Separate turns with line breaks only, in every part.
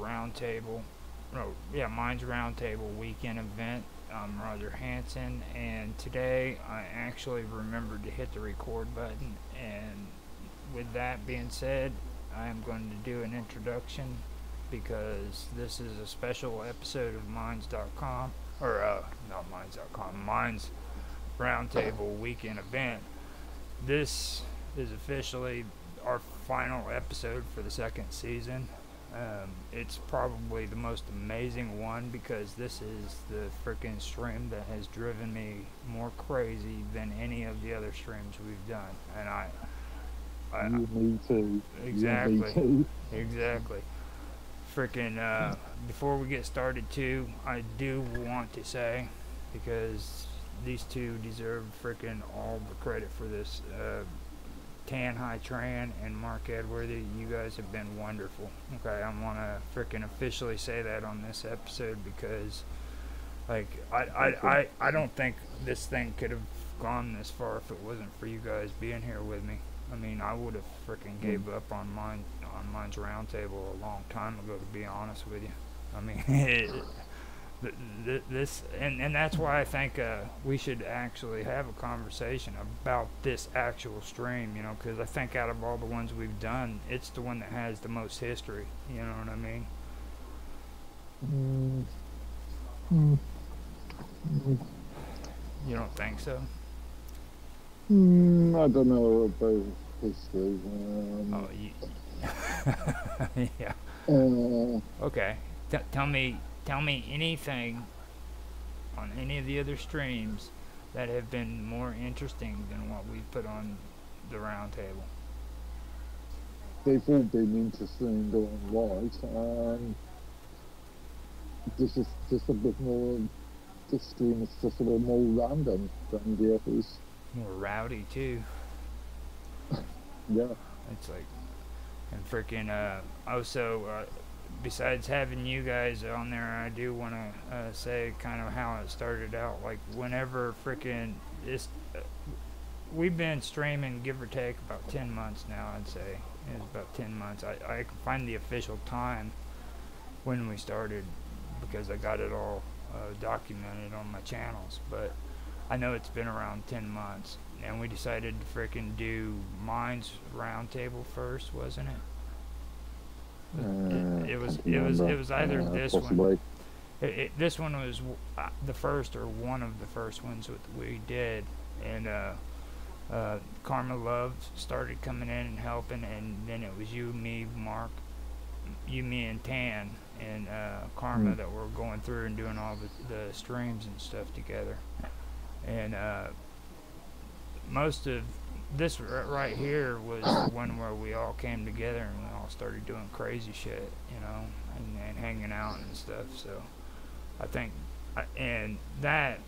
Roundtable. No, yeah, Minds Roundtable weekend event. I'm Roger Hanson, and today I actually remembered to hit the record button. And with that being said, I am going to do an introduction because this is a special episode of Minds.com, or uh, not Minds.com, Minds Roundtable weekend event. This is officially our final episode for the second season. Um, it's probably the most amazing one because this is the freaking stream that has driven me more crazy than any of the other streams we've done, and I. I
me too.
Exactly.
Me too.
Exactly. Freaking, uh, before we get started, too, I do want to say, because these two deserve freaking all the credit for this. Uh, Tan High Tran and Mark Edworthy, you guys have been wonderful. Okay, I want to freaking officially say that on this episode because, like, I, I, I, I don't think this thing could have gone this far if it wasn't for you guys being here with me. I mean, I would have freaking gave hmm. up on mine on mine's roundtable a long time ago, to be honest with you. I mean, it, th- th- this and and that's why I think uh, we should actually have a conversation about this actual stream. You know, because I think out of all the ones we've done, it's the one that has the most history. You know what I mean?
Mm. Mm. Mm.
You don't think so?
Mm, I don't know about history. Um,
Oh, you, yeah.
uh,
Okay. T- tell me, tell me anything on any of the other streams that have been more interesting than what we've put on the round table.
they've all been interesting own right. Um, this is just a bit more. This stream is just a bit more random than the others.
More rowdy too.
Yeah.
It's like, and freaking uh, also uh, besides having you guys on there, I do want to uh, say kind of how it started out. Like whenever freaking this, uh, we've been streaming give or take about ten months now. I'd say it's about ten months. I I can find the official time when we started because I got it all uh, documented on my channels, but. I know it's been around 10 months, and we decided to frickin' do Minds Roundtable first, wasn't it?
Uh,
It, was it was it was either
Uh,
this one. It, it, this one was uh, the first or one of the first ones that we did, and uh, uh, Karma Love started coming in and helping, and then it was you, me, Mark, you, me, and Tan, and uh, Karma
Mm.
that were going through and doing all the, the streams and stuff together, and uh, most of this right here was the one where we all came together and we all started doing crazy shit, you know, and, and hanging out and stuff. So I think, I, and that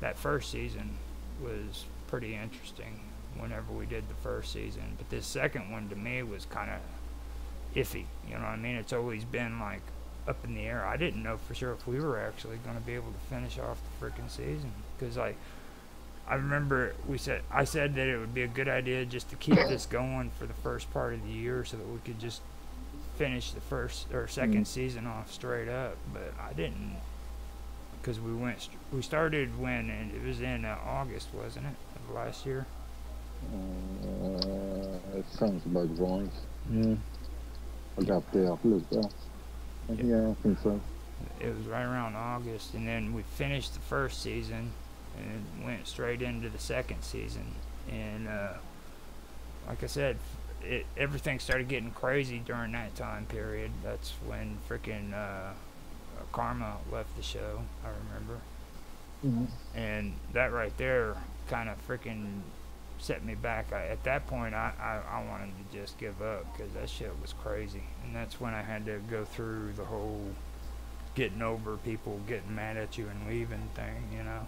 that first season was pretty interesting. Whenever we did the first season, but this second one to me was kind of iffy. You know what I mean? It's always been like up in the air. I didn't know for sure if we were actually going to be able to finish off the freaking season because like I remember we said I said that it would be a good idea just to keep this going for the first part of the year so that we could just finish the first or second
Mm.
season off straight up. But I didn't because we went we started when and it was in uh, August, wasn't it, of last year?
Uh, it sounds about right. Yeah. I'd have to have a. Yeah, I think so.
It was right around August, and then we finished the first season and went straight into the second season. And uh, like I said, it, everything started getting crazy during that time period. That's when freaking uh, Karma left the show. I remember,
Mhm.
and that right there kind of freaking set me back. I, at that point, I, I, I wanted to just give up because that shit was crazy, and that's when I had to go through the whole getting over people getting mad at you and leaving thing, you know.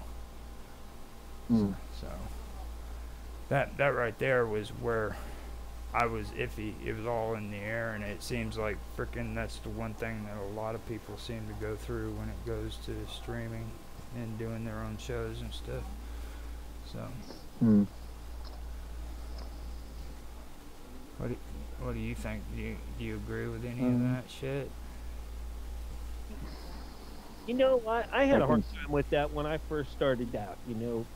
Mm.
So that that right there was where I was iffy. It was all in the air, and it seems like frickin' that's the one thing that a lot of people seem to go through when it goes to streaming and doing their own shows and stuff. So
Mm.
what do, what do you think? Do you, do you agree with any
Um,
of that shit?
You know, I, I had a hard time with that when I first started out, you know, but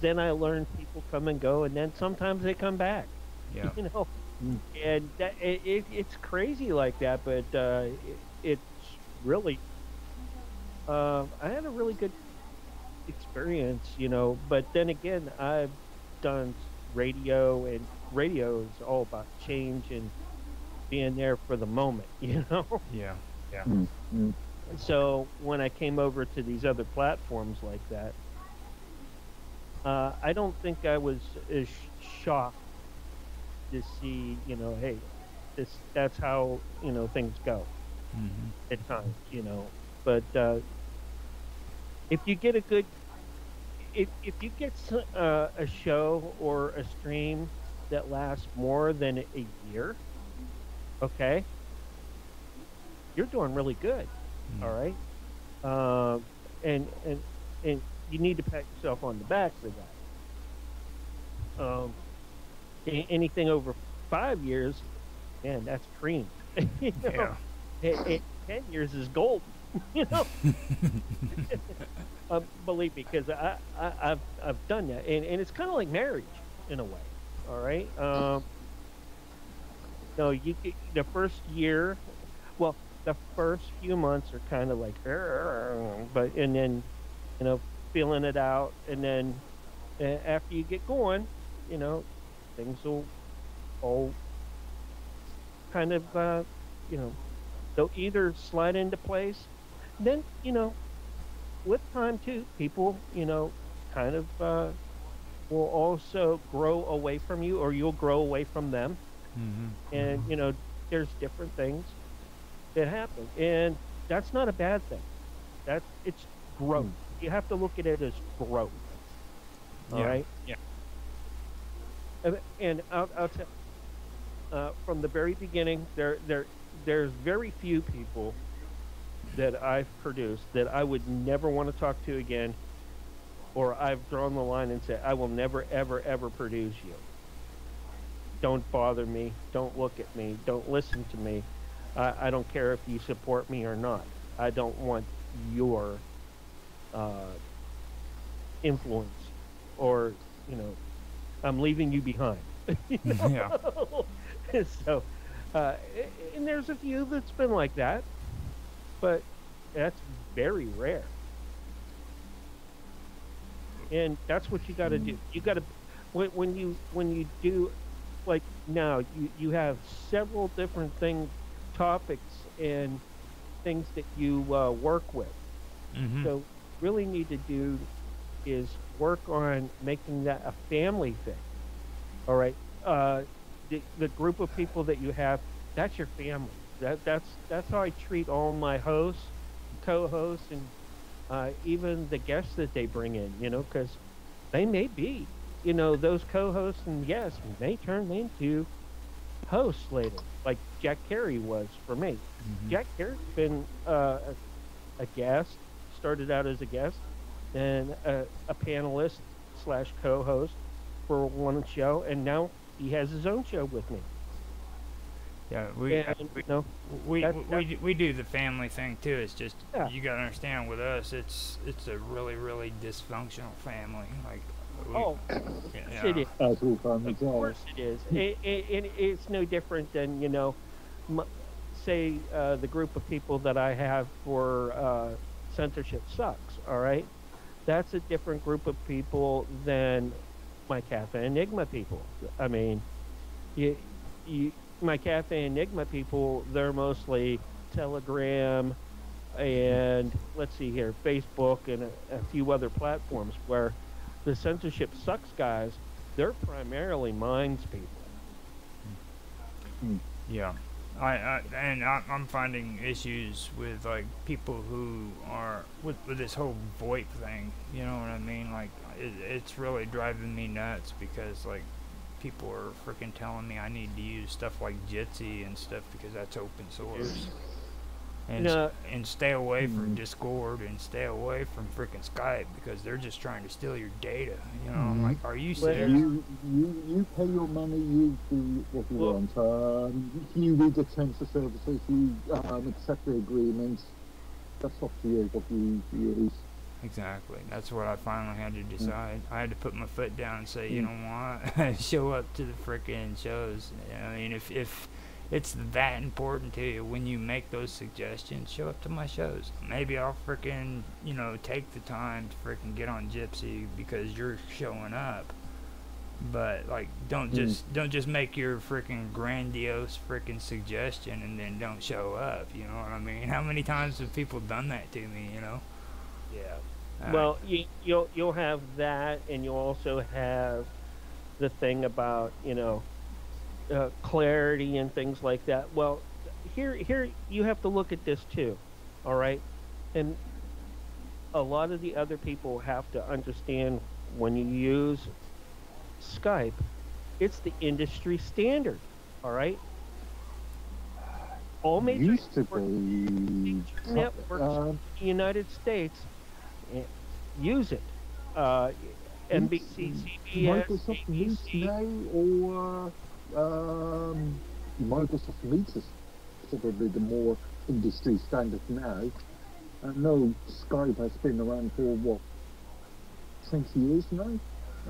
then I learned people come and go, and then sometimes they come back,
Yeah.
you know,
Mm.
and that, it, it, it's crazy like that, but uh, it, it's really, uh, I had a really good experience, you know, but then again, I've done radio, and radio is all about change and being there for the moment, you know.
Yeah. Yeah.
Mm, mm.
So when I came over to these other platforms like that, uh, I don't think I was as shocked to see, you know, hey, this that's how you know things go
Mm-hmm.
at times, you know. But uh, if you get a good, if if you get uh, a show or a stream that lasts more than a year, okay, you're doing really good.
Mm.
All right, um, and and and you need to pat yourself on the back for that. Um, anything over five years, man, that's cream. You know?
Yeah.
it, it, 10 years is gold you know um, believe me because I, I, I've, I've done that and, and it's kind of like marriage in a way all right um, no you the first year well the first few months are kind of like but and then you know feeling it out and then uh, after you get going you know things will all kind of uh, you know they'll either slide into place. Then you know with time too people you know kind of uh, will also grow away from you or you'll grow away from them.
Mm-hmm.
and you know there's different things that happen. And that's not a bad thing. That's it's growth you have to look at it as growth. All
Yeah.
right?
Yeah.
and, and I'll, I'll tell uh, from the very beginning there there there's very few people that I've produced that I would never want to talk to again or I've drawn the line and said I will never ever ever produce you. Don't bother me. Don't look at me. Don't listen to me. I, I don't care if you support me or not. I don't want your uh, influence or you know I'm leaving you behind. You
Yeah.
so uh, and there's a few that's been like that but that's very rare. And that's what you got to do you got to when, when you when you do like now you you have several different thing topics and things that you uh, work with.
Mm-hmm.
so really need to do is work on making that a family thing. All right. Uh, the, the group of people that you have, that's your family. That that's that's how I treat all my hosts, co-hosts, and uh, even the guests that they bring in. You know, because they may be, you know, those co-hosts and guests may turn into hosts later, like Jack Carey was for me.
Mm-hmm.
Jack Carey's been uh, a, a guest, started out as a guest, then a, a panelist slash co-host for one show, and now he has his own show with me.
Yeah. We,
and,
we,
you know,
we,
that-
we, d- we do the family thing too. It's just
Yeah.
you gotta understand with us, it's it's a really really dysfunctional family. Like, we,
oh,
yeah,
it is.
That's who
Of course it is. It, it, it, it's no different than, you know, m- say uh, the group of people that I have for uh, censorship sucks, all right? That's a different group of people than my Cafe Enigma people. I mean, you, you, my Cafe Enigma people, they're mostly Telegram and, let's see here, Facebook and a, a few other platforms where the censorship sucks guys they're primarily minds people. Hmm.
Yeah, I, I and I, I'm finding issues with like people who are with with this whole VoIP thing. You know what I mean? Like, it, it's really driving me nuts because like people are freaking telling me I need to use stuff like Jitsi and stuff because that's open source. And
No.
and stay away from
Mhm.
Discord and stay away from freaking Skype because they're just trying to steal your data. You know, I'm
Mhm.
like, are you serious?
You, you, you pay your money, you do what you
Well-
want. Um, you read the terms of services, you um, accept the agreements. That's up to you what you use.
Exactly. That's what I finally had to decide. I had to put my foot down and say, you
Mm.
know what, show up to the frickin' shows. I mean, if if it's that important to you when you make those suggestions, show up to my shows. Maybe I'll frickin' you know take the time to frickin' get on Jitsi because you're showing up. But like, don't
Mm.
just don't just make your frickin' grandiose frickin' suggestion and then don't show up. You know what I mean? How many times have people done that to me? You know.
Yeah.
Uh,
Well, you, you'll you'll have that, and you'll also have the thing about you know uh, clarity and things like that. Well, here here you have to look at this too, all right, and a lot of the other people have to understand when you use Skype, it's the industry standard, all right. All major
used to be.
networks
Um,
the United States eh, use it. Uh, NBC, CBS, ABC.
now, or Microsoft Meet is probably the more industry standard now. I know Skype has been around for what 20 years now,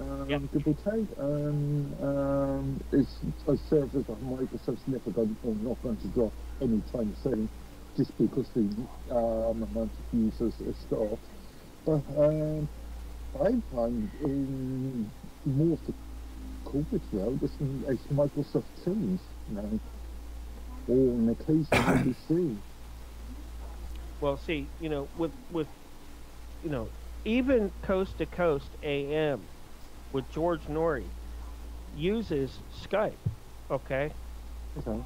um,
Yep.
give or take. Um, um, it's a service that Microsoft's never going or not going to drop anytime soon, just because the um, amount of users is stopped. But um, I find in more of the corporate world, it's, it's Microsoft Teams now, or an occasion BBC.
Well, see, you know, with with you know, even Coast to Coast AM with George Noory uses Skype. Okay,
Okay.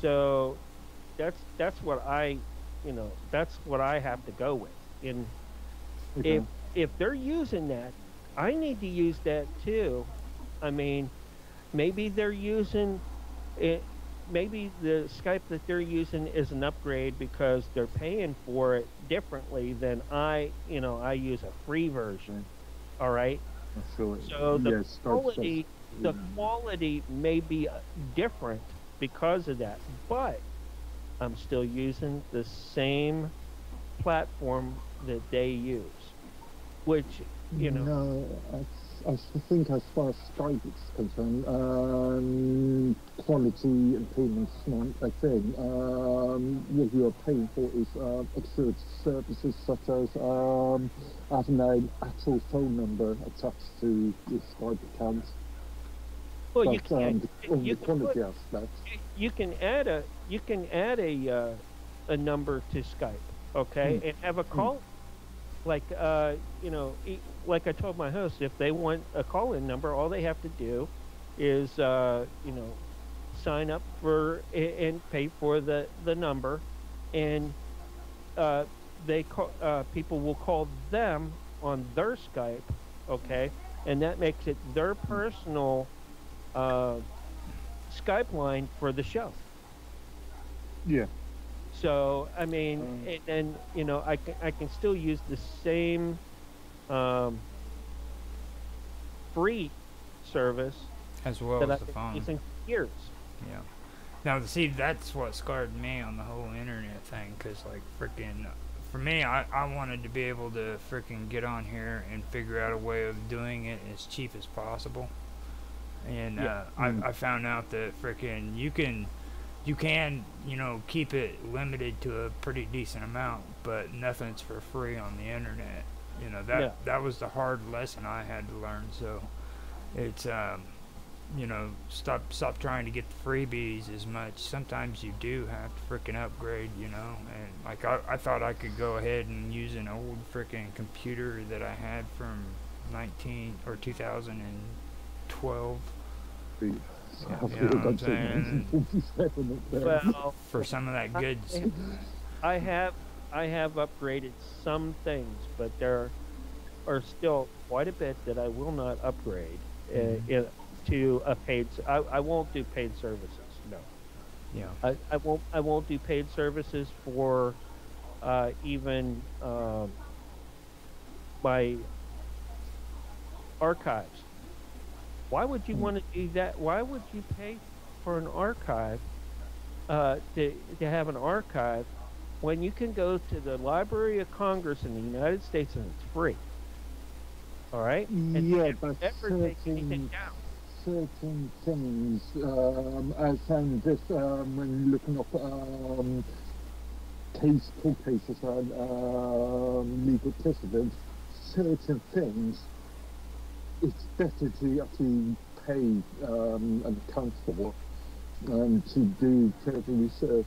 so that's that's what I, you know, that's what I have to go with. In
okay.
if if they're using that, I need to use that too. I mean, maybe they're using it. Maybe the Skype that they're using is an upgrade because they're paying for it differently than I. You know, I use a free version. All right.
So,
So the
yes,
quality, the quality may be uh, different because of that, but I'm still using the same platform that they use, which you know.
No, I, think as far as Skype is concerned, um, quality and not a thing. Um, what you are paying for is uh, extra services such as um, having an actual phone number attached to your Skype account.
Well,
but
you can
um,
you
the
can
quality
put-
aspect,
you can add a you can add a uh, a number to Skype, okay,
Hmm.
and have a call. Like uh, you know, like I told my host, if they want a call-in number, all they have to do is uh, you know sign up for and pay for the the number, and uh, they call uh, people will call them on their Skype, okay, and that makes it their personal uh, Skype line for the show.
yeah.
So I mean,
Um,
and, and you know, I can I can still use the same um, free service
as well as the phone.
using years.
Yeah. Now, see, that's what scarred me on the whole internet thing, because, like, freaking, for me, I, I wanted to be able to freaking get on here and figure out a way of doing it as cheap as possible. And
Yeah.
uh,
Mm.
I, I found out that freaking you can, you can, you know, keep it limited to a pretty decent amount, but nothing's for free on the internet. You know that
Yeah.
that was the hard lesson I had to learn. So, it's um, you know, stop stop trying to get the freebies as much. Sometimes you do have to frickin' upgrade, you know. And like I, I thought I could go ahead and use an old frickin' computer that I had from 19 or 2012 Yeah, you know what I'm saying?
1947 up there.
Well,
for some of that good.
I have I have upgraded some things, but there are still quite a bit that I will not upgrade uh,
Mhm.
in, to a paid. I, I won't do paid services. No.
Yeah.
I, I won't I won't do paid services for uh, even um, my archives. Why would you
Hmm.
want to do that? Why would you pay for an archive uh, to to have an archive when you can go to the Library of Congress in the United States and it's free? All right. And
yeah, but
never
certain
down.
certain things, um, as I'm just um, when you're looking up um, case court cases and um, legal precedents, certain things, it's better to actually pay um, an account for and to do further research.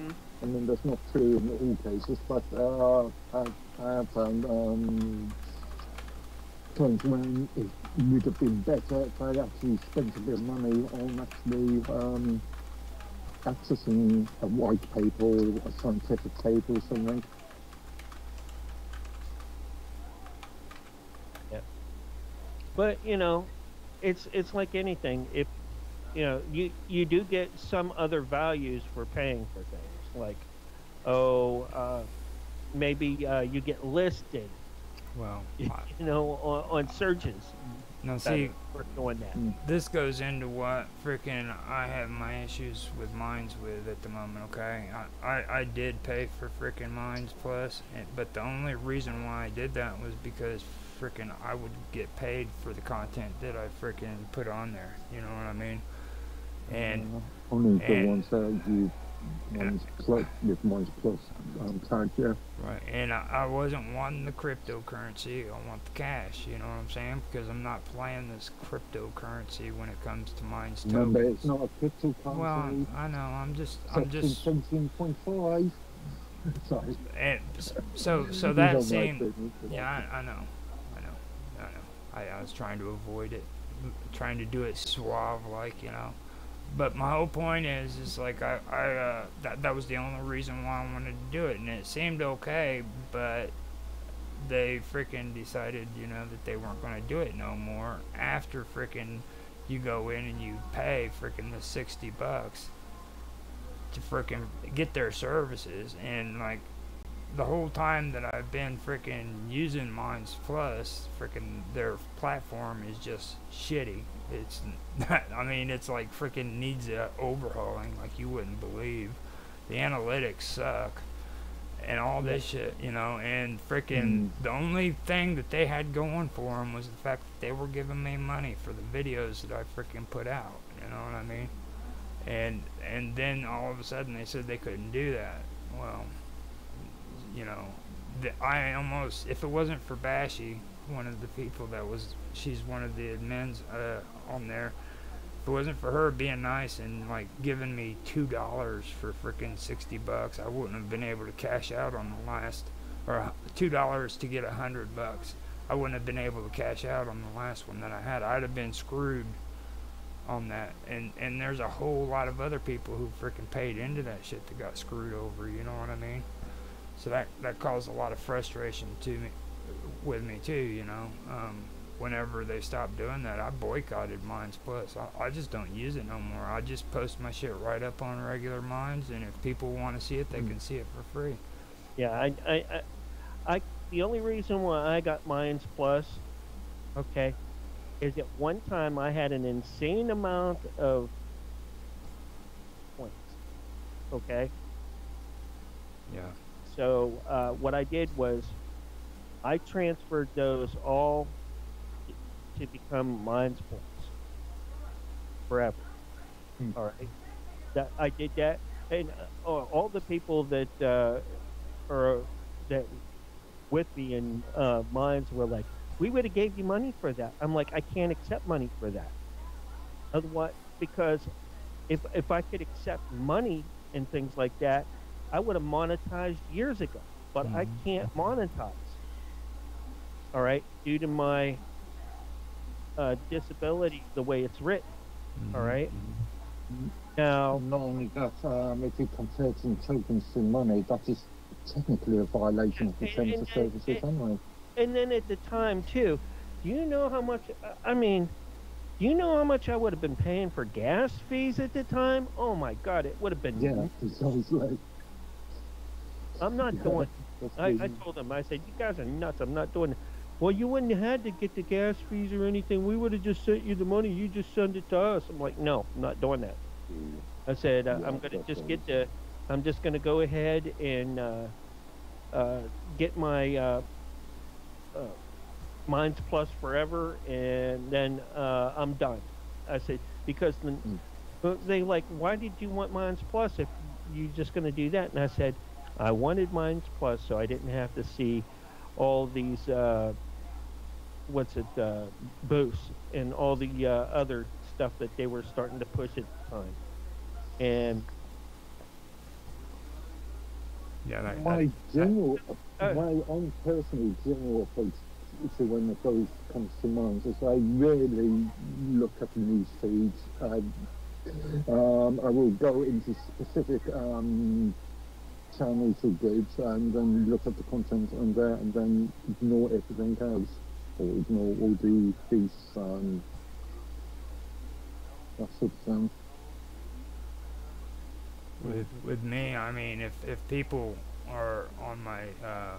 Hmm.
I mean, that's not true in all cases, but uh, I, I have found um, times when it would have been better if I'd actually spent a bit of money on actually um, accessing a white paper or a scientific paper or something. Yeah.
But you know, it's it's like anything. If you know, you you do get some other values for paying for things, like oh, uh, maybe uh, you get listed,
Well,
you know, on, on searches
now see,
for doing that.
Mm.
this goes into what freaking I have my issues with Minds with at the moment. Okay, I I, I did pay for freaking Minds Plus, and, but the only reason why I did that was because freaking I would get paid for the content that I freaking put on there. You know what I mean? And
only the
and-
ones that you ones plus with ones plus um, yeah.
Right, and I, I wasn't wanting the cryptocurrency. I want the cash. You know what I'm saying? Because I'm not playing this cryptocurrency when it comes to Minds
Remember,
tokens.
it's not a cryptocurrency.
Well, I know. I'm just. I'm just.
seventeen point five. Sorry.
And so so that
like
same.
it, you know.
Yeah, I, I know. I know. I know. I, I was trying to avoid it, trying to do it suave, like you know. But my whole point is, is like I, I, uh, that that was the only reason why I wanted to do it, and it seemed okay, but they freaking decided, you know, that they weren't going to do it no more. After freaking you go in and you pay freaking the 60 bucks to freaking get their services and like the whole time that I've been freaking using Minds Plus, freaking their platform is just shitty. It's not, I mean, it's like freaking needs a overhauling like you wouldn't believe. The analytics suck and all this shit, you know, and freaking
Mm.
the only thing that they had going for them was the fact that they were giving me money for the videos that I freaking put out, you know what I mean? And and then all of a sudden they said they couldn't do that. Well, you know, the, I almost if it wasn't for Bashy, one of the people that was she's one of the admins uh, on there. If it wasn't for her being nice and like giving me two dollars for freaking sixty bucks, I wouldn't have been able to cash out on the last, or two dollars to get a hundred bucks. I wouldn't have been able to cash out on the last one that I had. I'd have been screwed on that. And and there's a whole lot of other people who freaking paid into that shit that got screwed over. You know what I mean? So that that caused a lot of frustration to me, with me too. You know, um, whenever they stopped doing that, I boycotted Minds Plus. I, I just don't use it no more. I just post my shit right up on regular Minds, and if people want to see it, they
Mm.
can see it for free.
Yeah, I, I, I, I, the only reason why I got Minds Plus, okay, is at one time I had an insane amount of points. Okay,
Yeah.
So uh, what I did was I transferred those all to become Minds points forever.
Hmm.
All right, that I did that, and uh, all the people that uh, are that with me in uh, Minds were like, "We would have gave you money for that." I'm like, "I can't accept money for that." Otherwise, because if if I could accept money and things like that, I would have monetized years ago. But I
Mhm.
can't monetize. All right, due to my uh, disability, the way it's written. All right. Now,
Not only that, um, if you convert some tokens to money, that is technically a violation of the
And-
terms
and-
of services
and-
anyway.
and then at the time too, do you know how much? I mean, Do you know how much I would have been paying for gas fees at the time? Oh my God, it would have been.
Yeah, it's always like.
I'm not doing. I, I told them. I said, "You guys are nuts. I'm not doing." it." Well, you wouldn't have had to get the gas fees or anything. We would have just sent you the money. You just send it to us. I'm like, no, I'm not doing that. I said, uh,
Yeah,
I'm gonna just get the. I'm just gonna go ahead and uh, uh, get my uh, uh, Minds Plus Forever, and then uh, I'm done. I said because the,
Mm.
they like, why did you want Minds Plus if you're just gonna do that? And I said, I wanted Minds Plus so I didn't have to see all these uh, what's it uh, boosts and all the uh, other stuff that they were starting to push at the time. And
Yeah, that,
my
that,
general,
Uh,
my own personal general approach to when it goes comes to mind is I rarely look at the news feeds. I, um, I will go into specific um, channels or groups and then look at the content on there and then ignore everything else or ignore all the feeds and that sort of thing.
with with me, I mean, if if people are on my uh,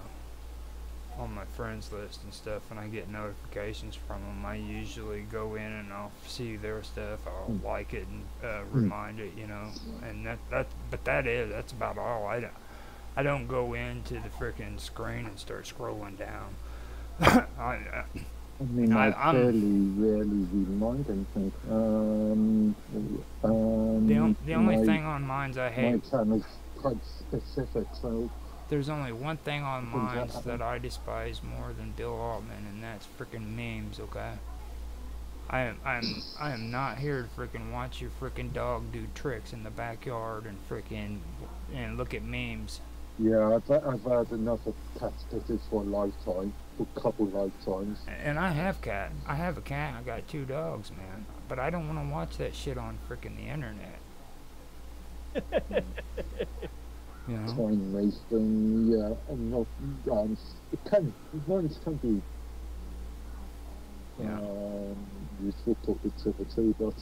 on my friends list and stuff, and I get notifications from them, I usually go in and I'll see their stuff. I'll
Mm.
like it and uh, remind it, you know. And that that but that is that's about all. I I don't go into the freaking screen and start scrolling down. I, I,
I mean,
I-
I,
I'm-
fairly rarely remind anything. Um, um,
the on, the only
my,
thing on Minds I
my
hate.
channel's quite specific, so
There's only one thing on
does that
that I despise more than Bill Ottman, and that's freaking memes. Okay. I am I'm I am not here to freaking watch your freaking dog do tricks in the backyard and freaking and look at memes.
Yeah, I've, I've had enough of cats pictures for a lifetime, for a couple lifetimes.
And I have cat. I have a cat. I got two dogs, man. But I don't want to watch that shit on freaking the internet. you know.
Time wasting, yeah, I'm not, um, it can, ones can be,
Yeah.
um, useful positivity, but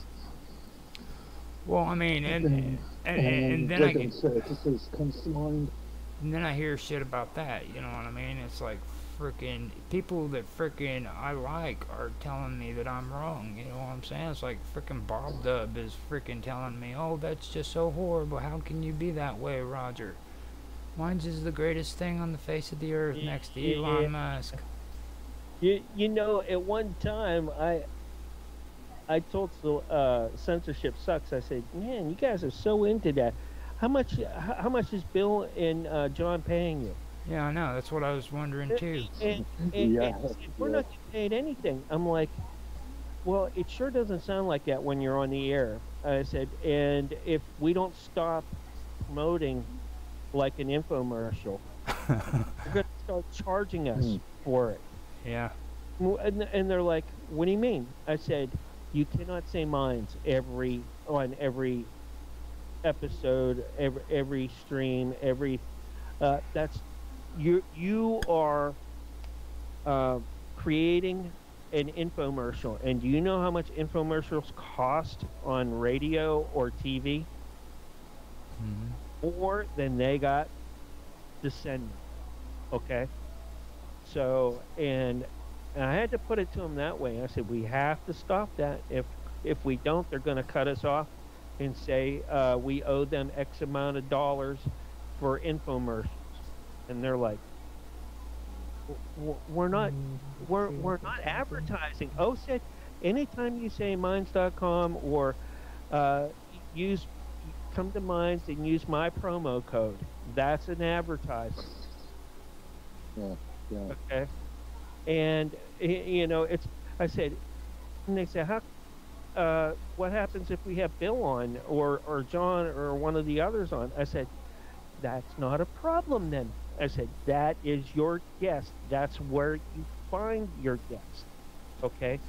Well, I mean, and and, and,
um,
and then I
Dragon
get
Circuses comes to mind.
And then I hear shit about that, you know what I mean? It's like freaking people that freaking I like are telling me that I'm wrong, you know what I'm saying? It's like freaking Bob Dub is freaking telling me, oh, that's just so horrible. How can you be that way, Roger? Minds is the greatest thing on the face of the earth
Ye-
next to
yeah.
Elon Musk.
You you know, at one time I I told the uh, censorship sucks. I said, man, you guys are so into that. How much how much is Bill and uh, John paying you?
Yeah, I know. That's what I was wondering too.
And, and,
Yeah,
and if we're
yeah.
not getting paid anything. I'm like, well, it sure doesn't sound like that when you're on the air. I said, and if we don't stop promoting like an infomercial, they're going to start charging us
Hmm.
for it.
Yeah.
And, and they're like, "What do you mean?" I said, "You cannot say Minds every on every episode, every every stream, every. Uh, that's you. You are uh, creating an infomercial, and do you know how much infomercials cost on radio or TV?
hmm
More than they got to send. me. Okay. So and and I had to put it to him that way. I said we have to stop that. If if we don't, they're going to cut us off and say uh, we owe them X amount of dollars for infomercials, and they're like, "W- w- we're not we're we're not advertising. Oh, said anytime you say Minds.com or uh, use come to Minds and use my promo code, that's an advertisement.
Yeah, yeah.
Okay. And you know, it's I said, and they said, how? Uh, what happens if we have Bill on or or John or one of the others on? I said, that's not a problem then. I said that is your guest. That's where you find your guest. Okay.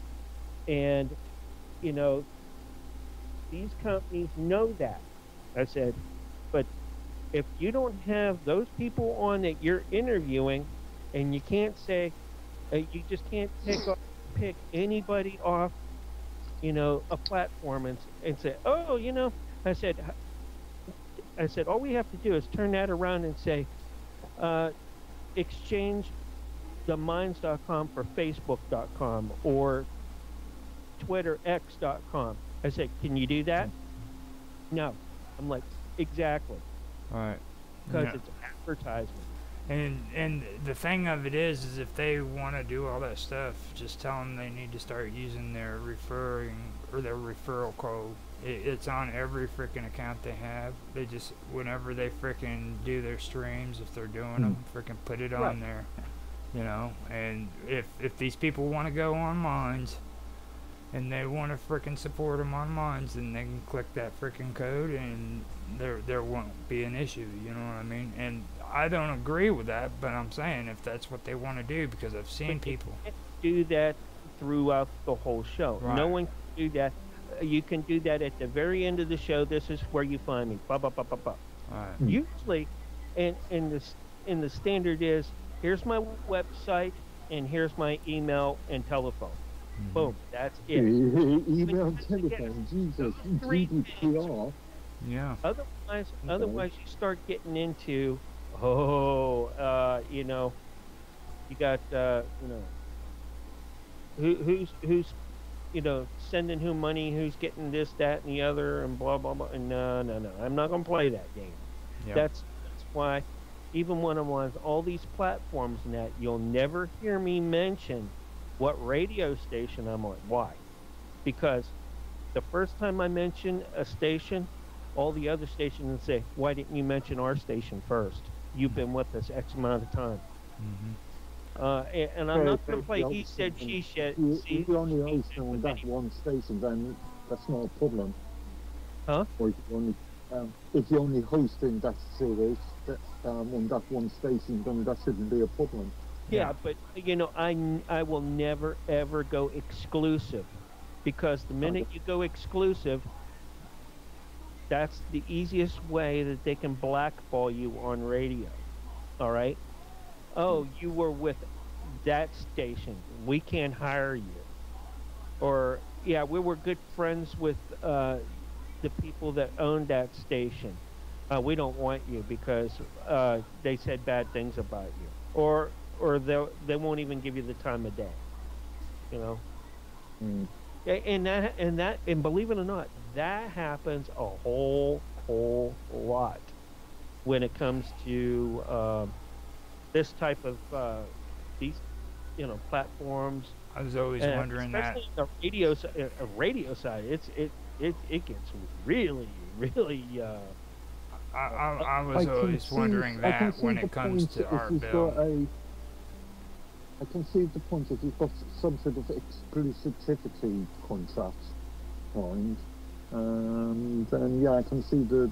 And you know, these companies know that. I said, but if you don't have those people on that you're interviewing, and you can't say, uh, you just can't pick off, pick anybody off you know, a platform and, and say, oh, you know, I said, I said, all we have to do is turn that around and say, uh, exchange the minds.com for facebook.com or twitterx.com. I said, can you do that? No. I'm like, exactly.
All right.
Because
Yeah.
it's advertisement.
And and the thing of it is, is if they want to do all that stuff, just tell them they need to start using their referring or their referral code. It, it's on every freaking account they have. They just whenever they freaking do their streams, if they're doing them, freaking put it on there. You know, and if if these people want to go on Minds, and they want to freaking support them on Minds, then they can click that freaking code, and there there won't be an issue. You know what I mean? And I don't agree with that, but I'm saying if that's what they want to do, because I've seen people.
do that throughout the whole show. No one can do that. Uh, You can do that at the very end of the show. This is where you find me. Blah blah blah blah blah.
Alright.
Hmm.
Usually, and and the s- and the standard is here's my website and here's my email and telephone.
Mhm.
Boom. That's it.
Email and telephone, Jesus,
Three
GDPR.
Yeah.
Otherwise,
Okay.
otherwise you start getting into oh, uh, you know, you got uh, you know, who who's who's you know sending who money, who's getting this, that, and the other, and blah blah blah. And no, no, no, I'm not gonna play that game.
Yeah.
That's that's why even when I'm on all these platforms and that, you'll never hear me mention what radio station I'm on. Why? Because the first time I mention a station, all the other stations say, "Why didn't you mention our station first? You've been with us X amount of time."
Mhm.
Uh, and, and I'm
Well,
not going to play he said, she said.
If
see,
if you're only
she
hosting on that
any-
one station, then that's not a problem.
Huh?
Or if you're only, um, if you're only hosting that series that, um, on that one station, then that shouldn't be a problem.
Yeah, but you know, I, n- I will never ever go exclusive because the minute you go exclusive, that's the easiest way that they can blackball you on radio. All right? Oh, you were with that station. We can't hire you. Or yeah, we were good friends with uh, the people that owned that station. Uh, we don't want you because uh, they said bad things about you. Or or they they won't even give you the time of day. You know.
Mm.
And that and that and believe it or not, that happens a whole whole lot when it comes to um, this type of uh, these you know platforms.
I was always
and
wondering that.
the radio uh, radio side. It's it it it gets really really. Uh,
I, I, I was
I
always wondering
can
that when it comes to
if
Art
you've
Bell.
got a- I can see the point if you've got some sort of exclusivity contract signed, um, yeah, I can see the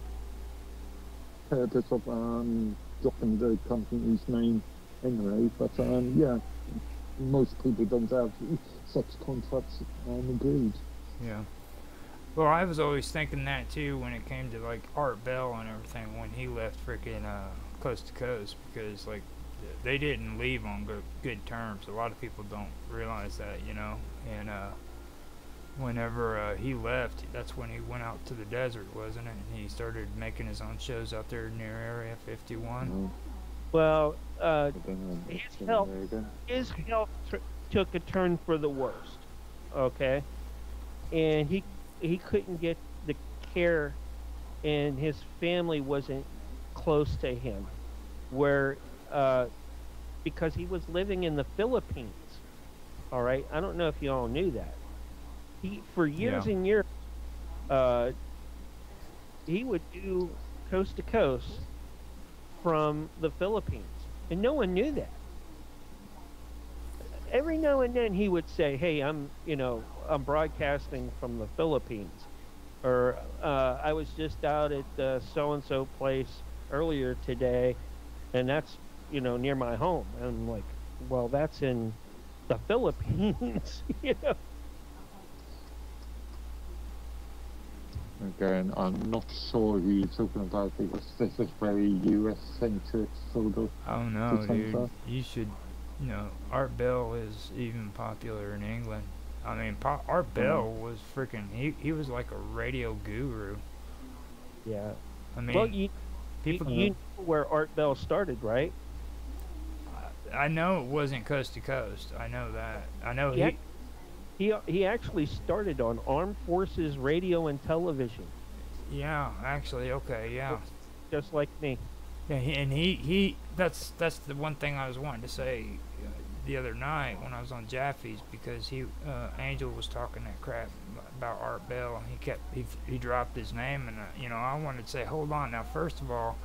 purpose of um, dropping the company's name anyway. But um, yeah, most people don't have such contracts um, agreed.
Yeah. Well, I was always thinking that too when it came to like Art Bell and everything when he left freaking uh, Coast to Coast because like they didn't leave on good, good terms. A lot of people don't realize that, you know. And uh, whenever uh, he left, that's when he went out to the desert, wasn't it? And he started making his own shows out there near Area 51.
No,
well, uh,
I don't.
His health- his health tr- took a turn for the worst. Okay, and he he couldn't get the care, and his family wasn't close to him, where uh, because he was living in the Philippines. All right, I don't know if you all knew that. He for years
Yeah.
and years, uh, he would do coast to coast from the Philippines, and no one knew that every now and then he would say, "Hey, I'm, you know, I'm broadcasting from the Philippines," or uh, "I was just out at so and so place earlier today, and that's, you know, near my home." And I'm like, "Well, that's in the Philippines," you know.
Again, I'm not sure who you're talking about because this is very US centric sort of.
Oh no, dude! You should, you know, Art Bell is even popular in England. I mean, Pa- Art mm-hmm. Bell was freaking. He he was like a radio guru.
Yeah.
I mean,
well, you
people.
you, you know where Art Bell started, right?
I know it wasn't coast to coast. I know that. I know
Yeah.
he.
He he actually started on Armed Forces Radio and Television,
Yeah, actually, okay, yeah.
just like me.
Yeah, and he, he that's that's the one thing I was wanting to say uh, the other night when I was on Jaffe's because he uh, Angel was talking that crap about Art Bell and he kept he he dropped his name and uh, you know I wanted to say hold on now first of all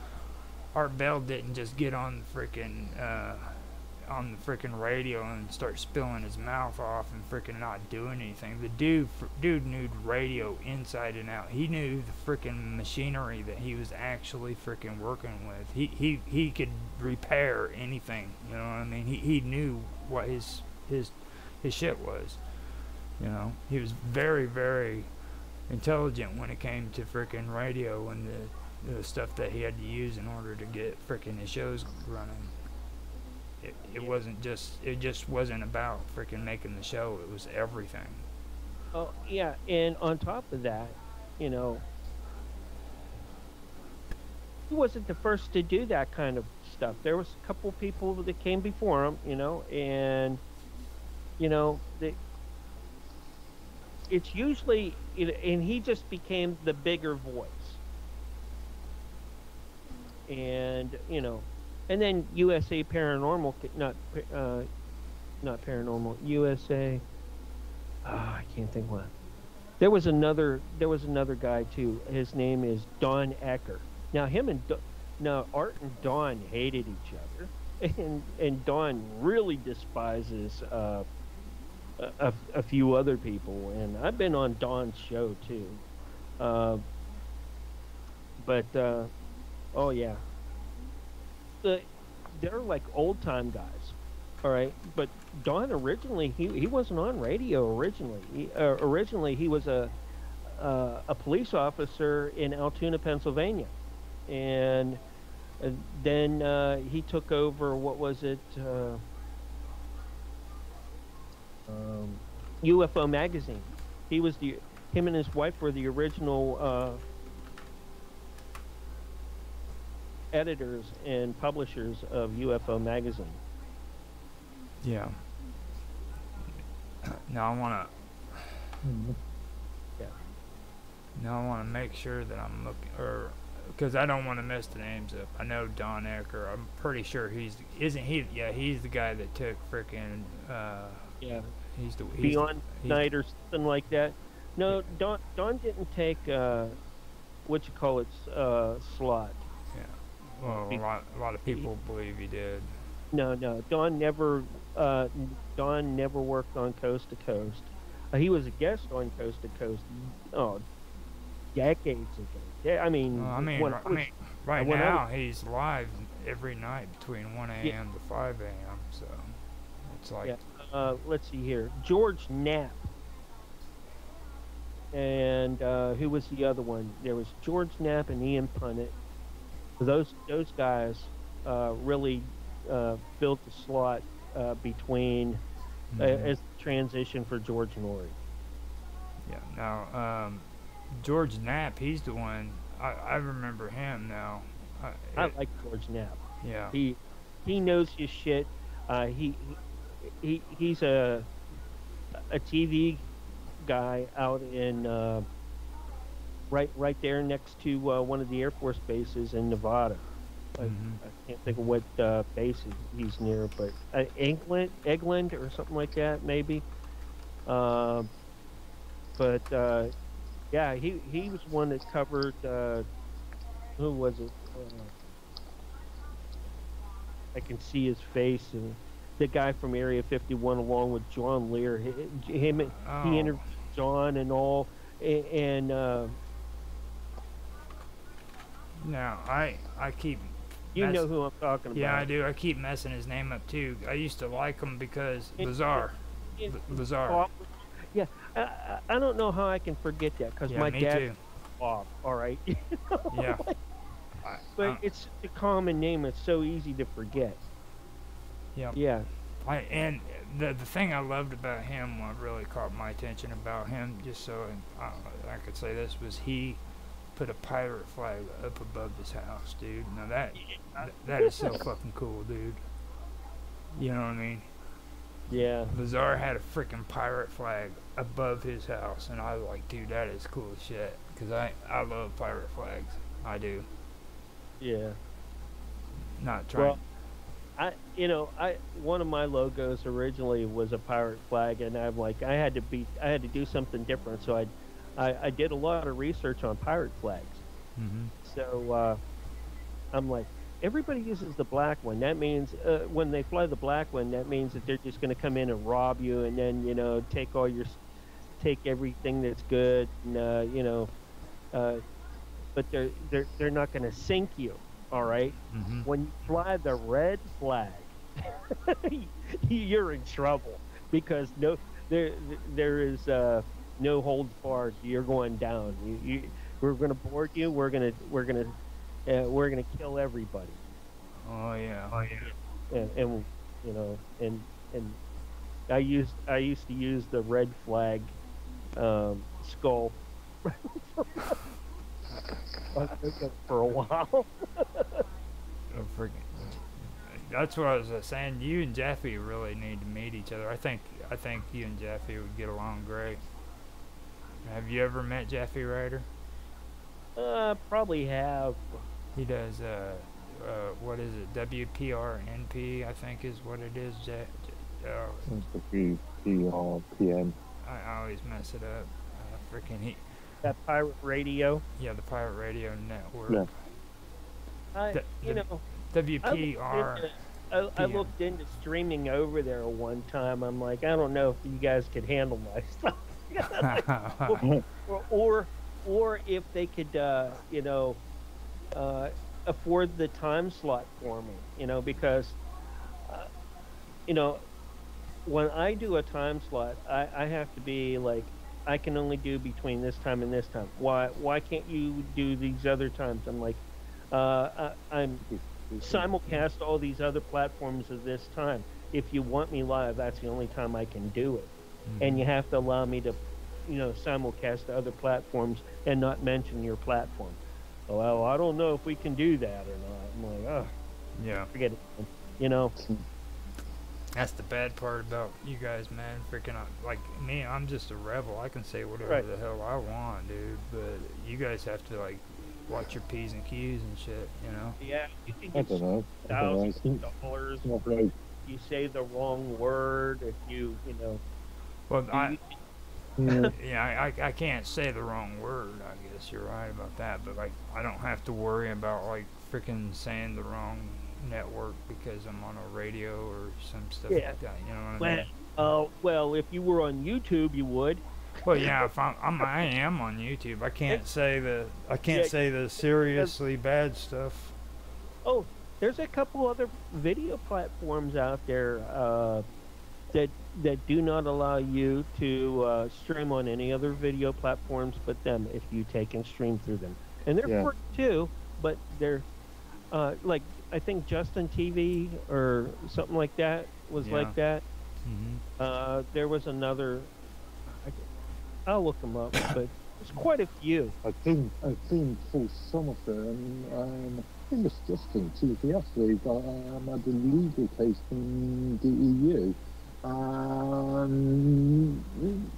Art Bell didn't just get on the freaking uh, on the freaking radio and start spilling his mouth off and freaking not doing anything. The dude, dude knew radio inside and out. He knew the freaking machinery that he was actually freaking working with. He he he could repair anything. You know what I mean? He he knew what his his his shit was. You know, he was very very intelligent when it came to freaking radio and the, the stuff that he had to use in order to get freaking his shows running it, it
Yeah.
wasn't just it just wasn't about freaking making the show it was everything
Oh yeah, and on top of that, you know, he wasn't the first to do that kind of stuff. There was a couple people that came before him, you know, and you know, the, it's usually, and he just became the bigger voice, and you know, and then USA Paranormal, not uh, not Paranormal, USA. Ah, I can't think what. There was another. There was another guy too. His name is Don Ecker. Now him and now Art and Don hated each other, and and Don really despises uh, a, a, a few other people. And I've been on Don's show too. Uh, but uh, oh yeah, the they're like old time guys. All right, but Don originally he, he wasn't on radio originally. He, uh, originally he was a uh, a police officer in Altoona, Pennsylvania, and uh, then uh, he took over. What was it? Uh, um, UFO magazine. He was the him and his wife were the original uh, editors and publishers of UFO magazine.
yeah now i want to now i want to make sure that i'm looking or because i don't want to mess the names up i know don ecker i'm pretty sure he's isn't he yeah he's the guy that took freaking uh
Yeah,
he's the he's
Beyond
the,
Night or something like that. No, Don Don didn't take uh, what you call it uh, slot.
Well a lot, a lot of people believe he did
No, no, Don never uh, Don never worked on Coast to Coast. Uh, he was a guest on Coast to Coast. Oh, decades ago. Yeah, I mean,
Well, I mean,
when
I
was-
mean, right
when
now he's live every night between 1 a.m.
Yeah.
to 5 a.m. So it's like,
Yeah. uh, let's see here, George Knapp. And uh, who was the other one? There was George Knapp and Ian Punnett. Those those guys uh, really uh, built the slot uh, between uh,
mhm.
as transition for George Noory.
yeah. Now, um, George Knapp, he's the one. I, I remember him now. I,
I like George Knapp.
yeah.
He he knows his shit. Uh, he he he's a a TV guy out in uh, right right there next to uh, one of the Air Force bases in Nevada. I,
Mhm.
I can't think of what uh, base he's near, but uh, England, Egland, or something like that, maybe. Um, but uh, yeah, he he was one that covered. Uh, who was it? Uh, I can see his face and the guy from Area 51, along with John Lear. Him,
Oh,
he interviewed John and all, and uh,
now I I keep.
you know who I'm talking about.
Yeah, I do. I keep messing his name up too. I used to like him because Lazar.
Lazar. Yeah, I, I I don't know how I can forget that because
yeah,
my
me
dad
too.
off. All right,
Yeah.
But
um,
it's a common name. It's so easy to forget.
yeah.
Yeah,
I and the the thing I loved about him, what really caught my attention about him, just so I, I could say this, was he put a pirate flag up above his house, dude. Now that that, that is so fucking cool, dude. You know what I mean?
Yeah.
Lazar had a freaking pirate flag above his house, and I was like, dude, that is cool as shit. Cause I I love pirate flags. I do.
Yeah.
Not trying.
Well, I you know I one of my logos originally was a pirate flag, and I'm like I had to be I had to do something different, so I I, I did a lot of research on pirate flags.
hmm
So uh, I'm like, everybody uses the black one. That means uh, when they fly the black one, that means that they're just going to come in and rob you, and then you know take all your, take everything that's good, and uh, you know, uh, but they're they're they're not going to sink you. All right.
hmm
When you fly the red flag, you're in trouble because no there there is uh, no holds barred. You're going down. You, you, we're going to board you. We're going to we're going to uh, we're going to kill everybody.
Oh yeah.
Oh yeah. And, and you know and and I used I used to use the red flag um, skull for a while.
Oh, freaking. That's what I was uh, saying. You and Jeffy really need to meet each other. I think I think you and Jeffy would get along great. Have you ever met Jeffy Ryder?
Uh, probably have.
He does uh, uh what is it? WPRNP I think is what it is. Je- Je- uh,
Seems to be PRPN.
I, I always mess it up. Uh, freaking he.
that pirate radio.
Yeah, the Pirate Radio Network.
Yeah.
I,
The-
you
the
know, I looked,
WPR.
into, I, I looked into streaming over there one time. I'm like, I don't know if you guys could handle my stuff, or, or, or if they could, uh, you know, uh, afford the time slot for me. You know, because, uh, you know, when I do a time slot, I, I have to be like, I can only do between this time and this time. Why? Why can't you do these other times? I'm like, uh, I, I'm simulcast all these other platforms at this time. If you want me live, that's the only time I can do it. And you have to allow me to, you know, simulcast to other platforms and not mention your platform. Well, I don't know if we can do that or not. I'm like, oh,
yeah.
forget it. You know,
That's the bad part about you guys, man. Freaking uh, like me, I'm just a rebel. I can say whatever
Right.
the hell I want, dude. But you guys have to like watch your p's and q's and shit. You know?
yeah, you can
I
get.
I don't know.
thousands of dollars
it's
if you say the wrong word. If you, you know,
Well, I
Yeah.
yeah, I, I can't say the wrong word. I guess you're right about that. But like, I don't have to worry about like freaking saying the wrong network because I'm on a radio or some stuff
Yeah.
like that. You know what I
well,
mean?
uh, well, if you were on YouTube, you would.
Well, yeah, if I'm, I'm I am on YouTube. I can't say the I can't
Yeah.
say the seriously bad stuff.
Oh, there's a couple other video platforms out there uh, that that do not allow you to uh, stream on any other video platforms but them if you take and stream through them, and they're
Yeah.
free too, but they're uh, like I think Justin TV or something like that was
Yeah.
like that.
hmm
Uh, there was another. I, I'll look them up, but there's quite a few.
I think I think for some of them, um, I think it's Justin TV actually, but um, had a legal case in the EU. Um,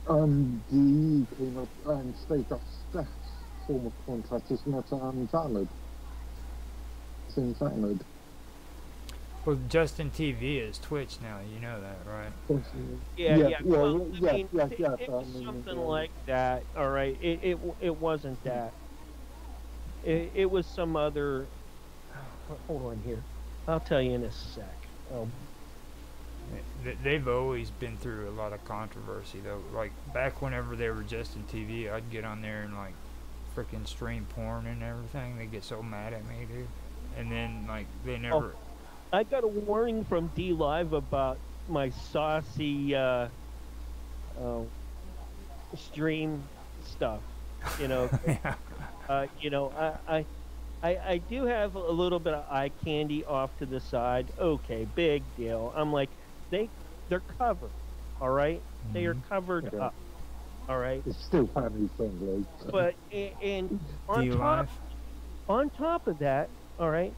um, the EU came up and stated that that form of contract is not um, valid. It's invalid.
Well, Justin TV is Twitch now. You know that, right?
Yeah,
Yeah,
yeah.
yeah,
well,
yeah,
I mean,
yeah,
it,
yeah,
it was something
yeah.
like that. All right, it it it wasn't that. It, it was some other. Hold on here. I'll tell you in a sec. Oh,
Th- They've always been through a lot of controversy though. Like back whenever they were Justin TV, I'd get on there and like freaking stream porn and everything. They get so mad at me, dude. And then like they never.
I got a warning from D Live about my saucy uh, uh, stream stuff. You know,
yeah.
uh, you know, I, I, I, I do have a little bit of eye candy off to the side. Okay, big deal. I'm like, they they're covered. All right? They are
Mhm.
covered
Okay.
up. All right?
It's still family friendly.
But and, and on
you
top on top of that, all right,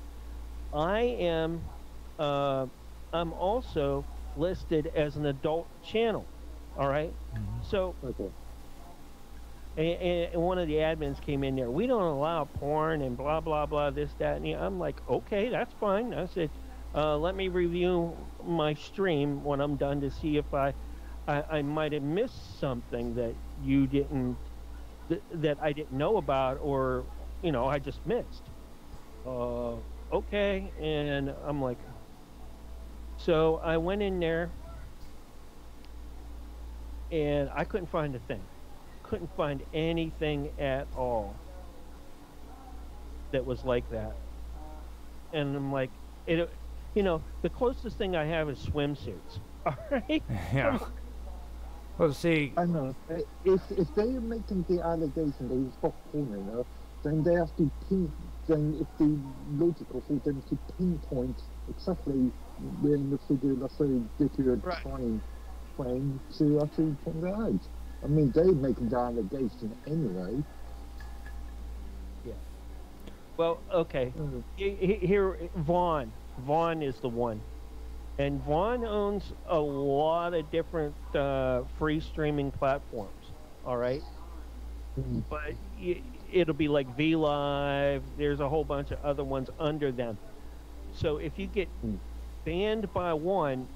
I am uh, I'm also listed as an adult channel. All right?
Mhm.
So
Okay.
and, and one of the admins came in there. We don't allow porn and blah blah blah this that and the. I'm like, okay, that's fine. I said, uh, let me review my stream when I'm done to see if I, I, I might have missed something that you didn't, th- that I didn't know about, or you know, I just missed. Uh, okay, and I'm like, so I went in there, and I couldn't find a thing couldn't find anything at all that was like that. And I'm like, it, you know, the closest thing I have is swimsuits. All right.
yeah. Well, see,
I know. If if they are making the allegation they spot porn in her, then they have to pin. Then it'd be logical for them to pinpoint exactly when the figure, let's say, give you a
Right.
time frame to actually point it out. I mean, they make the allegation anyway. Yeah.
Well, okay.
Mm.
He- he- Here, Vaughn. Vaughn is the one. And Vaughn owns a lot of different uh, free streaming platforms. All right.
Mm.
but it'll be like V Live. There's a whole bunch of other ones under them. So if you get
Hmm.
banned by one,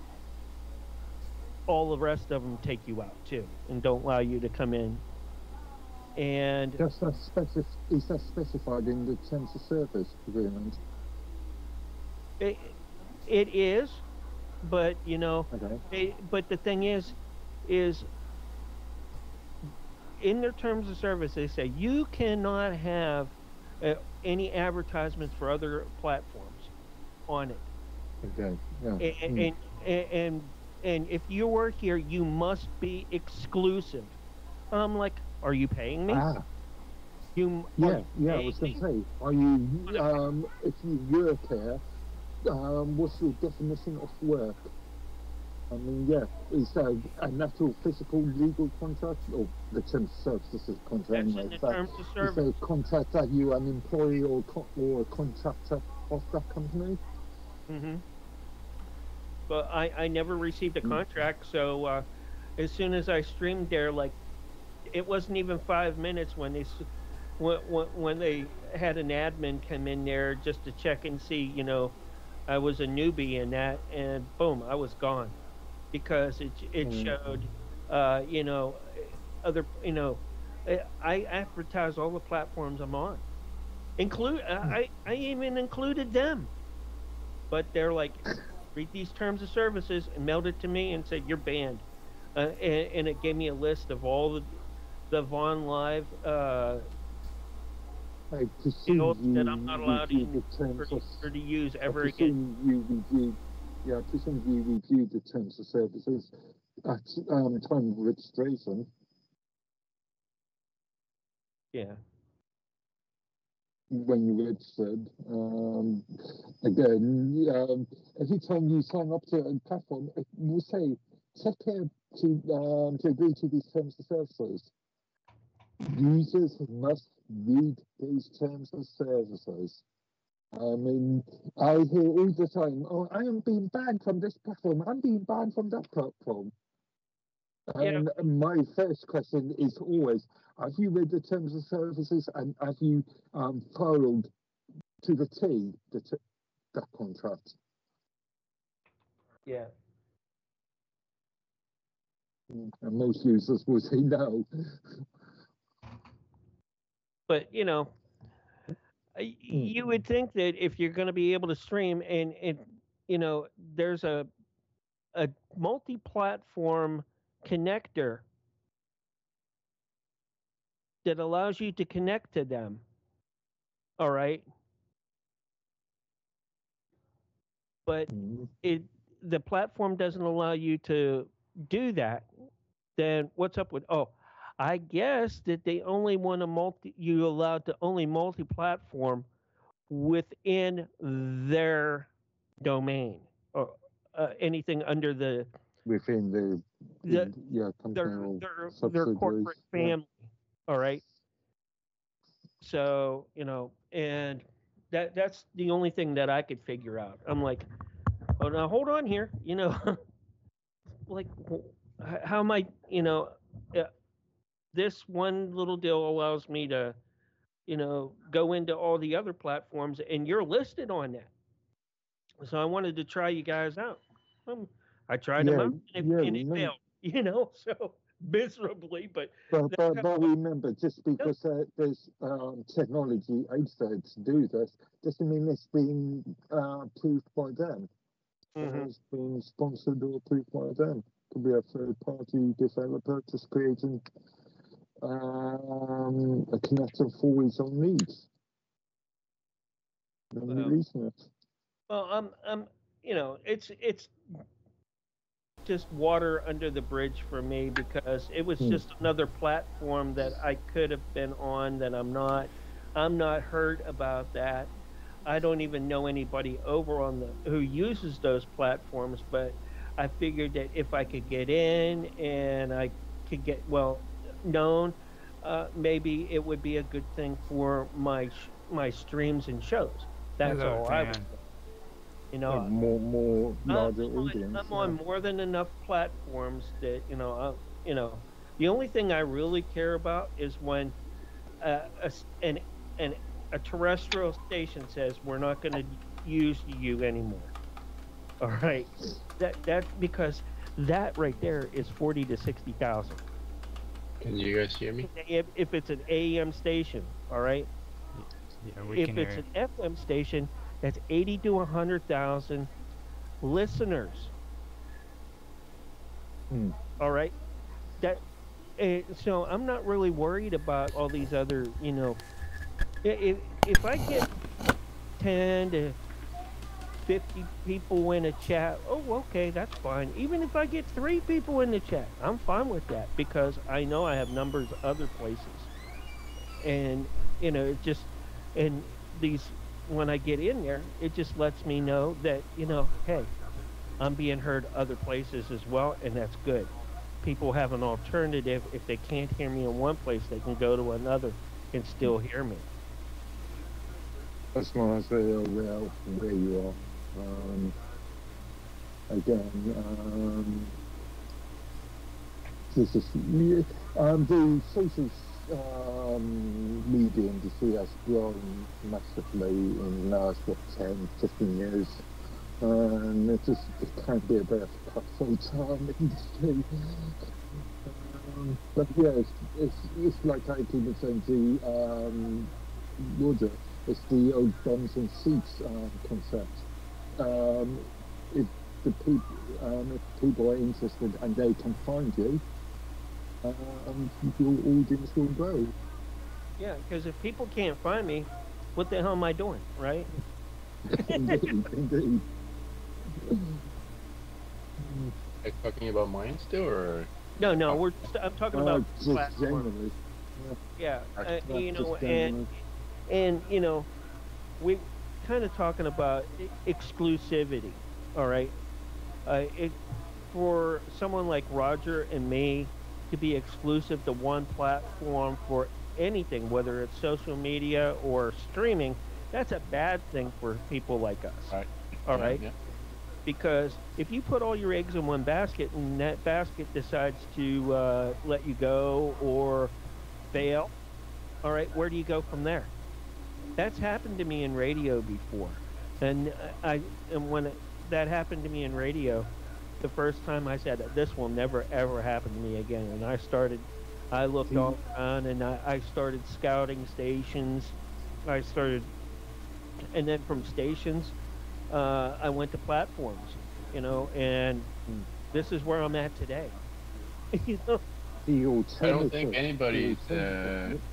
all the rest of them take you out too, and don't allow you to come in. And
Just that specif- is that specified in the terms of service agreement?
It, it is, but you know,
Okay.
They, but the thing is, is in their terms of service, they say you cannot have uh, any advertisements for other platforms on it.
Okay. Yeah.
And,
Mm.
and, and, and if you work here, you must be exclusive. I'm like, are you paying me?
Ah.
You
Yeah, yeah, I was gonna say, are you, um, if you work here, um, what's your definition of work? I mean, yeah, is that an actual physical legal contract, or the terms of service is a contract
That's
anyway,
in the
that,
terms of
is
service.
there a contract that you an employee or, co- or a contractor of that company?
Mm-hmm. But I, I never received a
Mm.
contract, so uh, as soon as I streamed there, like it wasn't even five minutes when they when, when they had an admin come in there just to check and see, you know, I was a newbie in that, and boom, I was gone. Because it it
Mm.
showed, uh, you know, other you know, I- I advertise all the platforms I'm on, include I I even included them. But they're like, read these terms of services and mailed it to me and said you're banned, uh, and, and it gave me a list of all the the Vaughn Live uh,
I presume you
that I'm not allowed to,
reviewed the terms
for,
of
for to use
I
ever again.
you reviewed, yeah, I presume you reviewed the terms of services at um, time of registration.
Yeah,
when you registered. Um, again, um, every time you sign up to a platform, it will say take care to um, to agree to these terms of services. Users must read these terms of services. I mean, I hear all the time, "Oh, I am being banned from this platform. I'm being banned from that platform."
Yeah.
And my first question is always, have you read the terms of services and have you um, followed to the T the t- that contract?
yeah.
And most users will say no.
But you know, you would think that if you're going to be able to stream and and you know, there's a a multi-platform connector that allows you to connect to them. All right. But
Mm.
it the platform doesn't allow you to do that, then what's up with oh, I guess that they only want to multi you allowed to only multi-platform within their domain or uh, anything under the
within the,
The-
yeah
their their, their corporate
yeah.
family. All right. So you know, and that that's the only thing that I could figure out. I'm like, oh now hold on here, you know, like how am I, you know, uh, this one little deal allows me to, you know, go into all the other platforms, and you're listed on that. So I wanted to try you guys out. Um, I tried them
Yeah,
out, and,
yeah,
and it
no.
failed, you know, so miserably. But
But, but, but remember, just because uh, there's um, technology out there to do this, doesn't mean it's been uh, approved by them.
Mhm.
It's been sponsored or approved by them. Could be a third party developer just creating um, a connector for own needs. And
Well,
releasing it.
Well, I'm, I'm, you know, it's it's just water under the bridge for me because it was
Hmm.
just another platform that I could have been on that I'm not. I'm not hurt about that. I don't even know anybody over on the who uses those platforms, but I figured that if I could get in and I could get well known, uh, maybe it would be a good thing for my sh- my streams and shows. That's
Hello,
all I
fan.
would. You know,
And more, more
I'm on,
audience.
I'm on more than enough platforms that you know. I, you know, the only thing I really care about is when uh, a, s- an, an a terrestrial station says we're not going to use you anymore. All right, that that's because that right there is forty to sixty thousand.
Can you guys hear me?
If, if it's an AM station, all right.
Yeah, we
if
can
it's
hear.
an FM station, that's 80 to 100,000 listeners.
Hmm.
All right, that uh, so I'm not really worried about all these other, you know, if if I get 10 to 50 people in a chat, oh okay, that's fine. Even if I get three people in the chat, I'm fine with that because I know I have numbers other places, and you know, it just and these when I get in there, it just lets me know that you know, hey, I'm being heard other places as well, and that's good. People have an alternative. If they can't hear me in one place, they can go to another and still hear me.
as long as they are of where you are. Um, again, um, this is um, the social um, media industry has grown massively in the last what 10, 15 years. And it just it can be a bit of a cutthroat um, industry. Um, but yeah, it's, it's, it's like I keep saying to um, Roger, it's the old bums and seats um, concept. Um, if the people, um, if people are interested and they can find you, um, your audience will grow.
Yeah, because if people can't find me, what the hell am I doing, right?
indeed, indeed.
Are you talking about mine still, or
No, no, we're. I'm talking
Uh,
about
just
platform.
generally.
Yeah, uh, you know, and
generally.
and you know, we kind of talking about exclusivity. All right, uh, it for someone like Roger and me to be exclusive to one platform for anything, whether it's social media or streaming, that's a bad thing for people like us.
Right.
All
Yeah, yeah.
because if you put all your eggs in one basket and that basket decides to uh, let you go or fail, all right, where do you go from there? That's happened to me in radio before, and I and when it, that happened to me in radio, the first time I said this will never ever happen to me again, and I started, I looked all around and I, I started scouting stations, I started, and then from stations uh, I went to platforms, you know, and this is where I'm at today. you know,
The
I don't think anybody's.
the
Uh,
alternative-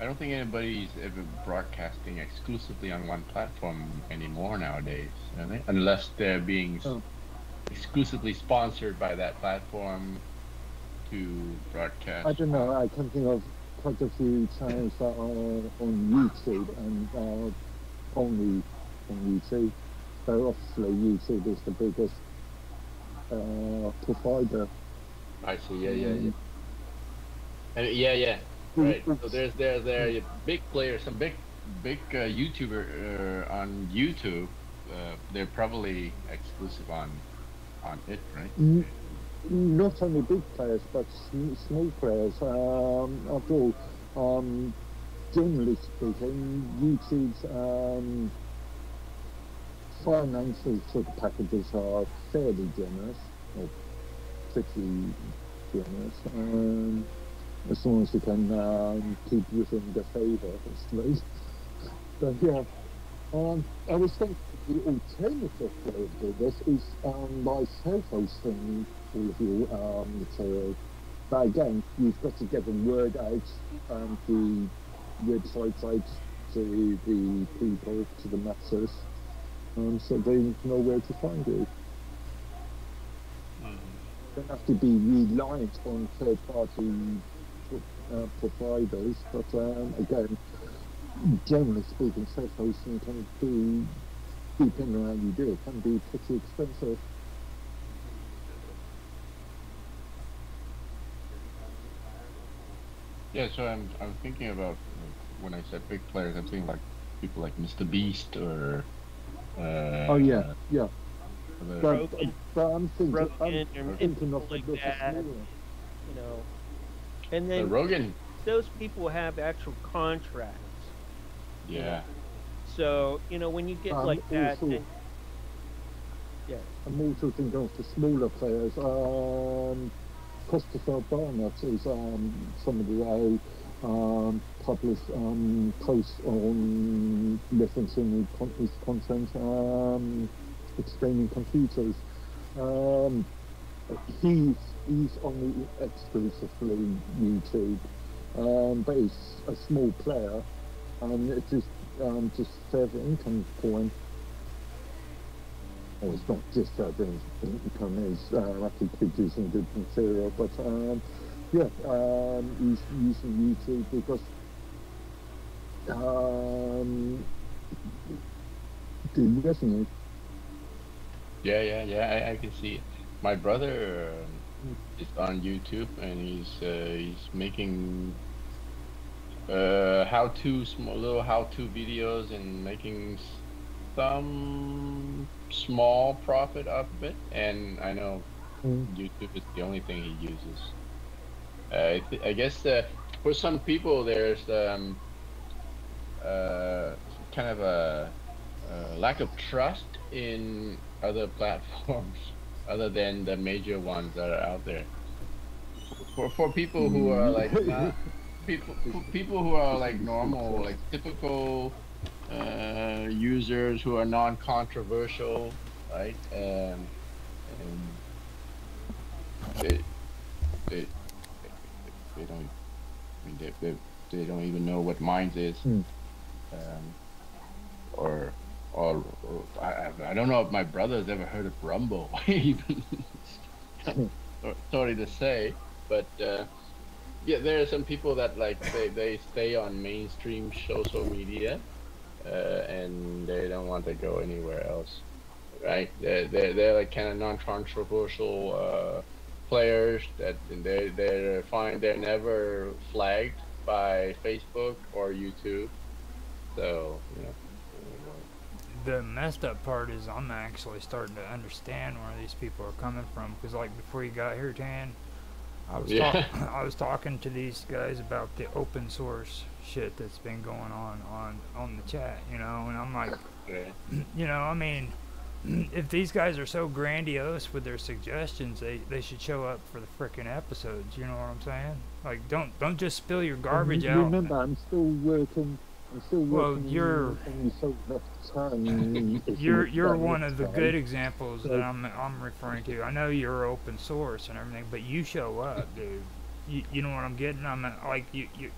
I don't think anybody's ever broadcasting exclusively on one platform anymore nowadays, they? unless they're being
Oh.
exclusively sponsored by that platform to broadcast.
I don't know. I can think of quite a few channels that are on YouTube and are only on YouTube So obviously YouTube is the biggest uh, provider.
I see. Yeah, yeah, yeah. And yeah, yeah. Right. So there's there's there a big players, some big big uh, YouTuber uh, on YouTube. Uh, they're probably exclusive on on it, right?
N- not only big players, but sm- small players. Um, after all, um, generally speaking, YouTube's um, financial sort of packages are fairly generous, or pretty generous. Um, as long as we can um, keep within the favour, suppose. But yeah, um, I was thinking the alternative way of doing this is um, by self-hosting all of your um, material. But again, you've got to get the word out, um, the website out to the people, to the masses, um, so they know where to find you. You don't have to be reliant on third-party uh, providers, but um, again, generally speaking, self-hosting can be, depending on how you do it, can be pretty expensive.
Yeah. So I'm I'm thinking about when I said big players, I'm thinking like people like Mr. Beast or. Uh,
Oh yeah, yeah. But, but I'm thinking,
Rogan
I'm
or
thinking of
like that. you know. And
the
then
Rogan.
those people have actual contracts.
Yeah.
So you know when you get
Um,
like that,
also-
then,
I'm also thinking of the smaller players. Um, Christopher Barnatt is um, somebody who um, published um, posts on referencing his his content, um, explaining computers. Um, he's he's only exclusively YouTube, um, but he's a small player, and it's just um, just further income for him. Well, it's not just being income is uh, actually producing good material, but um, yeah, um, he's using YouTube because um, the revenue.
Yeah, yeah, yeah. I, I can see it. My brother um, is on YouTube and he's uh, he's making uh, how-to small little how-to videos and making some small profit off of it. And I know
Mm.
YouTube is the only thing he uses. Uh, I, th- I guess uh, for some people there's um, uh, kind of a lack of trust in other platforms other than the major ones that are out there. For for people who are like not, people people who are like normal, like typical uh, users who are non-controversial, right? Um, and they, they, they don't. I mean, they, they, they don't even know what Minds is,
Hmm.
um, or, or, I, I- don't know if my brother's ever heard of Rumble. even sorry to say, but uh, yeah, there are some people that like they, they stay on mainstream social media, uh, and they don't want to go anywhere else, right? They're they're, they're like kind of non-controversial uh, players that they they're fine. They're never flagged by Facebook or YouTube, so you know.
The messed up part is I'm actually starting to understand where these people are coming from. Because like before you got here, Tan, I was
Yeah.
talk- I was talking to these guys about the open source shit that's been going on on on the chat, you know, and I'm like,
Yeah.
you know, I mean, if these guys are so grandiose with their suggestions, they they should show up for the frickin' episodes. You know what I'm saying? Like, don't don't just spill your garbage
Re-
out.
Remember, I'm still working. I'm still
Well,
working.
you're-
on the sort of left hand. if
You're
you
you're one of the good examples that I'm I'm referring to. I know you're open source and everything, but you show up, dude. You, you know what I'm getting? I'm uh, like you you.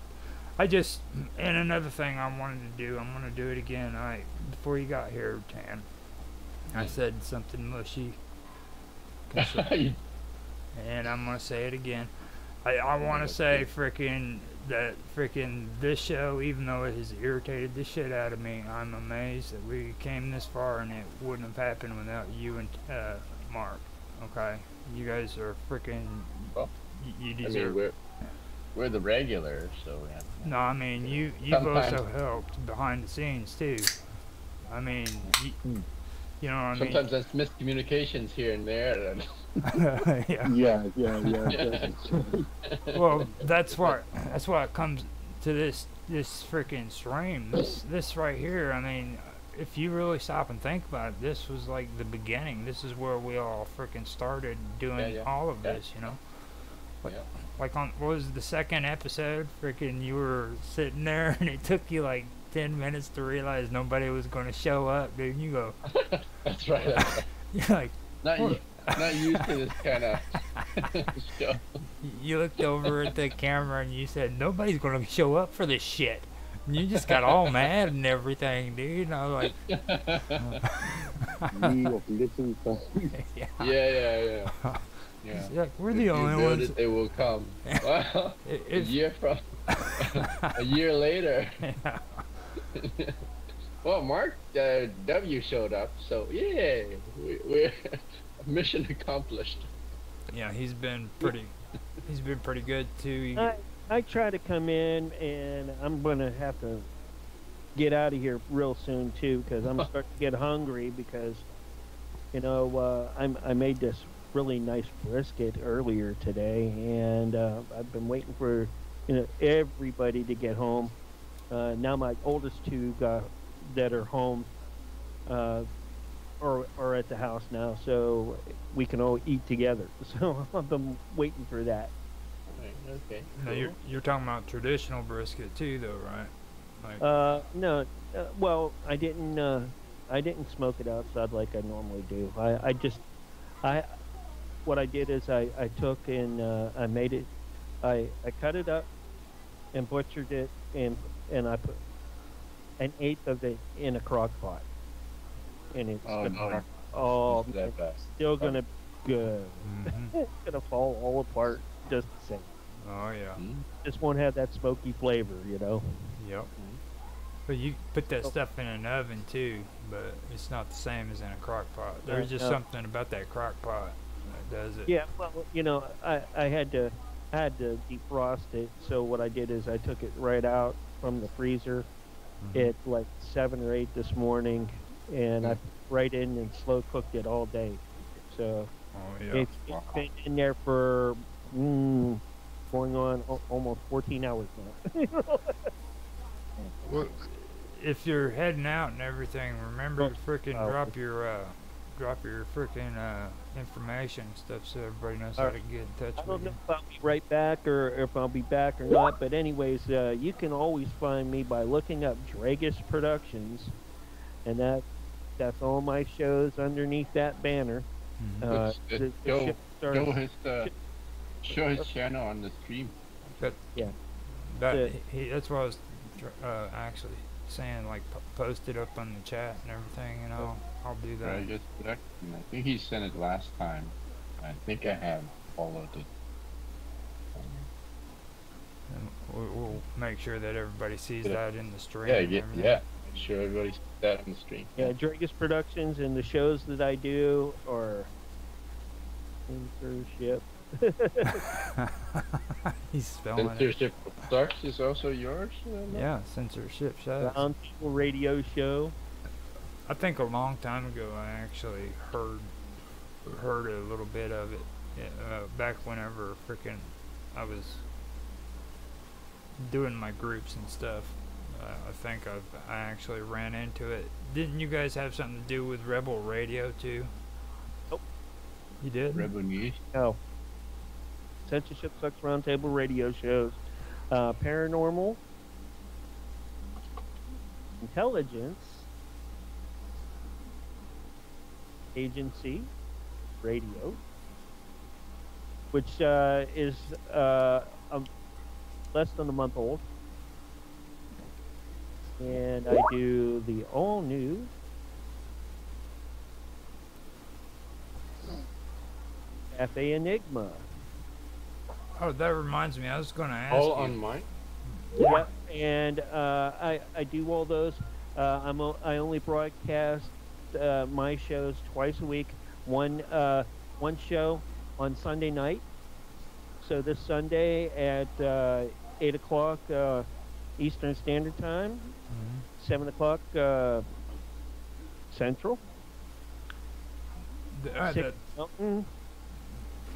I just and another thing I wanted to do. I'm gonna do it again. I before you got here, Tan. I said something mushy. and I'm gonna say it again. I, I want to say frickin' that freaking this show, even though it has irritated the shit out of me, I'm amazed that we came this far and it wouldn't have happened without you and uh, Mark. Okay, you guys are freaking.
Well,
you
I
deserve.
mean, we're we're the regulars, so yeah.
no, I mean you. You've
Sometimes-
also helped behind the scenes too. I mean, you,
Hmm.
you know what I mean.
Sometimes that's miscommunications here and there. And
mean? yeah.
Yeah, yeah, yeah.
Yeah.
yeah.
well, that's what that's why it comes to this this freaking stream. This this right here. I mean, if you really stop and think about it, this was like the beginning. This is where we all freaking started doing
yeah.
all of
Yeah.
this. You know, like,
Yeah.
like on what was the second episode? Freaking, you were sitting there, and it took you like ten minutes to realize nobody was going to show up, dude. You go,
that's right. That's right.
you're like.
Not
What?
u- not used to this kind of show.
You looked over at the camera and you said, Nobody's gonna show up for this shit. And you just got all mad and everything, dude. And I was like,
You of little
yeah.
Yeah, yeah, yeah. Yeah.
Like, we're
If
the
you
only
build
ones.
It, they will come. Well,
I-
a
If,
year from a year later.
yeah.
Well, Mark uh, W showed up, so yeah, we, we're mission accomplished.
yeah, he's been pretty. He's been pretty good too.
I, I try to come in, and I'm gonna have to get out of here real soon too, because I'm starting to get hungry. Because you know, uh, I'm I made this really nice brisket earlier today, and uh, I've been waiting for you know everybody to get home. Uh, now my oldest two got that are home, uh, are are at the house now, so we can all eat together. So I've been waiting for that.
Right, okay.
now you're you're talking about traditional brisket too, though, right? Like,
Uh, no. Uh, well, I didn't. Uh, I didn't smoke it outside like I normally do. I, I just, I, what I did is I, I took and uh, I made it. I, I cut it up, and butchered it, and and I put an eighth of it in a crock pot, and it's
Oh
gonna,
no,
oh,
that bad.
still gonna be good.
mhm.
It's gonna fall all apart just the same.
Oh yeah.
Hmm?
Just won't have that smoky flavor, you know.
Yep. But you put that
Oh.
stuff in an oven too, but it's not the same as in a crock pot. There's just something about that crock pot that does it.
Yeah, well, you know, I, I had to I had to defrost it. So what I did is I took it right out from the freezer
Mhm.
at like seven or eight this morning, and I right in and slow cooked it all day. So
Oh yeah.
it's, it's been in there for mm, going on al- almost 14 hours now.
Well, if you're heading out and everything, remember to frickin'
Oh.
drop your uh, drop your frickin' uh, information and stuff so everybody knows how to get in touch
I
with
don't know
you.
if I'll be right back or if I'll be back or not, but anyways, uh, you can always find me by looking up Dragus Productions, and that that's all my shows underneath that banner.
Mhm.
Uh,
Let's-
the- the
go-
show starts-
Show his uh, show his channel on the stream.
that,
the-
he, that's what I was uh, actually saying, like p- post it up on the chat and everything, and I'll I'll do that.
Right, just. I think he sent it last time. I think I have followed it.
And we'll, we'll make sure that everybody sees
Yeah.
that in the stream.
Yeah, yeah, yeah. Make sure everybody sees that on the stream.
Yeah, Dragus Productions and the shows that I do are censorship.
He's spelling it.
Censorship of Starks is also yours. Matt?
Yeah, censorship shows.
Roundtable Radio Show.
I think a long time ago I actually heard heard a little bit of it yeah, uh, back whenever freaking I was doing my groups and stuff. Uh, I think I've I actually ran into it. Didn't you guys have something to do with Rebel Radio too?
Nope.
You did?
Rebel News.
No. Censorship Sucks Roundtable Radio Shows. Uh, paranormal. Intelligence. Agency. Radio. Which uh, is uh, um, less than a month old. And I do the all new Cafe Enigma.
Oh, that reminds me. I was going to ask
All
you.
on mine.
Yep. And uh, I I do all those. Uh, I'm o- I only broadcast uh, my shows twice a week. One uh, one show on Sunday night. So this Sunday at uh, eight o'clock uh, Eastern Standard Time,
Mhm.
seven o'clock uh, Central,
The- uh,
six
the-
Mountain,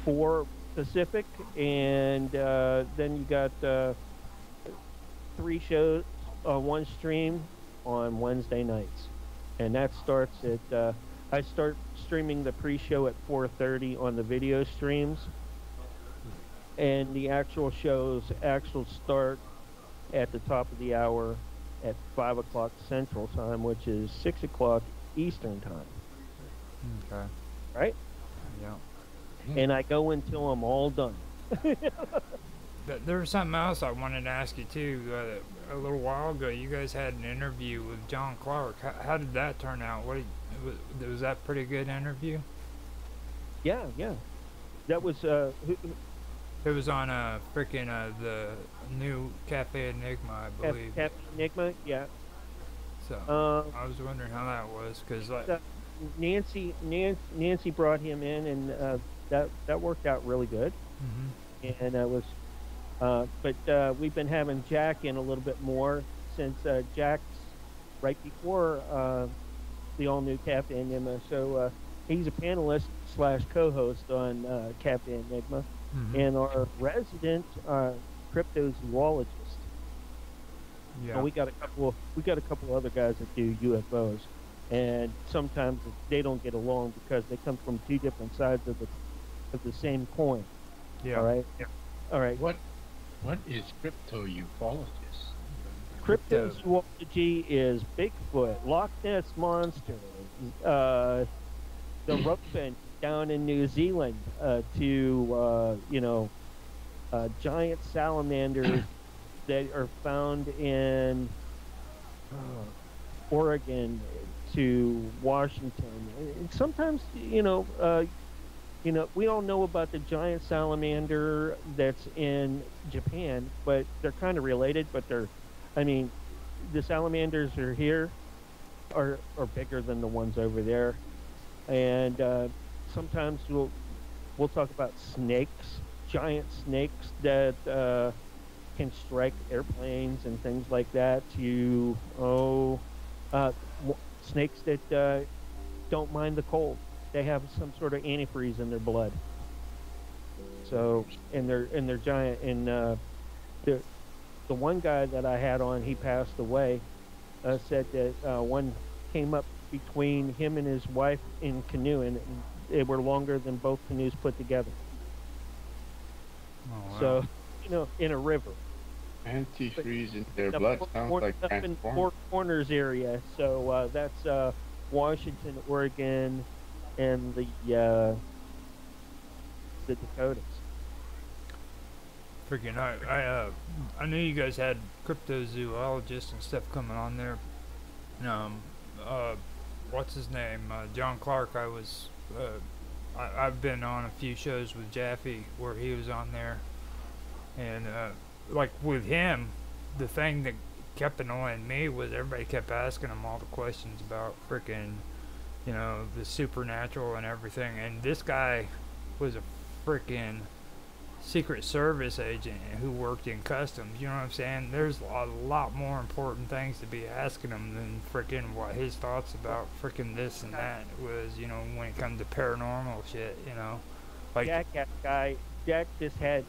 four Pacific, and uh, then you got uh, three shows on one stream on Wednesday nights, and that starts at. Uh, I start streaming the pre-show at 4:30 on the video streams, and the actual shows actual start at the top of the hour at five o'clock Central Time, which is six o'clock Eastern Time.
okay.
Right.
Yeah.
and I go until I'm all done.
Th- There was something else I wanted to ask you too. Uh, a little while ago, you guys had an interview with John Clark. How, how did that turn out? What was, was that a pretty good interview?
Yeah, yeah. That was uh, who,
It was on uh freaking uh the new Cafe Enigma, I believe.
Cafe Enigma. Yeah.
so
Uh,
I was wondering how that was because like
Uh, Nancy, Nancy, Nancy brought him in, and uh, that that worked out really good.
mhm.
And I was, uh, but uh, we've been having Jack in a little bit more since uh, Jack's right before uh, the all new Cafe Enigma. So uh, he's a panelist slash co-host on uh, Cafe Enigma.
Mhm.
and our resident uh, cryptozoologist.
yeah.
And we got a couple. We got a couple other guys that do UFOs, and sometimes they don't get along because they come from two different sides of the of the same coin.
yeah.
All right. All right.
What what is crypto ufologist?
Cryptozoology is Bigfoot, Loch Ness monster, uh, the rockfin down in New Zealand, uh, to uh, you know, uh, giant salamanders that are found in uh, Oregon to Washington. And sometimes, you know, uh, you know, we all know about the giant salamander that's in Japan, but they're kind of related. But they're, I mean, the salamanders are here are are bigger than the ones over there, and uh, sometimes we'll we'll talk about snakes, giant snakes that uh, can strike airplanes and things like that. To oh, uh, snakes that uh, don't mind the cold. They have some sort of antifreeze in their blood. So, and they're and they're giant. And uh, the the one guy that I had on, he passed away. Uh, said that uh, one came up between him and his wife in canoe, and they were longer than both canoes put together.
Oh, wow.
So, you know, in a river.
Antifreeze in their
The
blood
Four-
sounds
Four-
like
up in. Four Corners area. So uh, that's uh, Washington, Oregon, and the uh, the Dakotas.
freaking I I uh I knew you guys had cryptozoologists and stuff coming on there. Um, uh, what's his name? Uh, John Clark. I was uh, I, I've been on a few shows with Jaffe where he was on there, and uh, like with him, the thing that kept annoying me was everybody kept asking him all the questions about freaking, you know, the supernatural and everything, and this guy was a freaking Secret Service agent who worked in customs. You know what I'm saying? There's a lot more important things to be asking him than freaking what his thoughts about freaking this and that was. You know, when it comes to paranormal shit. You know, like
Jack that guy. Jack just had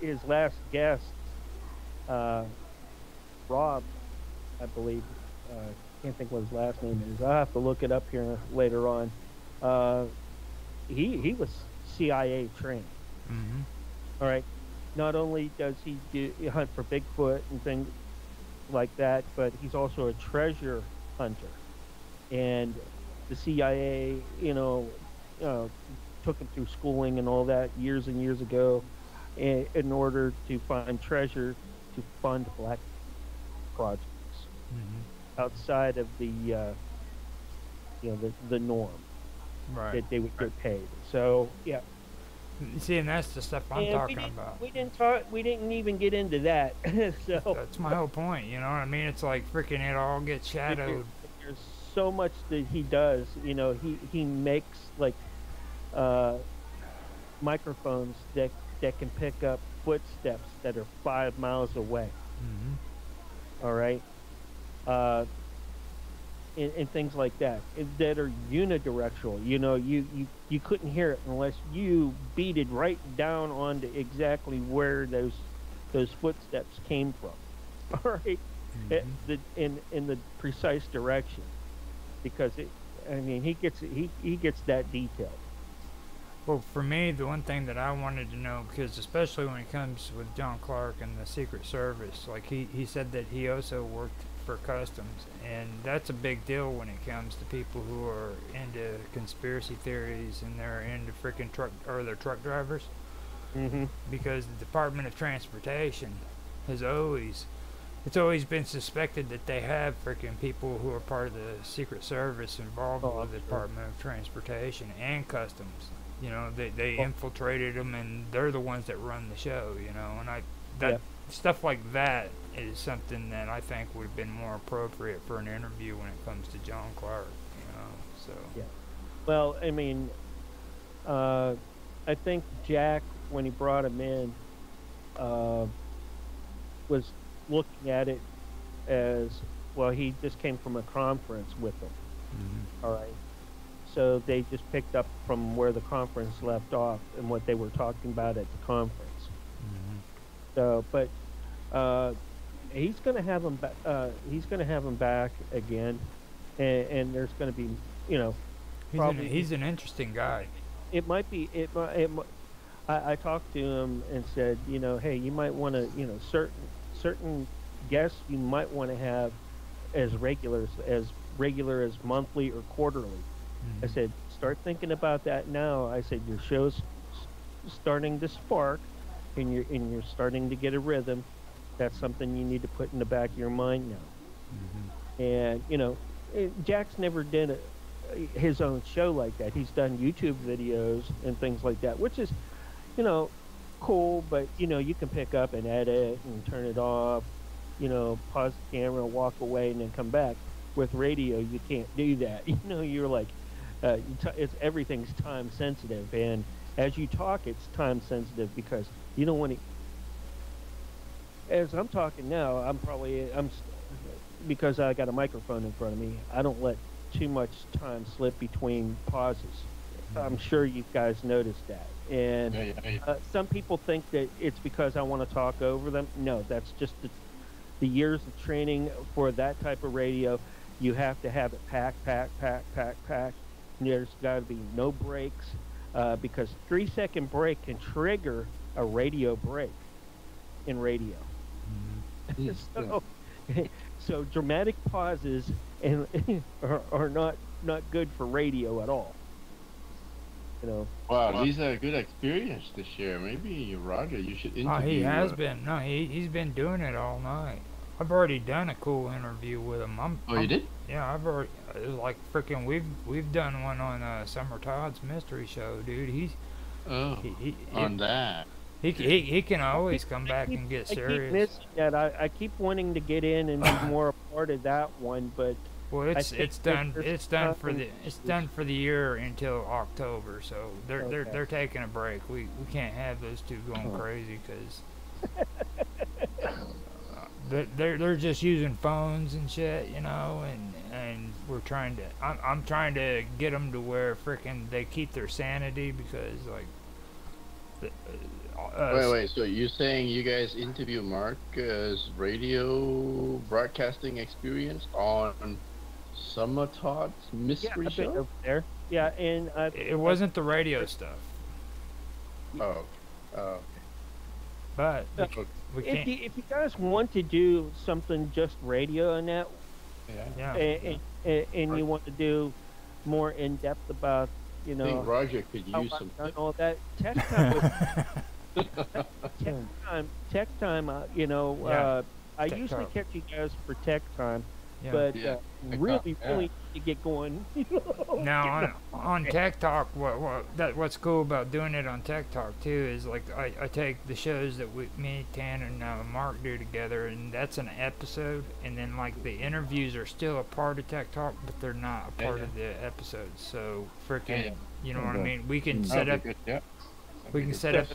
his last guest, uh, Rob, I believe. Uh, can't think what his last name is. I'll have to look it up here later on. Uh, he he was CIA trained.
hmm
All right. Not only does he do, hunt for Bigfoot and things like that, but he's also a treasure hunter. And the CIA, you know, uh, took him through schooling and all that years and years ago in, in order to find treasure to fund black projects
hmm
outside of the, uh, you know, the, the norm
right.
that they would get paid. So, yeah.
See, and that's the stuff I'm
and
talking
didn't,
about.
we didn't talk. We didn't even get into that. so
That's my whole point. You know what I mean? It's like freaking it all gets shadowed.
there's so much that he does. You know, he he makes like uh, microphones that that can pick up footsteps that are five miles away.
hmm
All right, uh, and, and things like that that are unidirectional. You know, you, you you couldn't hear it unless you beated right down onto exactly where those those footsteps came from. All right mm-hmm. at the, in in the precise direction because it I mean he gets he he gets that detail.
Well, for me, the one thing that I wanted to know, because especially when it comes with John Clark and the Secret Service, like he, he said that he also worked for customs, and that's a big deal when it comes to people who are into conspiracy theories and they're into freaking truck or they're truck drivers,
Mm-hmm.
because the Department of Transportation has always it's always been suspected that they have freaking people who are part of the Secret Service involved
Oh,
with the. Department of Transportation and Customs. You know, they they
Oh.
infiltrated them, and they're the ones that run the show. You know, and I that
Yeah.
stuff like that is something that I think would have been more appropriate for an interview when it comes to John Clark. You know, so
Yeah. Well, I mean, uh, I think Jack when he brought him in uh, was looking at it as well. He just came from a conference with them. All right. So they just picked up from where the conference left off and what they were talking about at the conference. So, but uh, he's going to have him back. Uh, he's going to have him back again, and, and there's going to be, you know,
he's an, he's an interesting guy.
it might be it. mi- it I, I talked to him and said, you know, hey, you might want to, you know, certain certain guests you might want to have as regulars, as regular as monthly or quarterly. I
Mhm.
said, start thinking about that now. I said, your show's starting to spark, and you're and you're starting to get a rhythm. That's something you need to put in the back of your mind now. And you know, eh, Jack's never did a, his own show like that. He's done YouTube videos and things like that, which is, you know, cool. But you know, you can pick up and edit and turn it off. You know, pause the camera, walk away, and then come back. With radio, you can't do that. You know, you're like, uh, you t- it's everything's time sensitive, and as you talk, it's time sensitive because you don't want to. As I'm talking now, I'm probably I'm because I got a microphone in front of me. I don't let too much time slip between pauses. I'm sure you guys noticed that, and
Yeah, yeah, yeah.
uh, some people think that it's because I want to talk over them. No, that's just the, the years of training for that type of radio. You have to have it pack, pack, pack, pack, pack. There's got to be no breaks uh, because three second break can trigger a radio break in radio.
Yeah,
so, so dramatic pauses and are, are not not good for radio at all. You know.
Wow, these are a good experience this year. Maybe Roger, you should interview.
Oh, he has
uh,
been. No, he he's been doing it all night. I've already done a cool interview with him. I'm.
Oh, you
I'm-
did?
Yeah, I've already. It was like freaking. We've we've done one on uh, Summer Todd's mystery show, dude. He's
Oh,
he he,
on that.
He, he, he can always come back
keep-
and get
I keep
serious.
missing that. I, I keep wanting to get in and be more a part of that one, but
Well, it's it's done. It's done for the it's done for the year until October. So they're they're they're taking a break. We we can't have those two going
Oh.
crazy because they're, they're they're just using phones and shit, you know, and and we're trying to. I'm I'm trying to get them to where frickin' they keep their sanity because like. The, uh, us-
Wait, wait. So you're saying you guys interview Mark's radio broadcasting experience on Summer Todd's mystery
I've
show?
over there. Yeah, and I've,
It wasn't the radio stuff,
Oh, oh.
but we, we
if
can't.
you, if you guys want to do something just radio and that,
Yeah.
Yeah.
and, and, and you want to do more in depth about, you
I
know,
think Roger could use some.
all that tech time. was- tech time, tech time. Uh, you know,
Yeah,
uh, I
Tech
usually
Time.
catch you guys for tech time,
yeah.
but
Yeah,
uh,
Tech
really,
Time, yeah.
really need to get going. now know,
No,
get
I, on Tech Talk, what what that what's cool about doing it on Tech Talk too is like I, I take the shows that we, me, Tan, and uh, Mark do together, and that's an episode, and then like the interviews are still a part of Tech Talk, but they're not a part
yeah.
of the episode. So freaking,
yeah.
you know what I mean? We can set
That'd
up,
be good, Yeah.
we can set up,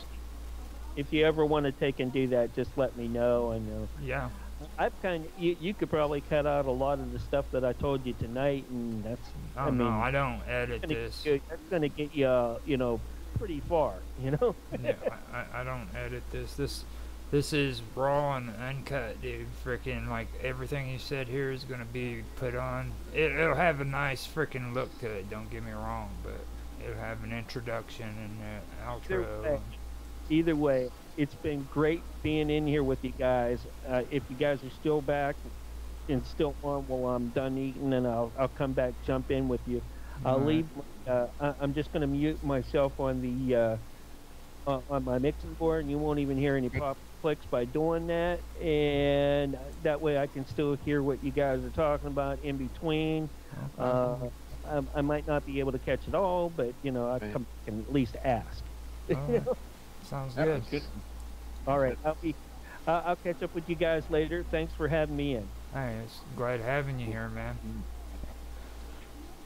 If you ever want to take and do that, just let me know. And uh,
yeah,
I've kind of you, you could probably cut out a lot of the stuff that I told you tonight, and that's
I
I
don't
mean,
I don't edit this.
you, that's going to get you, uh, you know, pretty far. You know.
yeah, I, I, don't edit this. This this is raw and uncut, dude. Freaking like everything you said here is gonna be put on. It, it'll have a nice freaking look to it. Don't get me wrong, but it'll have an introduction and an outro.
Either way, it's been great being in here with you guys. Uh, if you guys are still back and still on while I'm done eating, and I'll I'll come back jump in with you. I'll
Alright.
leave. Uh, I, I'm just going to mute myself on the uh, on, on my mixing board, and you won't even hear any pop clicks by doing that. And that way, I can still hear what you guys are talking about in between. Uh, I, I might not be able to catch it all, but you know, I
Right.
come, can at least ask.
Alright. Sounds
Yeah,
good.
that's good.
All right, I'll be. Uh, I'll catch up with you guys later. Thanks for having me in.
Hey, it's great having you here, man.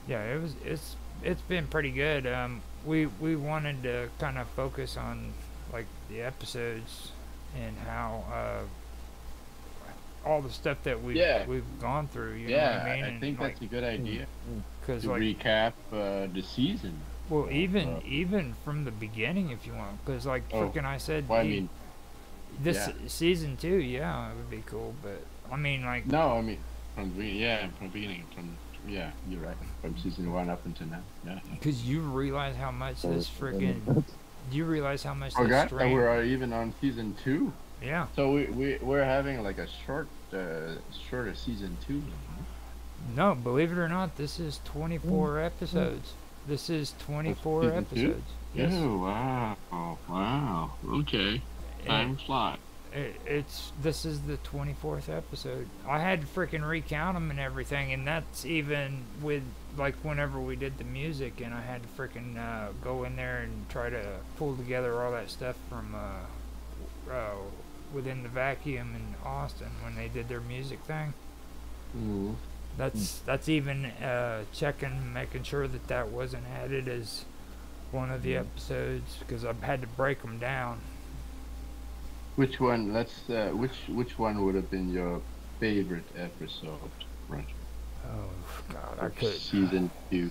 Yeah, it was. It's it's been pretty good. Um, we we wanted to kind of focus on like the episodes and how uh all the stuff that we
Yeah.
have we've gone through. You
yeah,
know what I mean?
I
and
think
like,
that's a good idea
because
to
like
recap uh, the season.
Well even
uh,
even from the beginning if you want because like
Oh,
freaking I said
Well, I mean,
this
yeah.
season two yeah it would be cool but I mean like
no, I mean from the yeah from the beginning from yeah you're right from season one up until now. Yeah.
because you realize how much this
Uh,
freaking do you realize how much this
Forgot that we're uh, even on season two.
yeah
So we we we're having like a short uh, shorter season two.
No, believe it or not, this is 24 episodes. This is 24
season
episodes. Yes.
Oh wow! Wow! Okay.
And
flies.
it, it's this is the 24th episode. I had to freaking recount them and everything, and that's even with like whenever we did the music, and I had to freaking uh, go in there and try to pull together all that stuff from uh, uh, within the vacuum in Austin when they did their music thing.
Mm.
That's that's even uh, checking, making sure that that wasn't added as one of the episodes because I've had to break them down.
Which one? Let's. Uh, which which one would have been your favorite episode, Roger?
Oh God, I could.
Season two.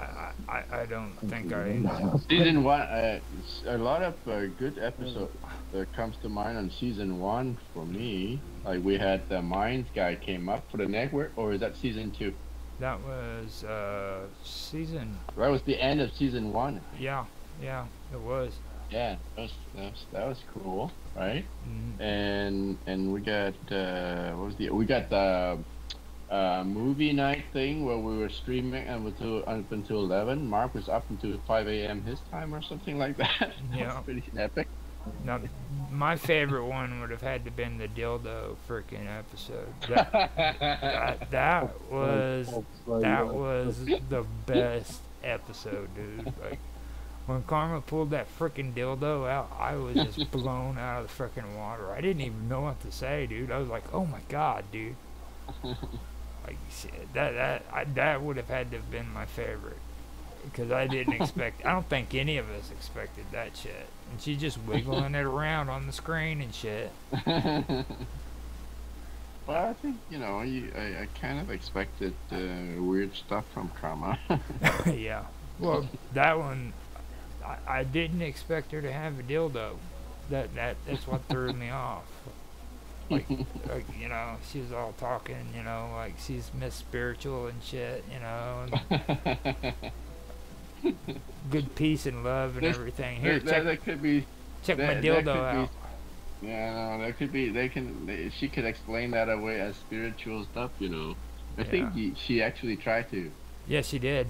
I, I, I don't think I.
Season one. Uh, a lot of uh, good episode that comes to mind on season one for me. Like we had the Minds guy came up for the network, or is that season two?
That was uh, season.
That was the end of season one.
Yeah, yeah, it was.
Yeah, that was that was, that was cool, right?
Mhm.
and and we got uh, what was the we got the uh, movie night thing where we were streaming up until up until eleven. Mark was up until five a.m. his time or something like that.
Yeah.
Pretty epic.
Now, my favorite one would have had to been the dildo freaking episode. That, that, that was That was the best episode, dude. Like when Karma pulled that freaking dildo out, I was just blown out of the freaking water. I didn't even know what to say, dude. I was like, "Oh my god, dude!" Like shit, that that I, that would have had to have been my favorite because I didn't expect. I don't think any of us expected that shit. And she's just wiggling it around on the screen and shit.
well, I think you know you, I, I kind of expected uh, weird stuff from Karma.
yeah. Well, that one, I, I didn't expect her to have a dildo. That that that's what threw me off. Like, like, you know, she was all talking, you know, like she's Miss Spiritual and shit, you know, and good peace and love and
There's-
everything. Here,
that,
check
that could be
check my
that- that
dildo
could be-
out.
Yeah, no, that could be. They can. They, she could explain that away as spiritual stuff, you know. I
Yeah.
think he, she actually tried to.
Yeah, she did.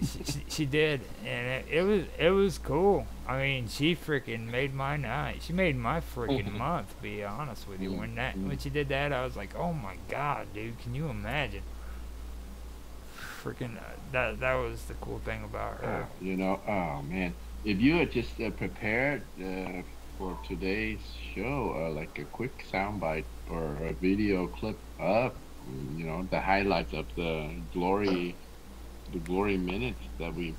she, she, she did, and it, it was it was cool. I mean, she freaking made my night. She made my freaking month. Be honest with you, mm, when that mm. when she did that, I was like, oh my god, dude, can you imagine? Freaking uh, that that was the cool thing about her.
Uh, you know, oh man, if you had just uh, prepared uh, for today's show, uh, like a quick soundbite or a video clip up, you know, the highlights of the glory, the glory minutes that we,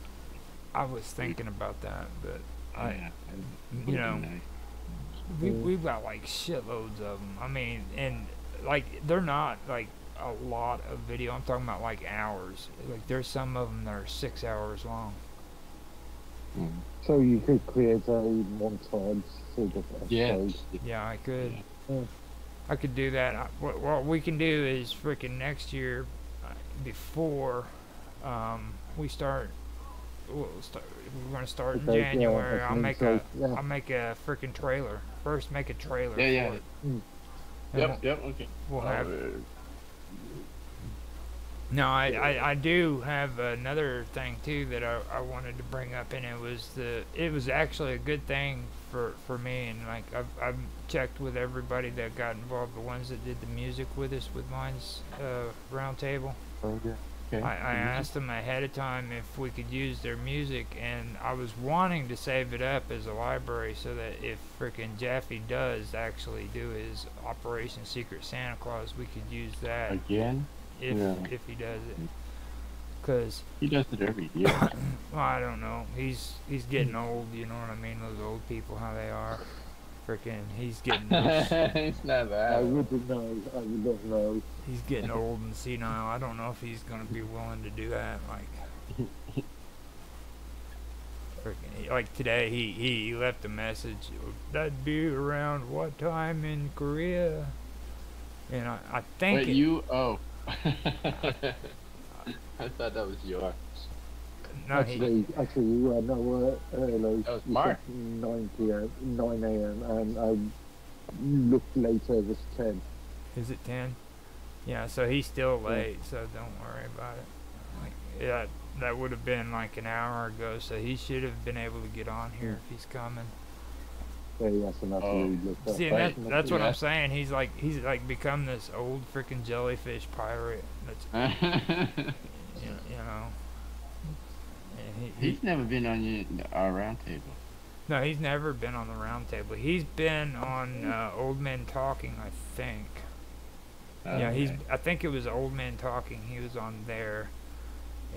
I was thinking about that, but I,
yeah,
you know,
nice.
we we've got like shitloads of them. I mean, and like they're not like a lot of video. I'm talking about like hours. Like there's some of them that are six hours long.
Mhm.
So you could create a montage sort of
Yes.
episode.
Yeah, I could.
Yeah.
I could do that. I, what, what we can do is freaking next year, uh, before um, we start. We'll start. We're gonna start in
Okay, yeah,
January.
I
I'll make
so,
a.
yeah.
will make a freaking trailer. First, make a trailer.
Yeah, yeah.
For it.
Mm.
And
Yep, yep, okay.
We'll, we'll
Uh,
have. No, I, I, I do have another thing too that I, I wanted to bring up, and it was the it was actually a good thing for, for me, and like I've, I've checked with everybody that got involved, the ones that did the music with us with Minds uh, roundtable.
oh, yeah. Okay.
I, I asked them ahead of time if we could use their music, and I was wanting to save it up as a library so that if frickin' Jaffe does actually do his Operation Secret Santa Claus, we could use that
Again,
if
Yeah.
if he does it. Cause
he does it every year.
well, I don't know, he's he's getting old. You know what I mean? Those old people, how they are. Frickin', he's getting
it's not
I
that.
wouldn't know. I would not know.
he's getting old and senile. I don't know if he's gonna be willing to do that. Like, frickin', like today, he he left a message. That'd be around what time in Korea? And I, I think
Wait,
it-
you? Oh. I thought that was yours.
no, he,
actually, you yeah, no, uh, early.
That was
It
Mark.
9 p.m., 9 a.m., and I looked later, it was 10.
Is it ten? Yeah, so he's still late, so don't worry about it. Like, yeah, that would have been like an hour ago, so he should have been able to get on here if he's coming.
So he hasn't
Oh.
actually looked up.
See, and that, that's what
Yeah.
I'm saying. He's like he's like become this old freaking jellyfish pirate. That's you know, you know. And he, he,
He's never been on your, our round table.
no, he's never been on the round table. He's been on uh, Old Men Talking, I think. Yeah, he's. I think it was Old Men Talking. He was on there,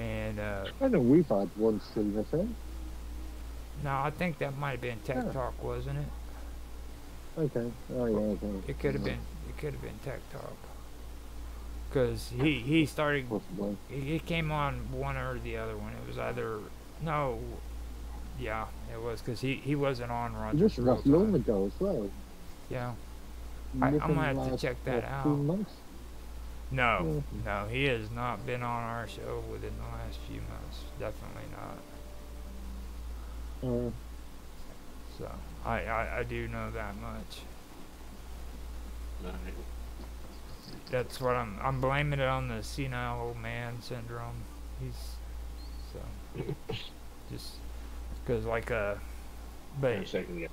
and uh,
I know we've had one stream, I think.
No, I think that might have been Tech
Yeah.
Talk, wasn't it?
Okay. Oh, yeah, okay.
It could have been. It could have been Tech Talk. Cause he he started.
Possibly.
He came on one or the other one. It was either no. Yeah, it was because he he wasn't on Roger.
Was not long ago as well.
Yeah. I- I'm gonna have to check that out.
months?
No, no, he has not been on our show within the last few months. Definitely not.
Uh,
So I I, I do know that much. That's what I'm I'm blaming it on the senile old man syndrome. He's so just because like uh, but
a second, yeah.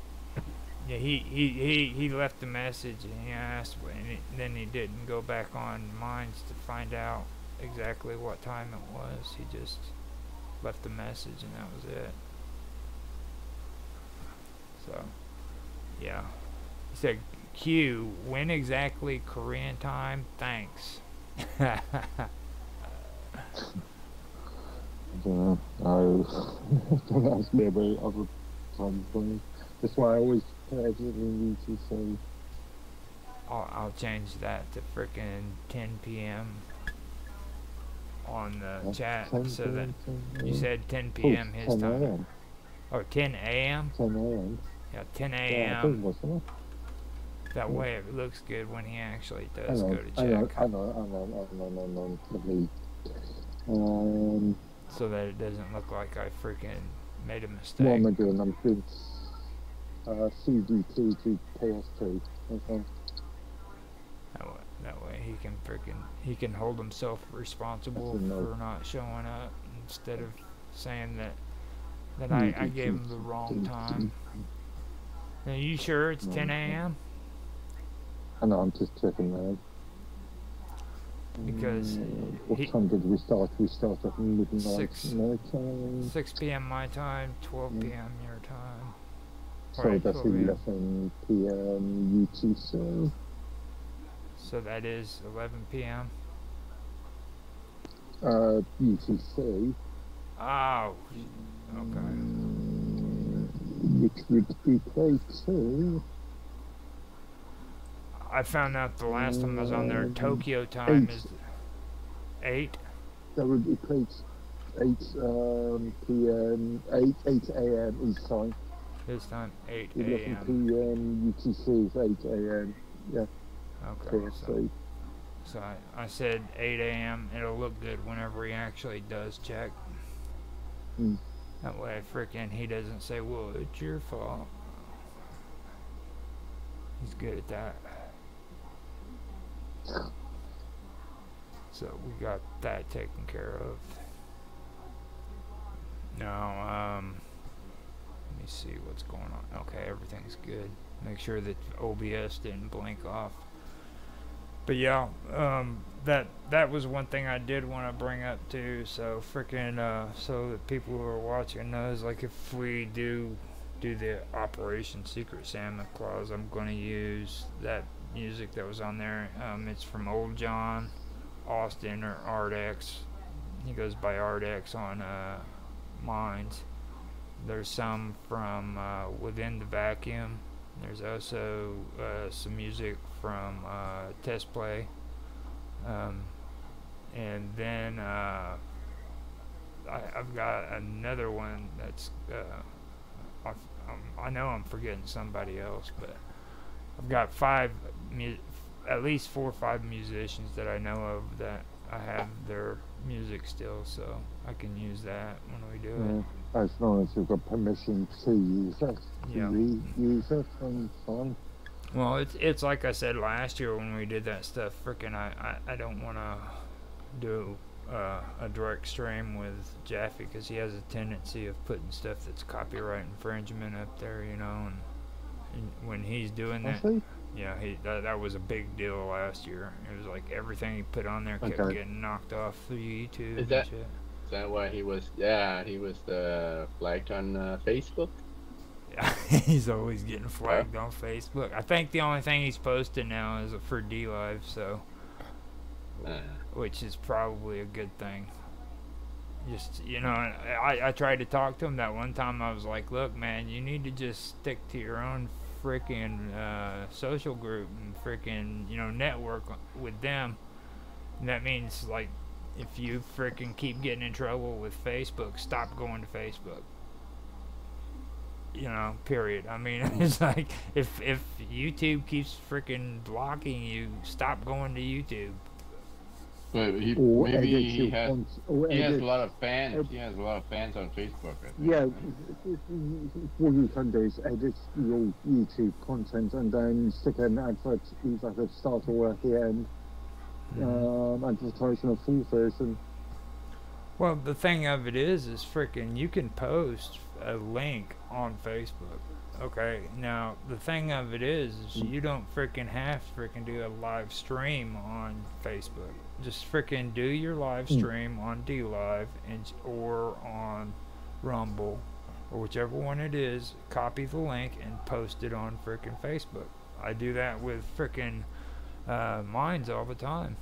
yeah he, he he he left a message and he asked and he, then he didn't go back on Minds to find out exactly what time it was. He just left a message and that was it. So yeah, he said Q when exactly Korean time? Thanks.
I don't know. Don't ask me about other time things. That's why I always everything you say.
I'll, I'll change that to freaking 10 p.m. on the chat so that you said 10 p.m. Oh, his
10
time. Or 10 a.m.
10 a.m.
Yeah, 10 a.m.
wasn't
that way it looks good when he actually does go to
hang on,
check,
hang on, hang on, hang on, hang on. Let me. Um,
so that it doesn't look like I freaking made a
what
mistake.
am I doing? I'm doing uh, PS2. Okay.
That way, that way he can freaking he can hold himself responsible
That's a no.
for not showing up instead of saying that that I, I gave him the wrong time. Are you sure it's 10 a.m.?
I know, I'm just checking that.
Because
Mm, what
he-
time did we start? We started at midnight
Six.
my time.
6 p.m. my time, 12
Mm.
p.m. your time.
So
Right,
that's 11 p.m. UTC.
So that is 11 p.m.
Uh, UTC.
Oh, okay.
Mm, It would be play two.
I found out the last time I was on there,
Mm,
Tokyo time
eight.
is 8.
That would equate 8 um, p.m. 8 8 a.m. East time.
His time, 8
11
a.m.
p.m. UTC is 8 a.m. Yeah.
Okay, so,
KSA.
so I, I said 8 a.m. It'll look good whenever he actually does check.
Mm.
That way, frickin' he doesn't say, "Well, it's your fault." He's good at that. So we got that taken care of. Now, um, let me see what's going on. Okay, everything's good. Make sure that OBS didn't blink off. But yeah, um, that that was one thing I did want to bring up too. So freaking, uh, so that people who are watching knows, like if we do do the Operation Secret Santa Claus, I'm going to use that music that was on there. Um, it's from Old John Austin or Ardex. He goes by Ardex on uh, Minds. There's some from uh, Within the Vacuum. There's also uh, some music from uh, Test Play. Um, and then uh, I, I've got another one that's. Uh, um, I know I'm forgetting somebody else, but I've got five, at least four or five musicians that I know of that I have their music still, so I can use that when we do it.
Yeah. As long as you've got permission to use it,
Yeah.
re-use it, then fine.
Well, it's it's like I said last year when we did that stuff. Frickin', I I, I don't want to do uh, a direct stream with Jaffe because he has a tendency of putting stuff that's copyright infringement up there, you know. And, and when he's doing that,
see.
yeah, he that, that was a big deal last year. It was like everything he put on there kept
Okay.
getting knocked off through YouTube.
Is
and
that-
shit.
Is that why he was? Yeah, he was uh, flagged on uh, Facebook.
He's always getting flagged on Facebook. I think the only thing he's posting now is a for DLive, so.
Uh,
which is probably a good thing. Just you know, I I tried to talk to him that one time. I was like, "Look, man, you need to just stick to your own freaking uh, social group and freaking you know network with them." And that means like, if you freaking keep getting in trouble with Facebook, stop going to Facebook. You know, period. I mean, it's like if if YouTube keeps freaking blocking you, stop going to YouTube.
but he maybe he has
cont-
he has a lot of fans. He has a lot of fans on Facebook. Think.
Yeah, for you Sundays, do edit your YouTube content and then stick an advert either at the start or at the end. Um, advertising a full version.
Well, the thing of it is, is freaking you can post a link on Facebook. Okay, now the thing of it is, is you don't freaking have to freaking do a live stream on Facebook. Just freaking do your live
Mm.
stream on DLive and or on Rumble or whichever one it is. Copy the link and post it on freaking Facebook. I do that with freaking uh, Minds all the time.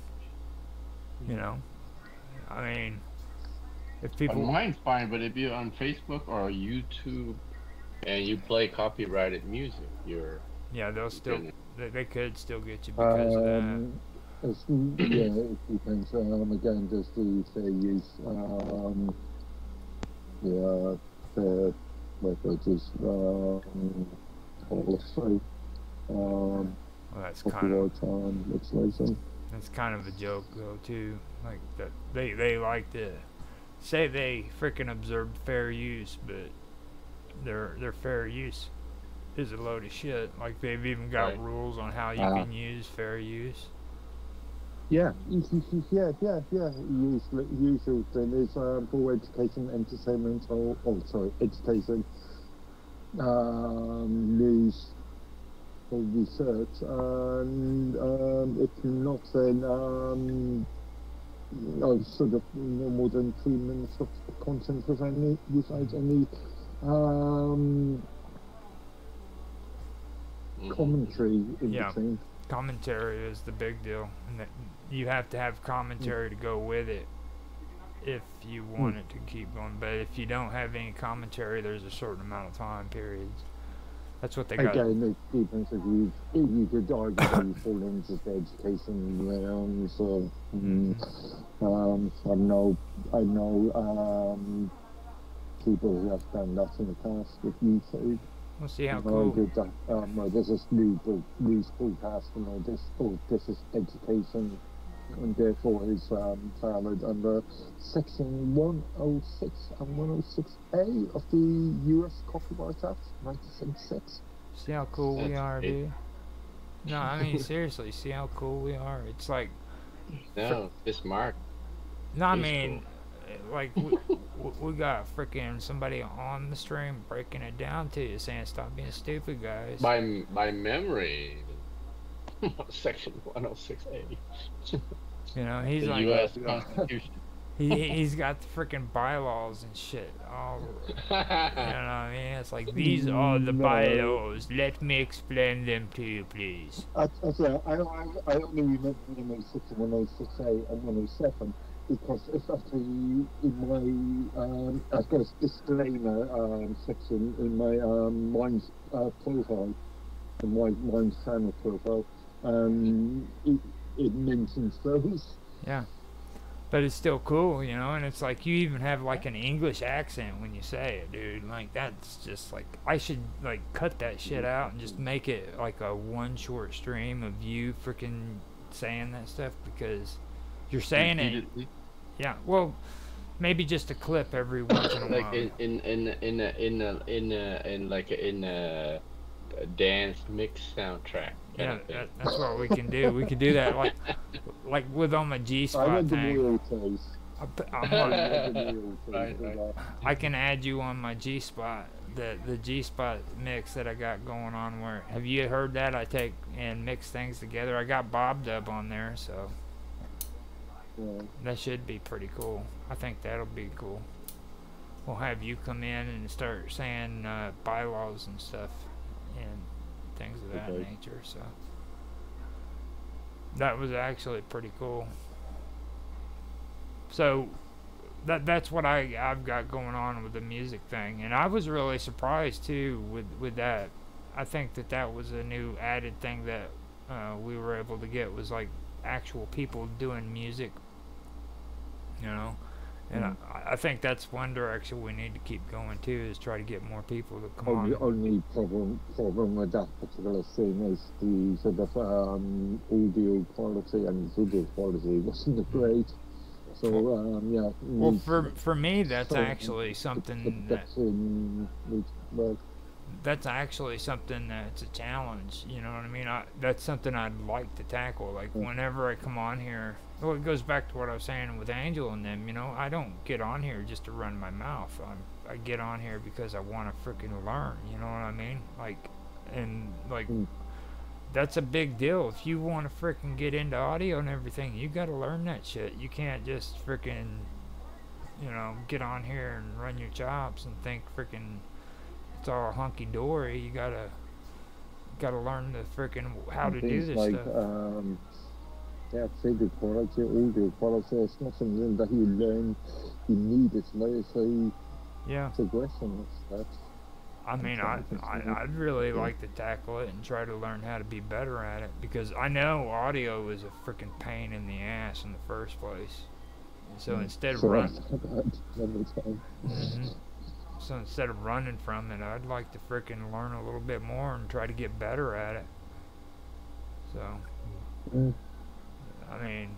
You know, I mean, if people
On Minds fine, but if you're on Facebook or YouTube and you play copyrighted music, you're
Yeah, they'll still they, they could still get you because of that.
Um, it's, yeah, it depends. Um, again, there's the fair use. Um, yeah, fair leverages. Um, also, um,
Well, that's kind of
copyright um, legislation.
that's kind of a joke though too. Like that they they like to say they freaking observed fair use, but their their fair use is a load of shit. Like they've even got
Right.
rules on how you
Ah.
can use fair use.
Yeah, yeah, yeah, yeah. Usually, usually then is um, for education, entertainment, or oh, sorry, education, um, news, or research, and um, if not, then um, I sort of no more than three minutes of content without any, without any um,
Mhm.
commentary in
Yeah.
between.
commentary is the big deal, and that you have to have commentary to go with it if you want it to keep going. But if you don't have any commentary, there's a certain amount of time periods. That's what they got.
Again, it depends if you if you could argue that you fall into the education realm. So, mm, um, I know I know um, people who have done that in the past with YouTube.
We'll see how cool.
did that. Um, well, this is new, broadcast, you know, this, oh, this is education, and therefore is um, valid under section 106 and 106A of the U.S. Copyright Act, 1976.
See how cool we are,
great.
dude. No, I mean seriously. See how cool we are. It's like
No, this mark.
No, I mean, uh, like we, we got freaking somebody on the stream breaking it down to you, saying stop being stupid, guys.
By m- by memory, section 106A.
You know, he's
the
like,
U.S. Constitution.
he he- he's got the freaking bylaws and shit. All you know what I mean? It's like these are the
No.
bylaws. Let me explain them to you, please.
I, I, say, I, I, I only remember 106 and 106A and 107 because it's actually in my, um, I've got a disclaimer um, section in my um, Minds uh, profile, in my Minds channel profile. Um, it, it mentions those. Yeah.
But it's still cool, you know, and it's like you even have like an English accent when you say it, dude. Like that's just like I should like cut that shit out and just make it like a one short stream of you freaking saying that stuff because you're saying it.
Repeatedly.
Yeah, well, maybe just a clip every once in a
like
while.
in in in in a, in a, in in like a, in a, a dance mix soundtrack.
yeah, that, that's what we can do. We can do that like like with on my G spot thing. I put- I'm on-
want the real taste
Right,
of
right.
that.
I can add you on my G spot, the the G spot mix that I got going on. Where have you heard that? I take and mix things together. I got Bob Dub on there, so
Yeah.
that should be pretty cool. I think that'll be cool. We'll have you come in and start saying uh, bylaws and stuff and things of that
Okay.
nature. So that was actually pretty cool. So that that's what I I've got going on with the music thing, and I was really surprised too with with that. I think that that was a new added thing that uh, we were able to get was like actual people doing music. You know, and
Mm.
I, I think that's one direction we need to keep going too is try to get more people to come
Only,
on.
The only problem problem with that particular thing is the sort of um, audio quality and video quality wasn't great. So um, yeah.
Well, for for me, that's
so,
actually something that
work.
that's actually something that's a challenge. You know what I mean? I, that's something I'd like to tackle. Like whenever I come on here, well, it goes back to what I was saying with Angel and them. You know, I don't get on here just to run my mouth. I'm, I get on here because I want to freaking learn. You know what I mean? Like, and like.
Mm.
That's a big deal. If you want to freaking get into audio and everything, you got to learn that shit. You can't just freaking, you know, get on here and run your chops and think freaking it's all hunky dory. You gotta gotta learn the freaking how to do this
like
stuff.
um, yeah, video quality, audio quality. It's not something that you learn. You need it. A
Yeah,
progression. That's
I mean, I, I I'd really like to tackle it and try to learn how to be better at it because I know audio is a freaking pain in the ass in the first place. So
Mm.
instead of
so
run,
that's that every time.
Mhm. So instead of running from it, I'd like to freaking learn a little bit more and try to get better at it. So,
Mm.
I mean,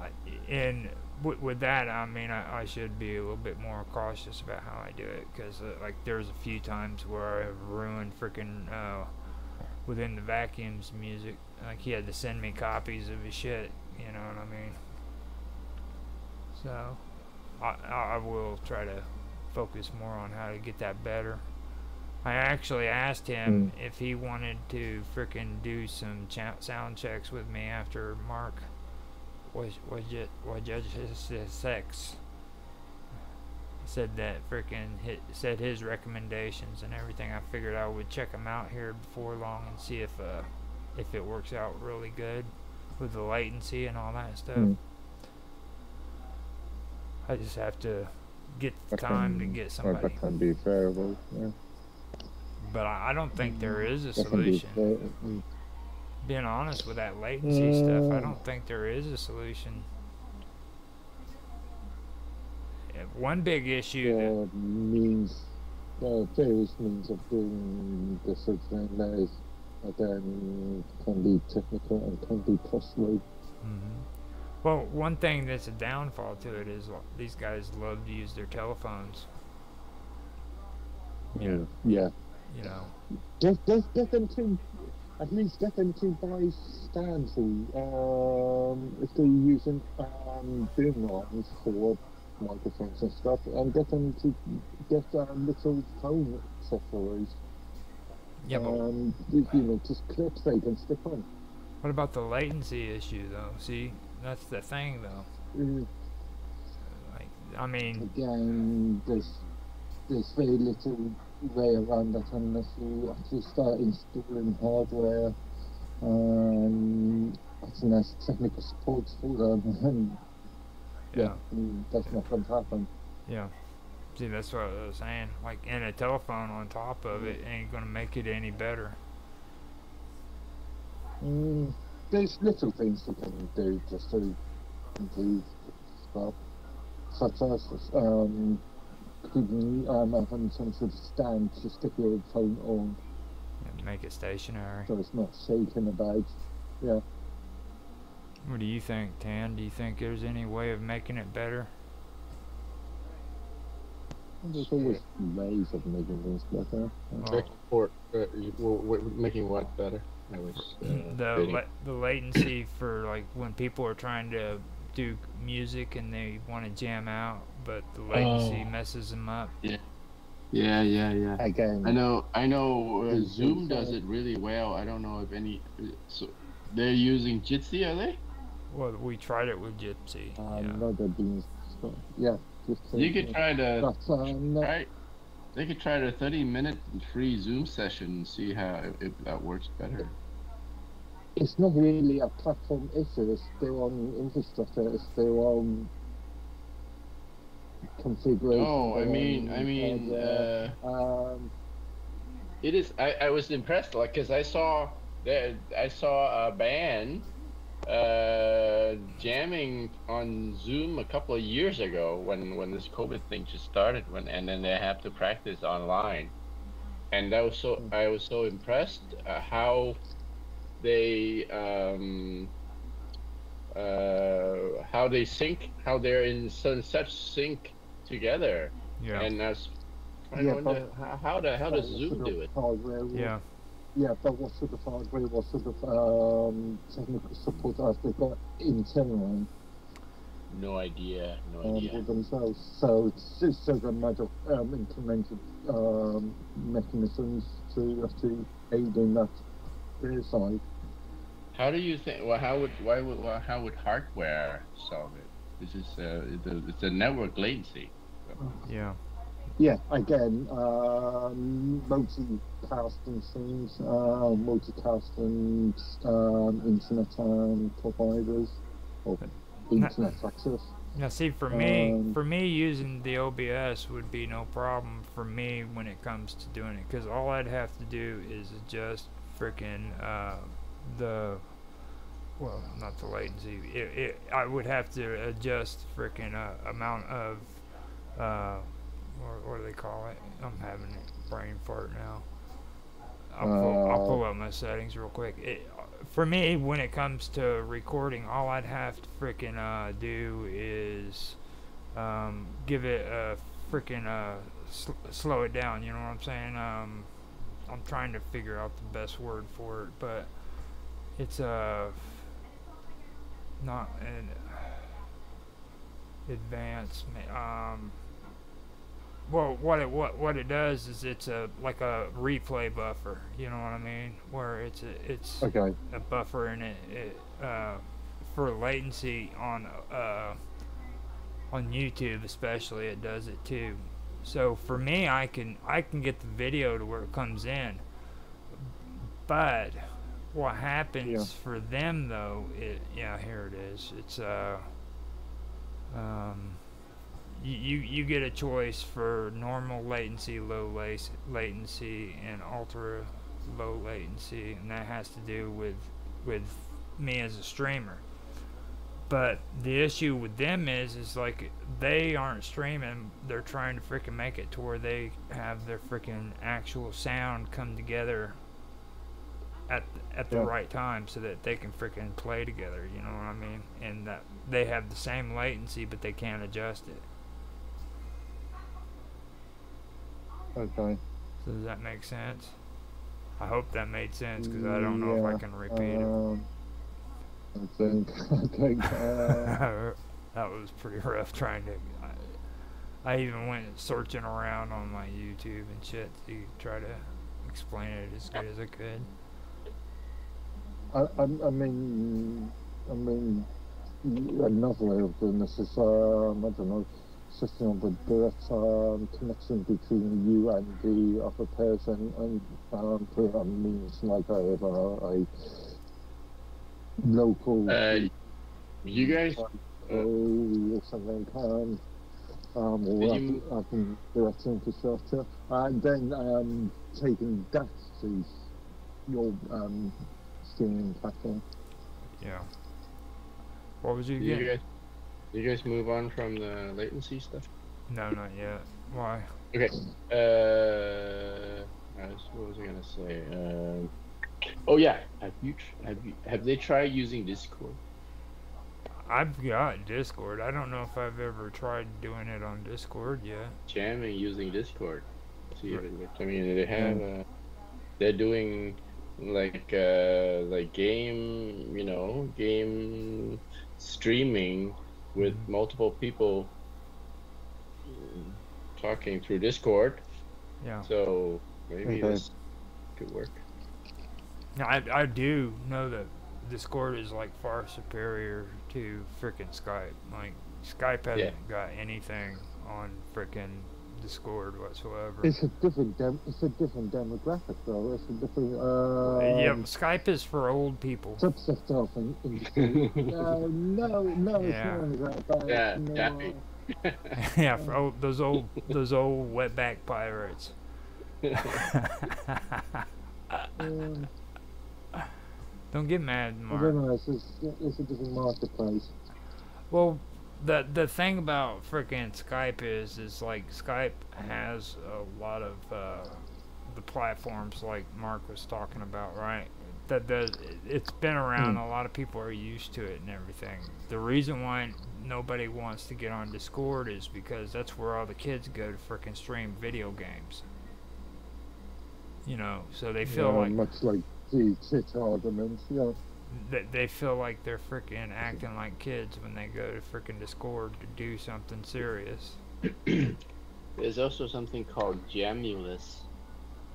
I, and with, with that, I mean, I, I should be a little bit more cautious about how I do it because, uh, like, there's a few times where I've ruined freaking uh, within the vacuums music. Like, he had to send me copies of his shit. You know what I mean? So, I, I will try to focus more on how to get that better. I actually asked him if he wanted to frickin' do some cha- sound checks with me after Mark was was just was judge his, his sex said that freaking hit said his recommendations and everything. I figured I would check them out here before long and see if uh if it works out really good with the latency and all that stuff.
Mm.
I just have to get
That
time to get somebody.
that can be variable. Yeah.
But I, I don't think there is a
That can
solution.
Mm.
Being honest with that latency stuff, I
Uh,
don't think there is a solution. One big issue that
There means, are various means of doing the thing that is, that then can be technical and can be costly.
hmm Well, one thing that's a downfall to it is these guys love to use their telephones. Yeah.
Mm, Yeah.
You know.
Get, get, get them to, at least get them to buy stands or, um, if they're using, um, boom lines for microphones and stuff, and get them to get, um, little phone accessories.
Yeah,
Um, you you know, just clips they can stick on.
what about the latency issue, though? See, that's the thing, though.
Mm,
Like, I mean,
Again, there's, there's very little way around that unless you actually start installing hardware and actually has technical support for them. And
yeah,
mm, that's not going to happen.
yeah. See, that's what I was saying. Like, and a telephone on top of it ain't gonna make it any better.
Mm, there's little things you can do just to improve stuff, such as um, could um, having some sort of stand to stick your phone on
and Make it stationary.
so it's not shaking about. Yeah.
What do you think, Tan? Do you think there's any way of making it better?
There's always ways of making things better.
Oh.
Export, uh, you- w- w- making what better? I was uh,
the
bidding.
la- the latency for like when people are trying to do music and they want to jam out, but the latency
Oh.
messes them up.
Yeah, yeah, yeah.
Again,
I know, I know. Uh, Zoom does it really well. I don't know if any. So they're using Jitsi, are they?
Well, we tried it with Jitsi.
um,
yeah.
another being so, yeah, just
You could try to
But um, no,
try. They could try the thirty-minute free Zoom session and see how if that works better.
It's not really a platform issue. It's still on infrastructure. It's still on configuration.
Oh, I mean, I mean,
hardware.
uh,
um,
it is. I, I was impressed, like, cause I saw that I saw a band uh jamming on Zoom a couple of years ago when when this COVID thing just started when and then they have to practice online and that was so I was so impressed uh, how they um uh how they sync how they're in su- such sync together
yeah.
and I
Yeah,
to
but-
wonder how, how the how does
what
Zoom do it
yeah.
Yeah, but what sort of hardware, what sort of um, technical support have they got internally
no idea no
um,
idea
themselves? So it's just a matter of um, implementing um, mechanisms to actually aid in that their side.
How do you think? Well, how would why would well, how would hardware solve it? This is uh, the, it's a network latency.
Yeah.
Yeah, again, um, multicasting things, uh, multicasting um, internet um, providers or internet access.
Now, see, for me,
Um,
for me, using the OBS would be no problem for me when it comes to doing it, because all I'd have to do is adjust freaking uh, the, well, not the latency. It, it, I would have to adjust freaking uh, amount of, uh, what, what do they call it? I'm having a brain fart now. I'll pull, I'll pull up my settings real quick. It, for me, when it comes to recording, all I'd have to freaking uh, do is um, give it a freaking uh, sl- slow it down. You know what I'm saying? Um, I'm trying to figure out the best word for it, but it's a not an advanced. ma- Um, well, what it what what it does is it's a like a replay buffer. You know what I mean? Where it's a, it's
Okay.
a buffer and it, it uh, for latency on uh, on YouTube especially it does it too. So for me I can I can get the video to where it comes in. But what happens
Yeah.
for them though, it yeah, here it is. It's uh um you, you, you get a choice for normal latency, low lace, latency, and ultra low latency, and that has to do with with me as a streamer. But the issue with them is, is like they aren't streaming; they're trying to freaking make it to where they have their freaking actual sound come together at at the
Yeah.
right time, so that they can freaking play together. You know what I mean? And that they have the same latency, but they can't adjust it.
Okay.
So does that make sense? I hope that made sense because I don't know if I can repeat
Um, I think. I think. Uh,
that was pretty rough trying to. I, I even went searching around on my YouTube and shit to try to explain it as good as I could.
I, I, I mean, I mean, another way of doing this is, um, I don't know, setting up a direct um, connection between you and the other person, and um, put means like I have a, a, local
Uh, you guys, Oh,
or something, um, um, or
Did
I,
you-
can, I can direct infrastructure, and then um, taking that to your um, streaming platform.
Yeah. What was you
do you guys, do you guys move on from the latency stuff?
No, not yet. Why? Okay.
Uh, I was, what was I gonna say? Um, oh yeah, have you have you have they tried using Discord?
I've got Discord. I don't know if I've ever tried doing it on Discord yet.
Jamming using Discord. See if it works. I mean, they have. Uh, they're doing like uh like game you know game streaming with multiple people talking through Discord.
Yeah.
So maybe
Okay.
this could work.
Now, I, I do know that Discord is like far superior to frickin' Skype. Like Skype hasn't got anything on frickin' Discord whatsoever.
It's a different dem- it's a different demographic though. It's a different um,
yeah, Skype is for old people.
subset of in- industry. uh, no, no, it's
Yeah.
not that bad.
Yeah,
no.
Yeah, for old, those old those old wetback pirates.
Um,
Don't get mad,
I
Mark.
don't know. It's, just, it's a different marketplace.
Well, the the thing about frickin' Skype is is like Skype has a lot of uh, the platforms like Mark was talking about, right? That the it's been around. A lot of people are used to it and everything. The reason why nobody wants to get on Discord is because that's where all the kids go to frickin' stream video games. You know, so they feel
Yeah,
like
much like the tit argument. Yeah.
They, they feel like they're freaking acting like kids when they go to freaking Discord to do something serious.
There's also something called Jamulus.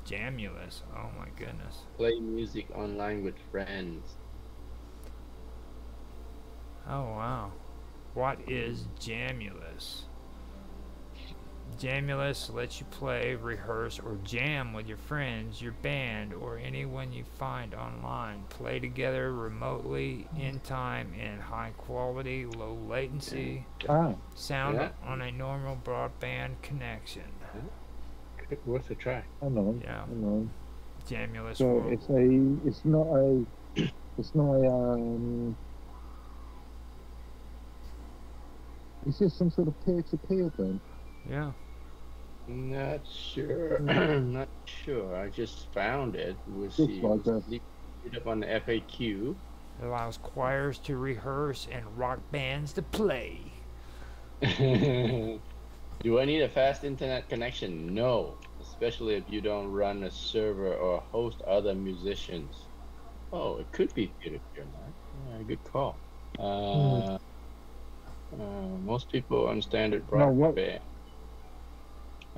Jamulus. Oh my goodness.
Play music online with friends.
Oh wow. What is Jamulus? Jamulus lets you play, rehearse, or jam with your friends, your band, or anyone you find online. Play together remotely, in time, in high quality, low latency, sound
Yeah.
on a normal broadband connection.
Could- Worth a try.
hang on.
Yeah.
Hang on.
Jamulus
So
World.
it's a. It's not a. It's not a. Um, is this some sort of peer-to-peer thing?
Yeah.
Not sure.
Mm.
Not sure. I just found it. We'll see.
like
We'll
that.
leave it up on the FAQ.
It allows choirs to rehearse and rock bands to play.
Do I need a fast internet connection? No, especially if you don't run a server or host other musicians. Oh, it could be peer-to-peer, Mark. Yeah, good call. Uh, uh, most people on standard
No, what-
broadband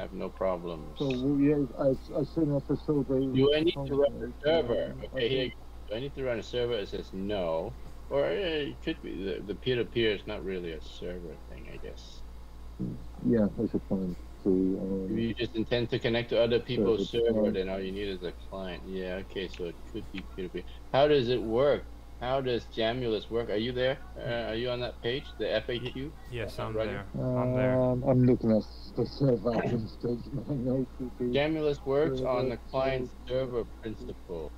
have no problems.
So yeah, I I seen up a survey.
Do I need to run a server? Okay, here. Do I need to run a server? It says no. Or it could be the, the peer-to-peer is not really a server thing, I guess.
Yeah, that's a point to.
If
Um,
you just intend to connect to other people's
Server
server, then all you need is a client. Yeah, okay, so it could be peer-to-peer. How does it work? How does Jamulus work? Are you there? Uh, are you on that page, the FAQ?
Yes, I'm
right.
there. I'm there.
um, I'm looking at the server instance. I.
Jamulus works on the client
server.
server principle.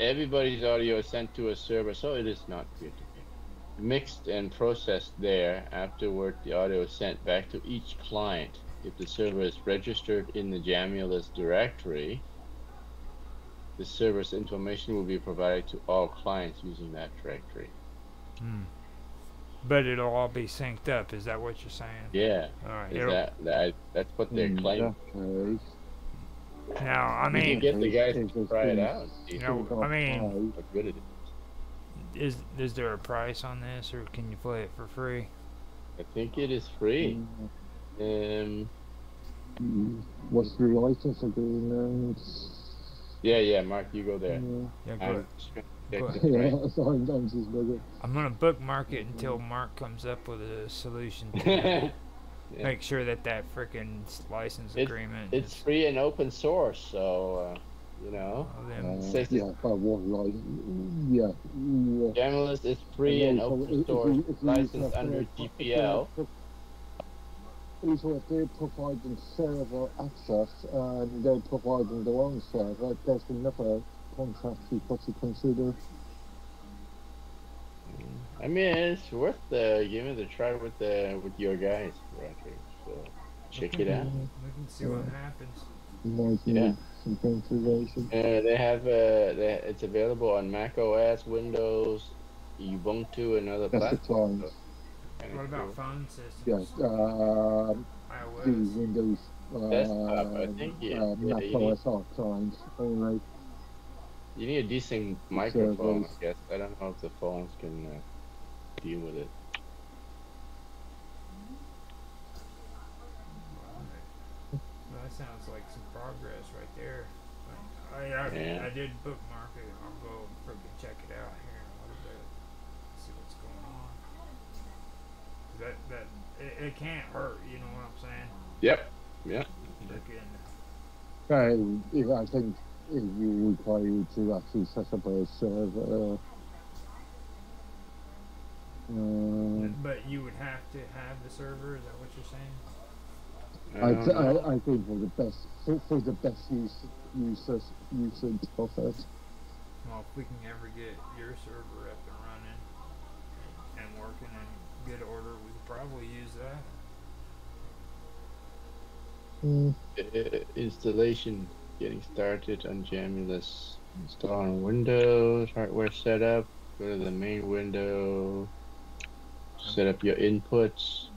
Everybody's audio is sent to a server, so it is not peer-to-peer. Mixed and processed there. Afterward, the audio is sent back to each client. If the server is registered in the Jamulus directory, the service information will be provided to all clients using that directory.
Hmm. But it'll all be synced up. Is that what you're saying?
Yeah,
All right.
is that, that that's what they're claiming.
that case,
now, I
You
mean,
get the guys to try it out and see
No, I mean-
how good it is.
is is there a price on this, or can you play it for free?
I think it is free. Um,
Mm, What's the license agreement?
Yeah, yeah, Mark, you go there.
Yeah.
Yeah, go
I'm just gonna
go
the
Yeah, I'm, I'm just looking.
I'm gonna bookmark it until Mark comes up with a solution to
Yeah.
make sure that that freaking license
It's-
agreement
It's
is.
free and open source, so uh, you know.
well, then-
Uh, yeah, but what like, yeah, yeah.
Jamulus is free and
Also,
open source,
you- if you
licensed under
their- if
GPL.
They're- if they're providing server access and they're providing their own server, there's another contract you've got to consider.
I mean, it's worth uh, giving it a try with the with your guys, Roger. So check it out.
We can see what happens.
You might
Yeah.
need some consideration.
Uh, they have uh, they, it's available on Mac OS, Windows, Ubuntu, and other
That's the
platforms.
Client.
Kinda
What about
cool.
phone
Yeah,
systems?
um, the. Windows. Uh,
Desktop, I think, yeah,
uh,
yeah,
Mac
you need-
OS are clients only.
You need a decent microphone,
Servers.
I guess. I don't know if the phones can uh, deal with it.
Well, that sounds like some progress right there. I, I,
Yeah.
I did bookmark it. I'll go freaking check it out here in a little bit. See what's going on. That that it, it can't hurt. You know what I'm saying?
Yep. Yeah.
Freaking
if I think if you require you to actually set up a server. Uh,
But you would have to have the server. Is that what you're saying?
I,
don't
th-
know.
I, I think for the best for, for the best use usage usage of it.
Well, if we can ever get your server up and running and working in good order, we could probably use that.
Mm,
Uh, installation getting started on Jamulus. Install on Windows, hardware setup. Go to the main window. Set up your inputs.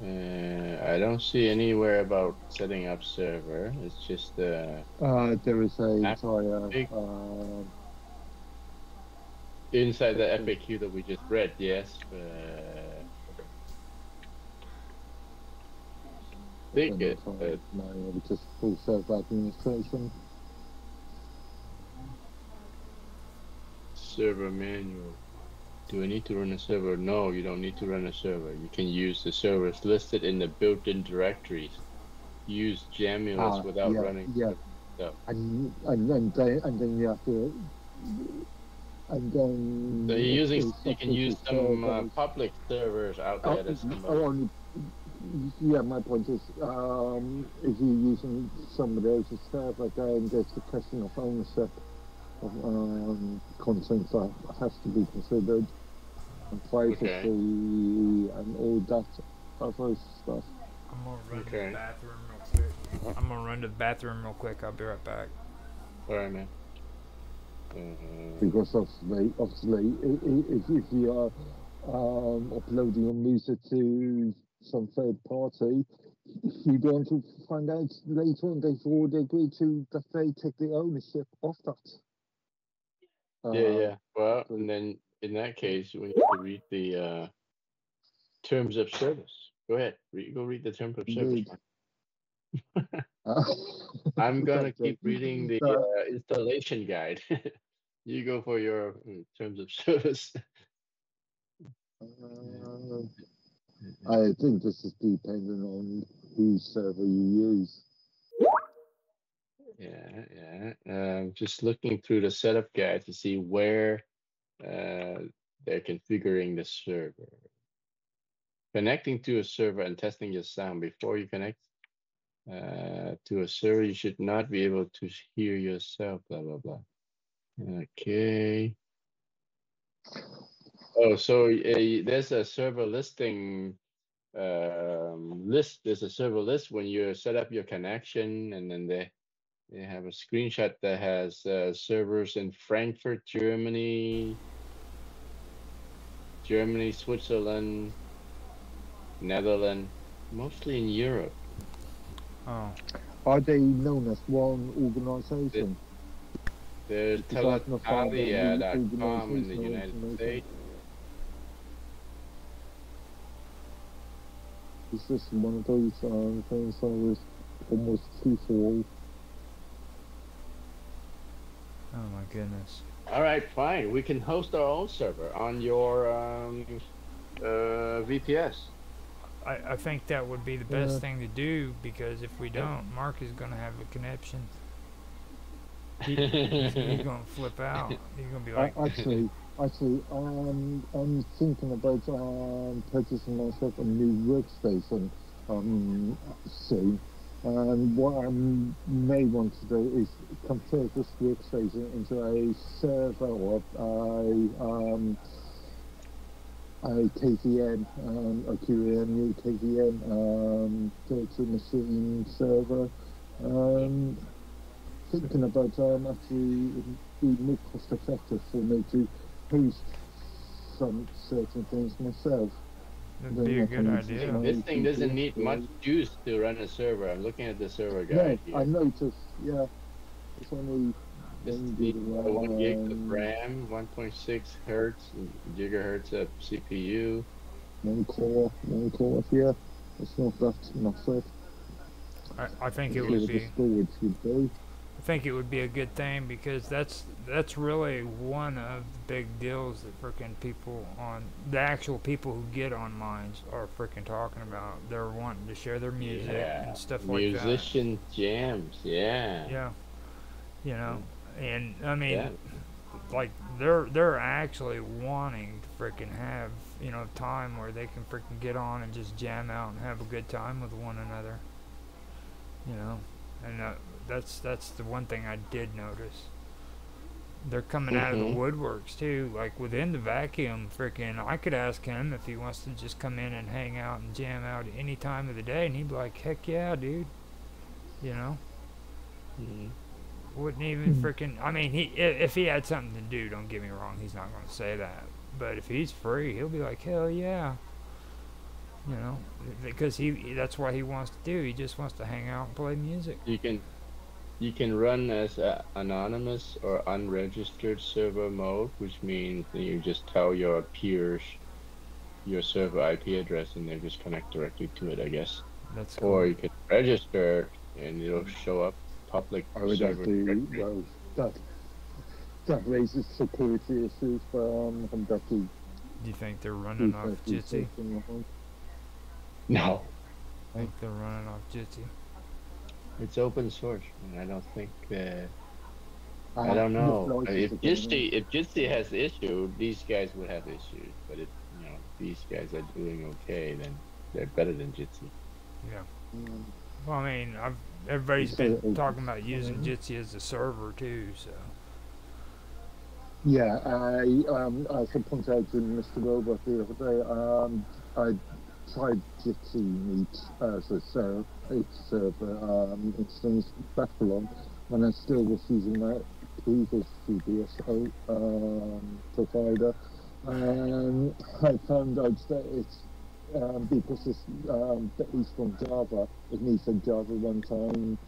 Uh, I don't see anywhere about setting up server. It's just uh,
uh, there is a
App-
entire uh,
inside the FAQ that we just read. Yes. Uh, think it,
no, it's just full server administration.
server manual. Do I need to run a server? No, you don't need to run a server. You can use the servers listed in the built-in directories. Use Jamulus
Ah,
without
yeah,
running.
yeah.
stuff.
And and then and then you have to and then
So you're using, you can use some uh, public servers out
Oh,
there.
Oh, yeah, my point is, um, if you're using somebody else's server, then there's the question of ownership of um, content that has to be considered, and privacy
Okay.
and all that other stuff.
I'm gonna run to the bathroom real quick. I'm gonna run to the bathroom real quick. I'll be right back.
All right, man. Uh,
Because obviously, obviously, i- i- if, if you are um, uploading your music to some third party, you're going to find out later on they've already agreed to that they take the ownership of that.
yeah,
Um,
yeah. Well, and then in that case, we need to read the uh, terms of service. Go ahead. Read, go read the terms of service.
Uh,
I'm gonna keep reading the
Uh,
uh, installation guide. you go for your mm, terms of service.
I think this is dependent on whose server you use.
Yeah, yeah. Um, just looking through the setup guide to see where uh, they're configuring the server. Connecting to a server and testing your sound before you connect uh, to a server, you should not be able to hear yourself, blah, blah, blah. Okay. Oh, so uh, there's a server listing um, list. There's a server list when you set up your connection, and then they they have a screenshot that has uh, servers in Frankfurt, Germany, Germany, Switzerland, Netherlands, mostly in Europe.
Oh,
Are they known as one organization?
There's
Is that not part of the
teletalia.com in the United? States.
Is this one of those um, things that was almost free for all?
oh my goodness.
All right, fine. We can host our own server on your um, uh, VPS.
I, I think that would be the best
Yeah.
thing to do because if we don't, Mark is gonna have a connection. He, he's, he's gonna flip out. He's gonna be like,
I, actually, actually, um, I'm thinking about um, purchasing myself a new workstation um, soon. And what I may want to do is convert this workstation into a server or a, um, a KVM, um, a QEMU KVM um, virtual machine server. Um, thinking about um, actually it would be more cost effective for me to host some certain things myself.
that'd be a good idea.
This thing doesn't need much juice to run a server. I'm looking at the server
Yeah,
guide
I noticed. Yeah, it's only
This
one
needs uh, one gig of
RAM,
RAM, 1.6 hertz gigahertz of CPU.
one core, one core. Yeah, it's not that massive.
I, I think it
As
would
little
be.
As storage would be.
I think it would be a good thing because that's that's really one of the big deals that freaking people on the actual people who get on Minds are freaking talking about. They're wanting to share their music
Yeah,
and stuff like that.
Musician jams, yeah.
Yeah, you know, and I mean,
Yeah.
like they're they're actually wanting to freaking have you know time where they can freaking get on and just jam out and have a good time with one another. You know, and uh, that's that's the one thing I did notice. They're coming out of the
Mhm.
woodworks too, like within the vacuum. Freaking, I could ask him if he wants to just come in and hang out and jam out any time of the day, and he'd be like, "Heck yeah, dude!" You know.
Mhm.
Wouldn't even
Hmm.
freaking. I mean, he i- if he had something to do, don't get me wrong, he's not going to say that. But if he's free, he'll be like, hell yeah. You know, because he that's what he wants to do. He just wants to hang out and play music.
You can you can run as a anonymous or unregistered server mode, which means that you just tell your peers your server IP address and they just connect directly to it, I guess.
That's cool.
Or you can register and it'll show up public
I would
server.
to. Well, that that raises security issues for um, conducting
Do you think they're running off
defense
Jitsi?
research and the whole-
No,
I think they're running off Jitsi.
It's open source. And I don't think. Uh,
Ah,
I don't know. If Jitsi if Jitsi has the issue, these guys would have issues. But if you know these guys are doing okay, then they're better than Jitsi.
Yeah.
um,
Well, I mean, I've everybody's
So
been
it-
talking about using
Mhm.
Jitsi as a server too. So
Yeah, I um, as I pointed out to Mr. Robot the other day, um, I tried Jitsi Meet as a ser- a server um, instance back and I still was using my previous VPS um, provider, and I found out that it's um, because it's um, based on Java, it needs a Java runtime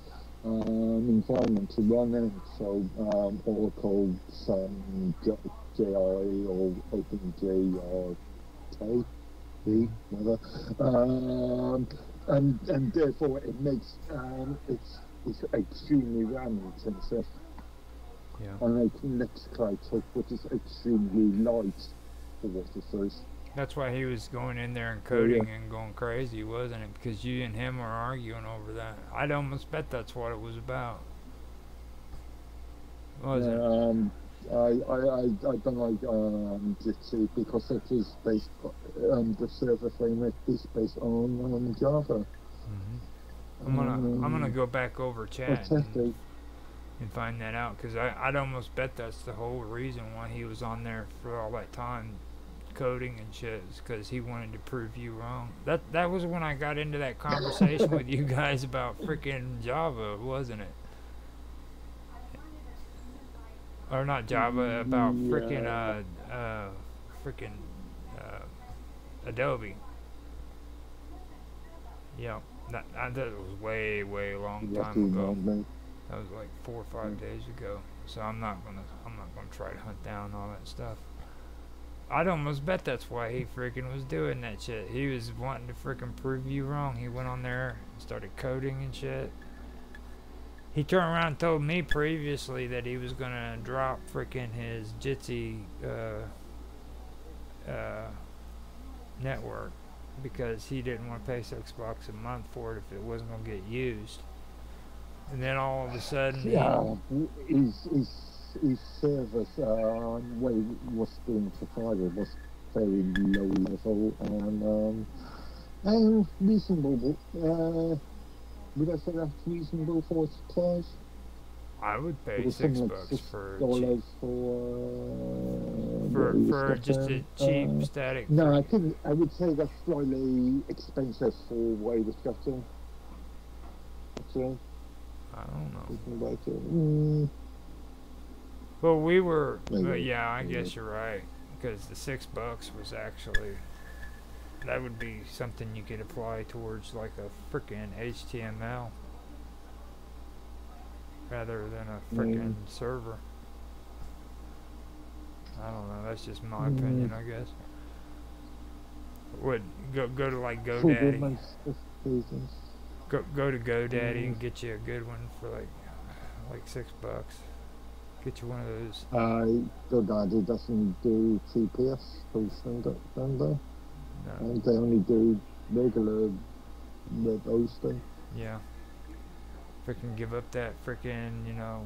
um, environment to run in. So um, Oracle, some JRE or OpenJ or K, B, whatever. Um, and, and therefore it makes um, it's, it's extremely RAM intensive.
yeah.
Unlike Nextcloud Talk, which is extremely light for what it is.
That's why he was going in there and
Oh, yeah.
coding and going crazy, wasn't it? Because you and him were arguing over that. I'd almost bet that's what it was about. Was it?
Um, I, I, I, I don't like um, Jitsi because it is based, um, the server framework is based on um, Java.
hmm I'm gonna I'm gonna
Um,
go back over chat and, and find that out because I'd almost bet that's the whole reason why he was on there for all that time coding and shit is because he wanted to prove you wrong. That that was when I got into that conversation with you guys about freaking Java, wasn't it? Or not Java, about freaking uh uh freaking uh Adobe. Yeah, that, I, that was way way long time ago. That was like four or five days ago. So I'm not gonna I'm not gonna try to hunt down all that stuff. I'd almost bet that's why he freaking was doing that shit. He was wanting to freaking prove you wrong. He went on there and started coding and shit. He turned around and told me previously that he was gonna drop freaking his Jitsi uh, uh, network because he didn't want to pay six bucks a month for it if it wasn't gonna get used. And then all of a sudden,
Yeah, his, his, his service uh, way it was being provided was very low level and um, and reasonable. Uh, would I say that's reasonable for supplies?
I would pay six
like
bucks
six
for
dollars for uh,
for
what he was
for just a cheap
Uh,
static.
no, I think I would say that's slightly expensive for what he was getting. Actually,
I don't know.
thinking about it. Mm,
Well, we were. But yeah, I guess you're right. Because the six bucks was actually. That would be something you could apply towards like a freaking HTML. Rather than a freaking
Mm.
server. I don't know. That's just my
Mm.
opinion, I guess. Would go go to like GoDaddy. Go go to GoDaddy
Mhm.
and get you a good one for like like six bucks. Get you one of those.
Uh, GoDaddy doesn't do VPS hosting, do don't they?
No,
And they only do regular web hosting.
yeah. Freaking give up that freaking you know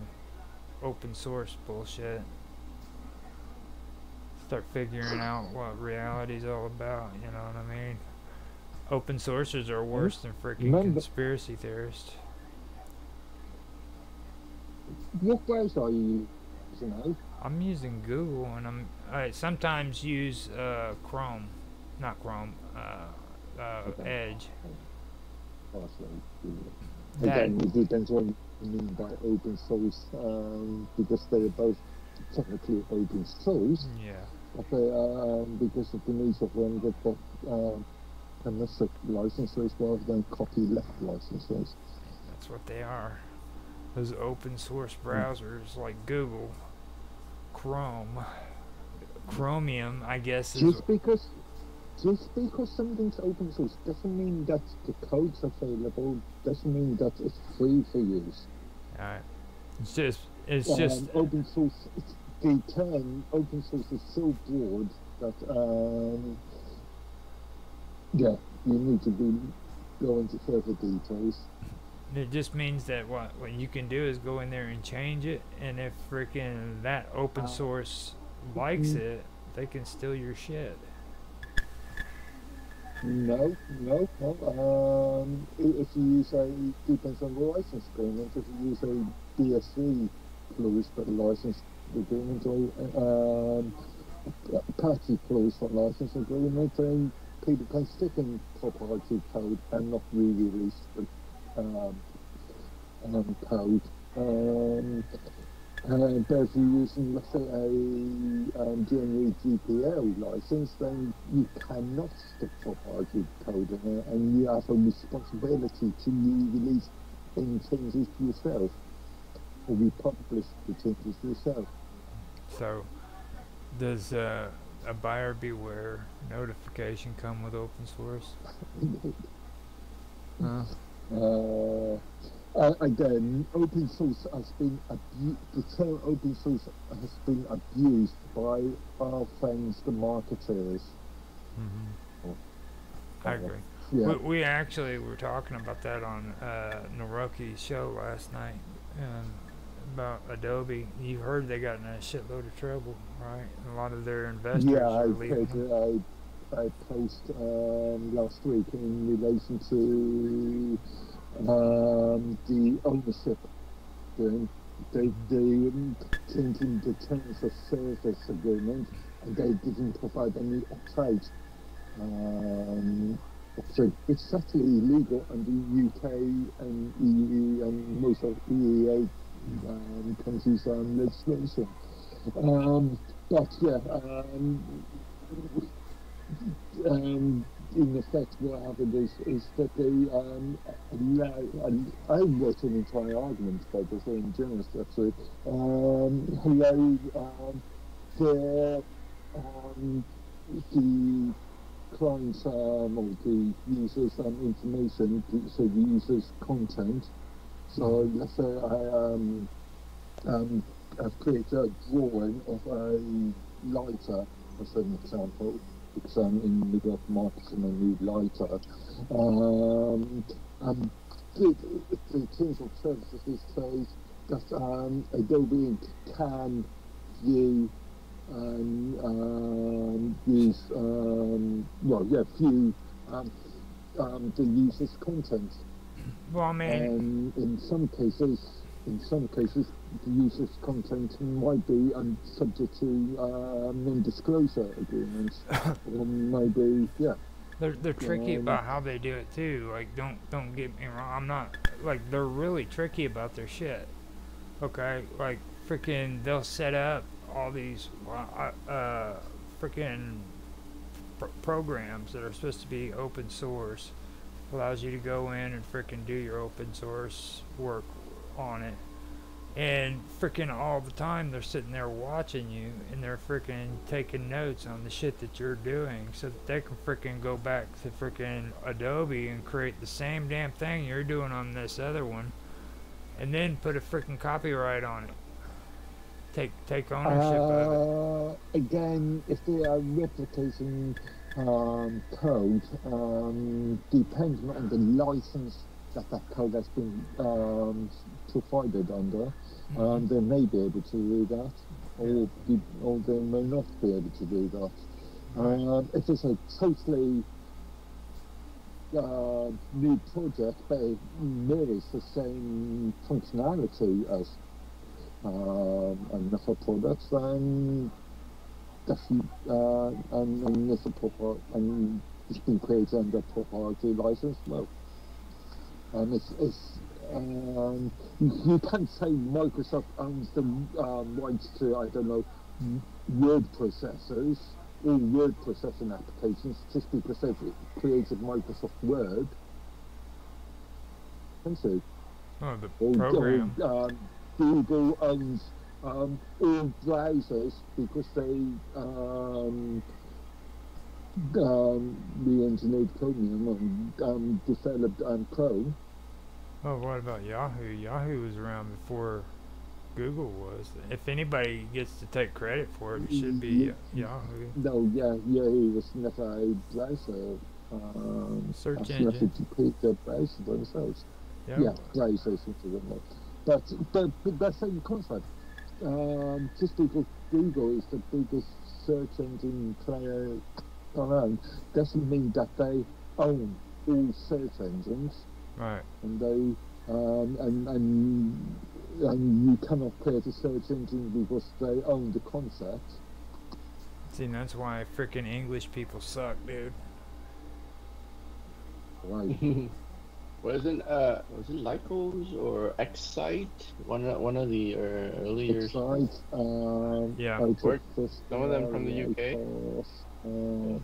open source bullshit. Start figuring out what reality's all about. You know what I mean? Open sources are worse than freaking
Remember-
conspiracy theorists.
What browser are you using?
I'm using Google and I'm I sometimes use uh, Chrome, not Chrome, uh, uh,
Okay.
Edge.
Personally,
That
Again, it depends what you mean by open source, um, because they are both technically open source,
yeah,
but they are, um, because of the nature of them, they've got um, permissive licenses rather than copyleft licenses.
that's what they are. Those open source browsers like Google, Chrome, Chromium, I guess is
Just because just because something's open source doesn't mean that the code's available, doesn't mean that it's free for use.
alright. It's just it's
Um,
just
open source. It's, the term open source is so broad that um, yeah, you need to be go into further details.
it just means that what what you can do is go in there and change it, and if freaking that open
Uh,
source likes
mhm.
it, they can steal your shit.
No, no, no. Um, if you use a depends on the license agreement. If you use a DSV clause for the license agreement or um, party clause for license agreement, then people can stick in proprietary code and not really release the um, um, code. Um, uh, if you're using, let's say, a um, GNU GPL license, then you cannot stick proprietary code in it, and you have a responsibility to re-release any changes yourself, or republish the changes yourself.
So, does uh, a buyer beware notification come with open source? Huh?
Uh, uh, again, open source has been abu- the term open source has been abused by our friends, the marketers.
hmm
Oh,
I agree.
Yeah.
We, we actually were talking about that on uh, Naroki's show last night um, about Adobe. You heard they got in a shitload of trouble, right? A lot of their investors
Yeah, I
are leaving.
I, I post um, last week in relation to um, the ownership. They they um, changed the terms of service agreement, and they didn't provide any opt-out. Um, so it's actually illegal under UK and EU and most of EEA um, countries' um, legislation. Um, but yeah, um, um, in effect, what happened is, is that they um, allow, and I wrote an entire argument about this in journalist actually, um, allowed um, their um, the clients um, or the users um, information, so the users' content. So let's say I um, um, I've created a drawing of a lighter, as an example, I'm in the middle of marketing a new lighter. Um, um, the, the terms of services is says that um, Adobe can view and um, use, um, well, yeah, view um, um, the user's content.
Well, I mean,
And in some cases, in some cases, the user's content might be um, subject to uh, non-disclosure agreements, or maybe, yeah.
they're they're tricky
um,
about how they do it too. Like, don't don't get me wrong. I'm not like they're really tricky about their shit. Okay, like freaking, they'll set up all these uh, uh freaking pr- programs that are supposed to be open source. Allows you to go in and freaking do your open source work on it. And freaking all the time they're sitting there watching you and they're freaking taking notes on the shit that you're doing so that they can freaking go back to freaking Adobe and create the same damn thing you're doing on this other one and then put a freaking copyright on it. Take take ownership of it.
Uh, again, if they are replicating um, code, um, depending on the license that that code has been um, provided under, um, they may be able to do that, or, be, or they may not be able to do that. Um, if it's a totally uh, new project, but it mirrors the same functionality as um, another product, then definitely, uh, and, and and it's been created under proprietary license, well, and it's, it's um, you, can't say Microsoft owns the um, rights to, I don't know, word processors, or word processing applications, just because they've created Microsoft Word. Can see.
Oh, the
Or,
program.
or, um, Google owns um, all browsers because they um, re-engineered Chromium and um, developed um, Chrome.
Oh, what about Yahoo? Yahoo was around before Google was. If anybody gets to take credit for it, it should be
Ye-
Yahoo.
No, yeah, Yahoo was never a browser. Um,
Search engine.
to create their browser themselves.
Yeah.
Yeah, browsers into them. But, but, but that same concept. Um, just because Google is the biggest search engine player around doesn't mean that they own all search engines
Right.
and they um, and, and and you cannot create a search engine because they own the concept.
See, that's why freaking English people suck, dude.
Right.
Wasn't uh was it Lycos or Excite? One of one of the uh, earlier.
Excite, um,
Yeah.
Out of
Work- some of them from the UK?
Lycos,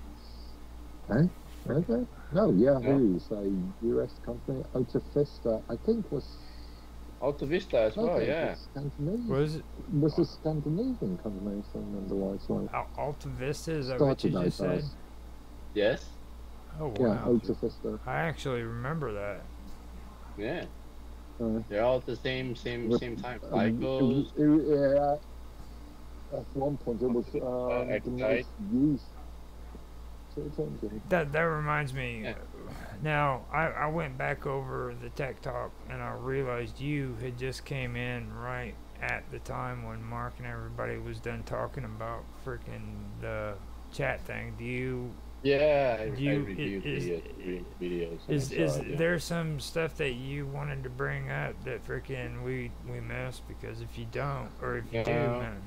Uh, eh? Okay. No, Yahoo is a US company. Alta Vista, I think was
Alta Vista as well,
okay,
yeah.
was Scandinavian.
What is it?
was a Scandinavian company, if I remember right. So
Al- Alta Vista? Is that what you just
out
said?
as
Yes.
Oh, wow.
Alta Vista.
I actually remember that.
Yeah.
Uh,
They're all at the same same
With-
same time.
Um, it
Lycos.
was- yeah, at one point, it was um, the
Excite.
most used sort of thing. so-
That that reminds me.
Yeah.
Now I, I went back over the tech talk and I realized you had just came in right at the time when Mark and everybody was done talking about freaking the chat thing. Do you
Yeah, I,
Do you- i-
reviewed
is-
the uh, videos.
is is
it, yeah.
there some stuff that you wanted to bring up that freaking we we missed? Because if you don't, or if you do, man.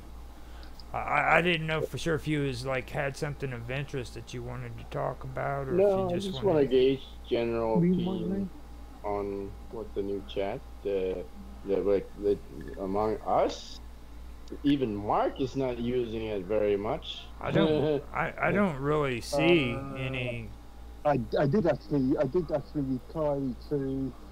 I- I, I didn't know for sure if you was like had something of interest that you wanted to talk about, or
No,
if you just,
just want to
wanted
gauge general
We
opinion
want
on what the new chat, uh, the like the, among us. Even Mark is not using it very much.
I don't. I, I don't really see
Uh,
any.
I, I did actually I did actually reply to a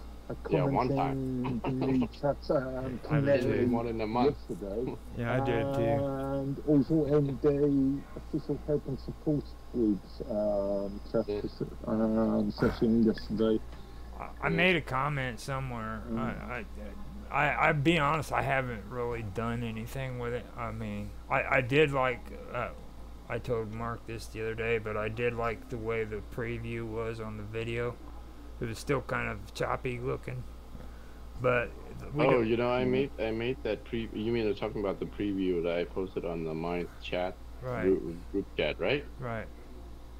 Yeah, one
time. the new chat um,
I did
Maybe
too.
more a month.
yesterday.
Yeah, I did too.
And also in the official help and support groups um, chat
Yeah.
um, session yesterday.
I, I made a comment somewhere.
Mm.
I, I, I, I be honest. I haven't really done anything with it. I mean, I, I did like. Uh, I told Mark this the other day, but I did like the way the preview was on the video. It was still kind of choppy looking, but
oh, you know, I made I made that pre. You mean you're talking about the preview that I posted on the Mind chat
right,
group, group chat, right?
right.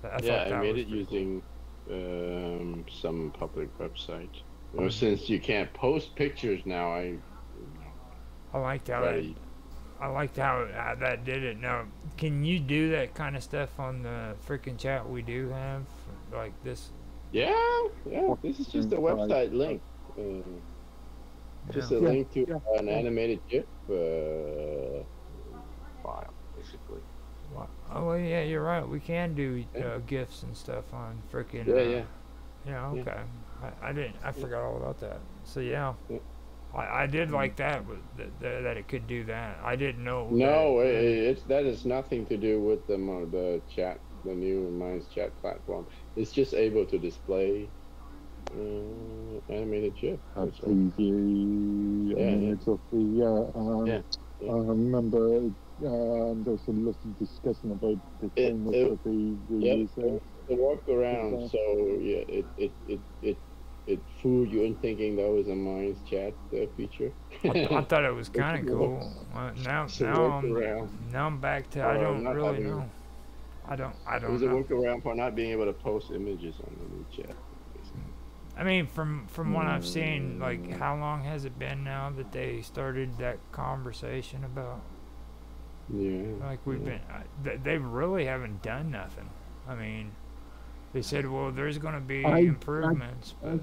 I
yeah, I made it
pretty cool.
using um, some public website. You
Mm.
know, since you can't post pictures now, I
I liked how
to
I liked how, how that did it. Now, can you do that kind of stuff on the freaking chat we do have, like this?
Yeah, yeah. This is just a website link. Uh, just a
Yeah,
link to
yeah,
an animated GIF uh, file, basically.
Wha- Oh well, yeah, you're right. We can do
Yeah.
uh, gifs and stuff on freaking.
Yeah,
uh,
yeah.
Yeah,
Yeah.
okay. I, I didn't. I forgot all about that. So yeah,
Yeah.
I, I did like that, that, that that it could do that. I didn't know.
No,
that,
it, it's that has nothing to do with the the chat, the new Minds chat platform. is just able to display uh, animated GIF.
A
That's all. Yeah, yeah.
image of the uh, um,
Yeah, yeah.
I remember um, there was a lot of discussion about the
It-
framework
it-
of the
Yep,
release.
the workaround.
Okay.
So yeah, it it it it it fooled you in thinking that was a Minds chat uh, feature.
I, th- I thought it was kind of cool. Uh, now, now I'm, now I'm back to. I don't
not
really
having-
know. I don't. I
It
don't
was a workaround for not being able to post images on the new chat.
I mean, from from what I've seen, like how long has it been now that they started that conversation about?
Yeah.
Like we've
yeah.
been, I, they, they really haven't done nothing. I mean, they said, well, there's going to be
I- I-
improvements, but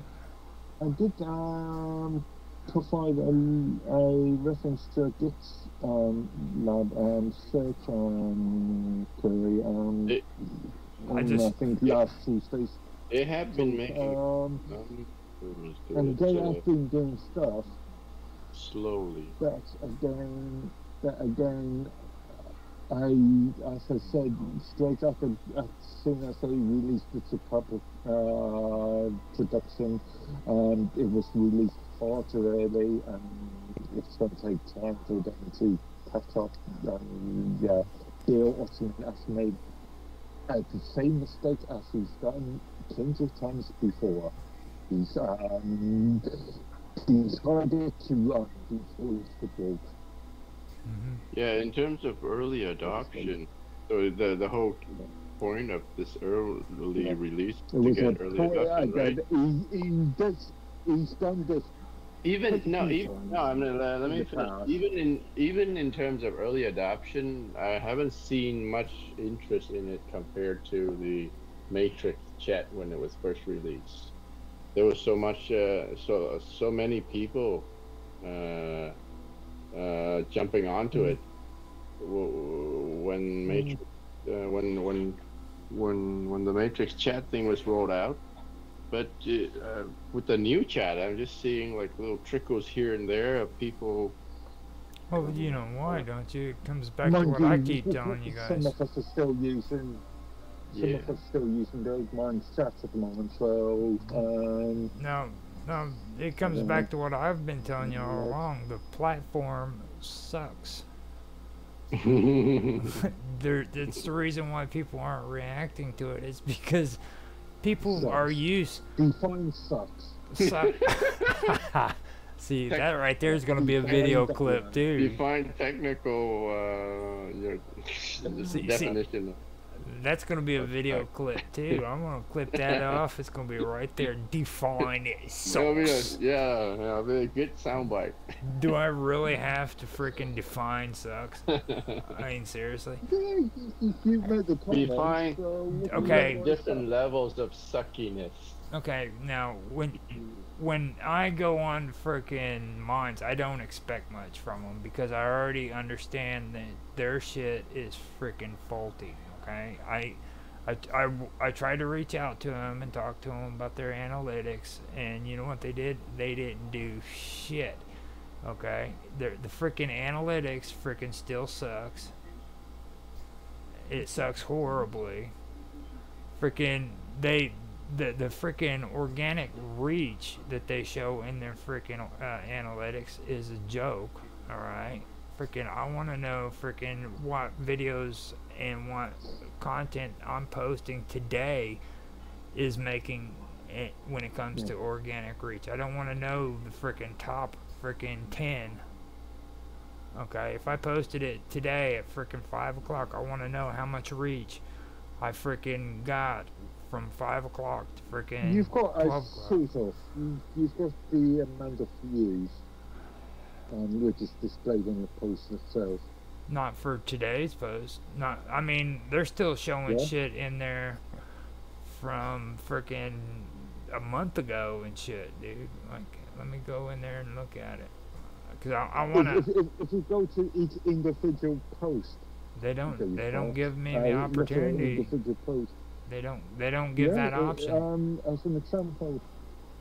I did um, provide a, a reference to a Git um, lab um, search um, query um,
It-
I
on,
just-
I think last Tuesdays.
They have been making
Um, and
it,
they
uh,
have been doing stuff
slowly.
But again, that again, I, as I said, straight after, as soon as they released it to public uh, production, and it was released far too early, and it's going to take time for them to catch up. And yeah, Bill Ottman has made uh, the same mistake as he's done plenty of times before. He's um, decided to run before he's the build.
mhm.
Yeah, in terms of early adoption, so the the whole point of this early
Yeah.
release
It
to get early adoption, right?
he, he does, he's done this
Even no, even, no. I'm gonna uh, let
in
me finish. Even in even in terms of early adoption, I haven't seen much interest in it compared to the Matrix chat when it was first released. There was so much, uh, so so many people uh, uh, jumping onto it when Matrix, uh, when when when when the Matrix chat thing was rolled out. But uh, with the new chat, I'm just seeing like little trickles here and there of people.
well, you know why, don't you? It comes back to what
you,
I keep telling you guys.
Some of us are still using, some
Yeah.
of us are still using those old Minds chats at the moment. So, um,
No, no, it comes
Yeah.
back to what I've been telling you all
Yeah.
along. The platform sucks. there that's the reason why people aren't reacting to it. it is because people are used
Define sucks.
so, see
Tech-
that right there is going to be a video
the
clip
word.
too
Define technical uh, your
See- see-
definition. of-
that's going to be a video
right.
clip too i'm going to clip that off it's going to be right there define it
That'll a,
sucks.
yeah, yeah, it'll be a good soundbite.
do i really have to freaking define sucks i mean seriously.
Define-
so what
Okay.
Different levels of suckiness.
Okay, now when when I go on frickin' Minds, I don't expect much from them because I already understand that their shit is frickin' faulty. Okay, I. I, I, I tried to reach out to them and talk to them about their analytics, and you know what they did? They didn't do shit. Okay, the the freaking analytics freaking still sucks. It sucks horribly. Freaking they the the freaking organic reach that they show in their freaking uh, analytics is a joke. All right, freaking I want to know freaking what videos and what content I'm posting today is making it when it comes to hmm. organic reach. I don't want to know the freaking top freaking ten. Okay, if I posted it today at freaking five o'clock, I want to know how much reach I freaking got from five o'clock to freaking.
You've got a
12 o'clock.
of. you- You've got the amount of views, um, which is displayed on the post itself.
Not for today's post. Not. I mean, they're still showing
Yeah.
shit in there from freaking a month ago and shit, dude. Like, let me go in there and look at it. Cause I, I wanna.
If, if, if you go to each individual post,
They don't. They don't give me
uh,
the opportunity.
individual post.
They don't. They don't give
yeah,
that option.
Um, as an example,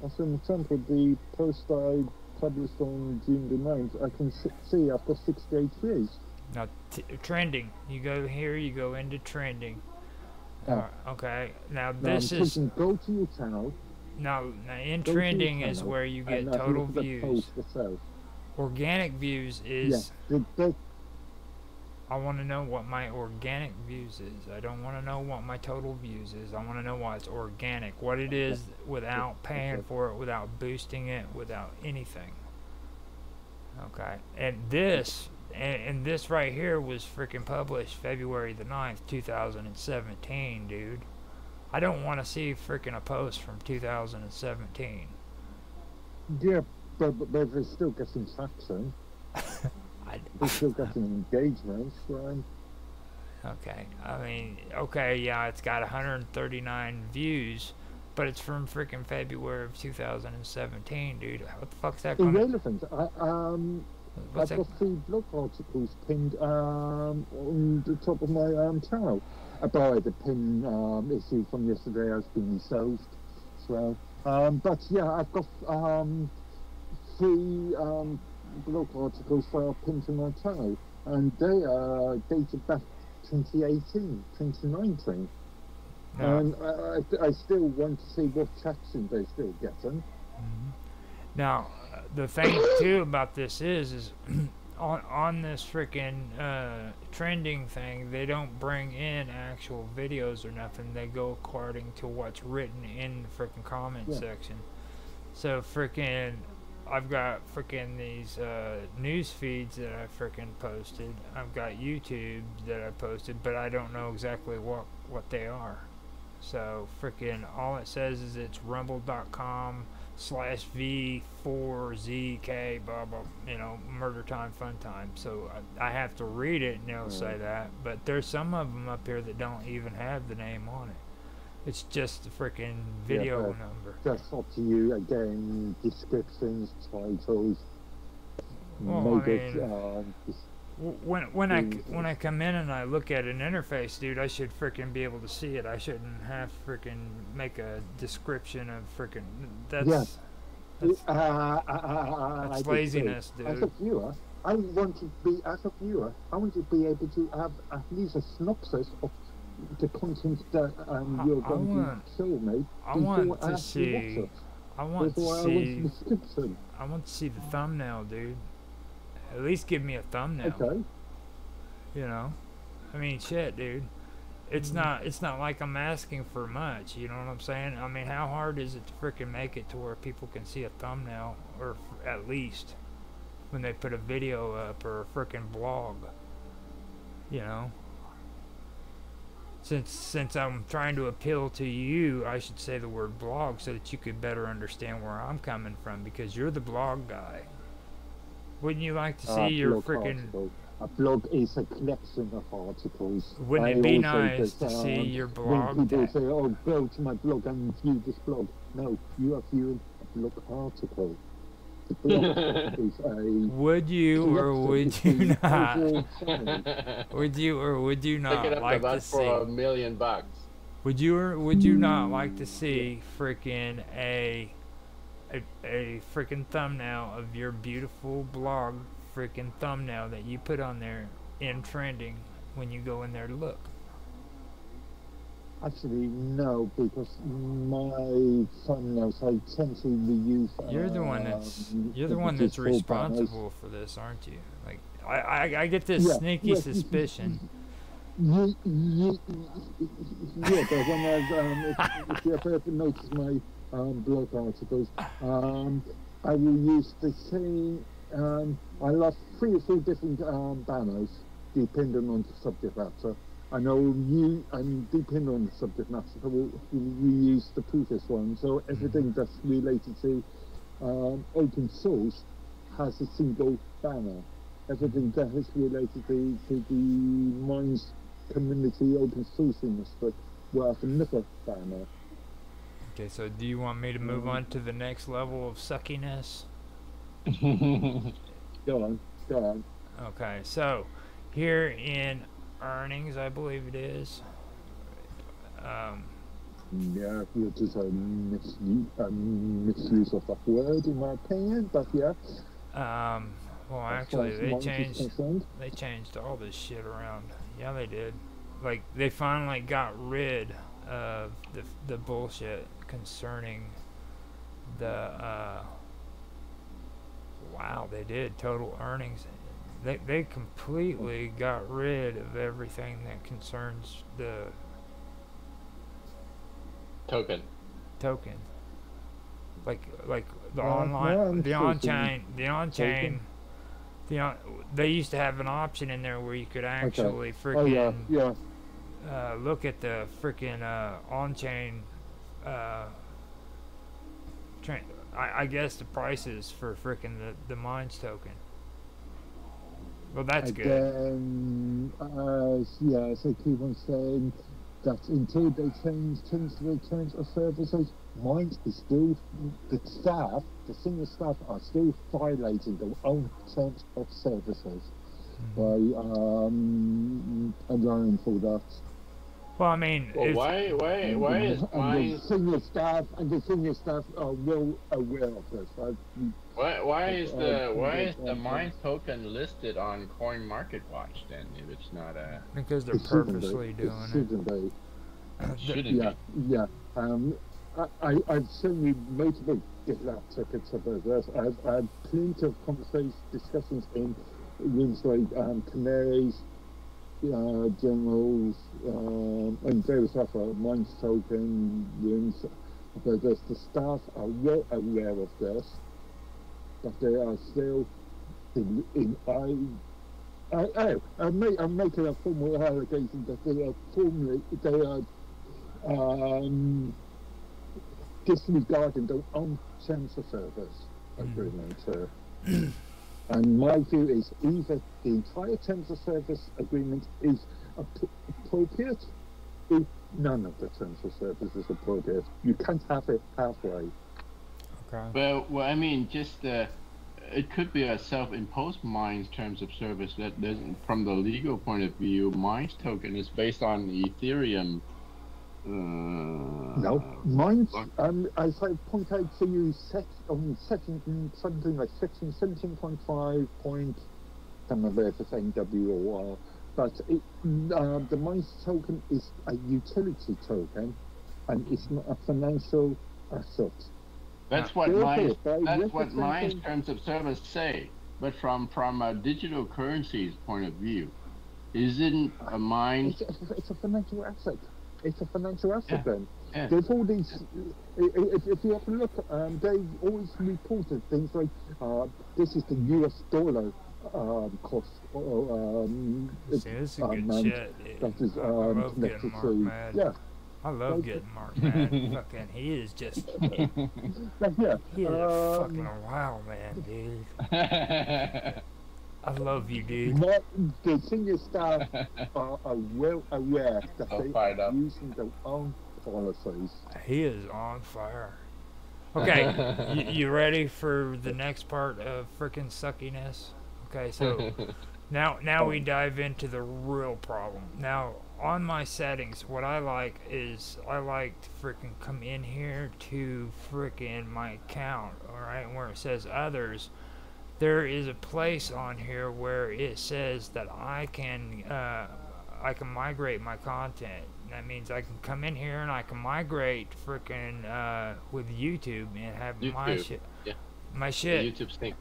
as an example, the post I published on June the 9th, I can see I've got 68 views.
Now, t- trending. You go here. You go into trending.
Oh.
Alright, okay. Now
Now
this
I'm
is
go to your channel.
no. Now in
go
trending is where you get
and now if you
total
look at the
views. Organic views is.
Yeah, the, the,
I want to know what my organic views is. I don't want to know what my total views is. I want to know why it's organic. What it is without paying for it, without boosting it, without anything. Okay. And this, and, and this right here was freaking published February the 9th, 2017, dude. I don't want to see freaking a post from 2017.
yeah, but, but, but they're still getting traction.
I,
They're still getting engagement, right?
Okay. I mean, okay, yeah, it's got 139 views, but it's from freaking February of 2017, dude. What the fuck's that gonna?
Irrelevant. I, um,
What's
I've
that?
got three blog articles pinned um, on the top of my um, channel. Uh, by the pin um, issue from yesterday has been resolved as well. Um, but yeah, I've got um, three um, blog articles for are pinned to my channel, and they are dated back 2018, 2019.
No.
And I, I, I still want to see what traction they're still getting.
Mhm. Now, the thing too about this is, is on on this freaking uh, trending thing, they don't bring in actual videos or nothing. They go according to what's written in the freaking comment
Yeah.
section. So freaking, I've got freaking these uh, news feeds that I freaking posted. I've got YouTube that I posted, but I don't know exactly what what they are. So freaking, all it says is it's rumble.com slash V4ZK, blah, blah, you know, murder time, fun time. So I, I have to read it and it'll say that. But there's some of them up here that don't even have the name on it. It's just a freaking video
but-
number.
That's up to you again. Descriptions, titles.
Well, I
it,
mean-
um,
When when I when I come in and I look at an interface, dude, I should freaking be able to see it. I shouldn't have freaking make a description of freaking. That's
Yeah.
that's,
uh, uh, uh, uh,
that's
I
laziness,
As a viewer, I want to be, as a viewer, I want to be able to have at least a synopsis of the content that um,
I-
you're
I
going
want-
to show me.
I want to see. I want to
Before I the
see. I want to see the thumbnail, dude. At least give me a thumbnail.
Okay.
You know, I mean, shit, dude. It's not. It's not like I'm asking for much. You know what I'm saying? I mean, how hard is it to freaking make it to where people can see a thumbnail, or f- at least when they put a video up or a freaking blog? You know. Since since I'm trying to appeal to you, I should say the word blog so that you could better understand where I'm coming from because you're the blog guy. Wouldn't you like to see
Uh,
your freaking.
A blog is a collection of articles.
Wouldn't
I
it be nice to see
um,
your
When
blog
people
ta-
say, "Oh, go to my blog and view this blog," no, you are viewing a blog article. The blog is a
Would you or would you not? Would you or would you
Pick
not
it up
like to
for a million bucks.
Would you or would you not like to see freaking a a, a freaking thumbnail of your beautiful blog freaking thumbnail that you put on there in trending when you go in there to look?
Actually, no, because my thumbnails I tend to reuse.
You're the one that's
um,
you're the one that's responsible for this, aren't you? Like I I, I get this
Yeah,
sneaky
yeah.
suspicion.
Ye- ye- yeah, but when I've, um, if, if you ever noticed my um, blog articles, um, I will use the same. Um, I love three or four different um, banners depending on the subject matter. And I will use, and depending on the subject matter, so I will reuse the previous one. So everything that's related to um, open source has a single banner. Everything that is related to, to the Minds community open source industry will have another banner.
Okay, so do you want me to move on to the next level of suckiness?
Go on, go on.
Okay, so here in earnings, I believe it is. Um,
Yeah, which is a misuse, a misuse of that word, in my opinion. But yeah,
um, well, actually, they changed. They changed all this shit around. Yeah, they did. Like they finally got rid of the the bullshit concerning the. Uh, wow, they did total earnings. They they completely got rid of everything that concerns the
Token.
token. Like like the
Uh,
online
I'm
the on chain the on chain the on, they used to have an option in there where you could actually
Oh
freaking
yeah, yeah.
uh, look at the freaking uh, on chain uh, tra- I, I guess the prices for freaking the the Minds token. Well, that's good.
Again, uh, yeah, so keep on saying that until they change terms of the terms of services, mine is still the staff, the senior staff are still violating their own terms of services
Mm-hmm.
by um, allowing for that.
Well, I mean,
Well, why, why, why is
and the senior staff and the senior staff are well aware of this. I,
Why, why is the
Uh,
why is
uh,
the
uh,
mine token listed on Coin Market Watch then? If it's not a,
because they're
it shouldn't be.
purposely doing it.
shouldn't be.
it shouldn't
Yeah,
be.
yeah. Um, I, I, I've certainly multiple GitLab tickets about this. I've had plenty of conversations, discussions in rooms like um, Canaries, uh, Generals, um, and various other Minds Token rooms about this. The staff are well aware of this, but they are still in, in I, I, I, I'm, make, I'm making a formal allegation that they are formally, they are um, disregarding their own terms of service agreement. Uh, and my view is either the entire terms of service agreement is ap- appropriate, or none of the terms of service is appropriate. You can't have it halfway.
Okay.
Well, well, I mean, just uh, it could be a self-imposed Minds terms of service that doesn't, from the legal point of view, Minds token is based on Ethereum. Uh,
No, mine.
look.
Um, as I point out to you, sec, on section something like section seventeen point five point. I don't remember if it's NW or but it, uh, the Minds token is a utility token, and it's not a financial asset.
That's what
my
That's what mines
representing-
terms of service say. But from from a digital currency's point of view, Isn't a mine?
It's a, it's a financial asset. It's a financial asset
Yeah.
then.
Yeah.
There's all these. i- i- If, if you have a look, um, they always reported things like uh, this is the US dollar um, cost. Or, um,
See,
it's,
this is
um,
good shit.
That is um,
love
connected
Mark
to. Yeah,
I love
Okay.
getting Mark mad. fucking, he is just,
yeah, yeah.
he is a
Um,
fucking wild man, dude. I love you, dude.
Not, the senior staff are, are well aware that
So
they are
up.
using their own policies.
He is on fire. Okay, you, you ready for the next part of frickin' suckiness? Okay, so now now we dive into the real problem. Now on my settings, what I like is I like to frickin' come in here to freaking my account, alright, where it says others. There is a place on here where it says that I can uh, I can migrate my content. That means I can come in here and I can migrate freaking uh, with YouTube and have my shit
yeah.
my shit
YouTube sync.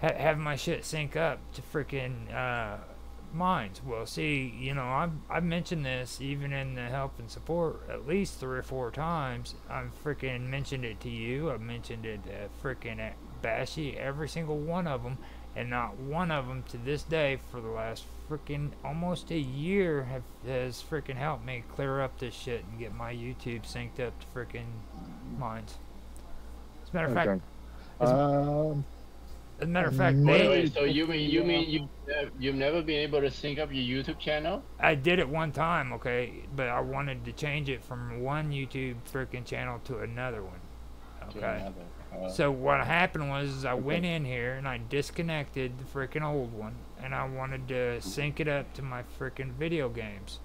ha- have my shit sync up to freaking uh, Minds. Well, see, you know, I've, I've mentioned this even in the help and support at least three or four times. I've freaking mentioned it to you. I've mentioned it uh, freaking at Bashy, every single one of them, and not one of them to this day for the last freaking almost a year have has freaking helped me clear up this shit and get my YouTube synced up to freaking minds. As a matter of fact,
Okay.
as-
Um,
as a matter of fact, they,
Wait, wait, so you mean you mean you you've never been able to sync up your YouTube channel?
I did it one time, okay, but I wanted to change it from one YouTube freaking channel to another one. Okay.
another. Uh,
So what happened was is I went in here and I disconnected the freaking old one and I wanted to sync it up to my freaking video games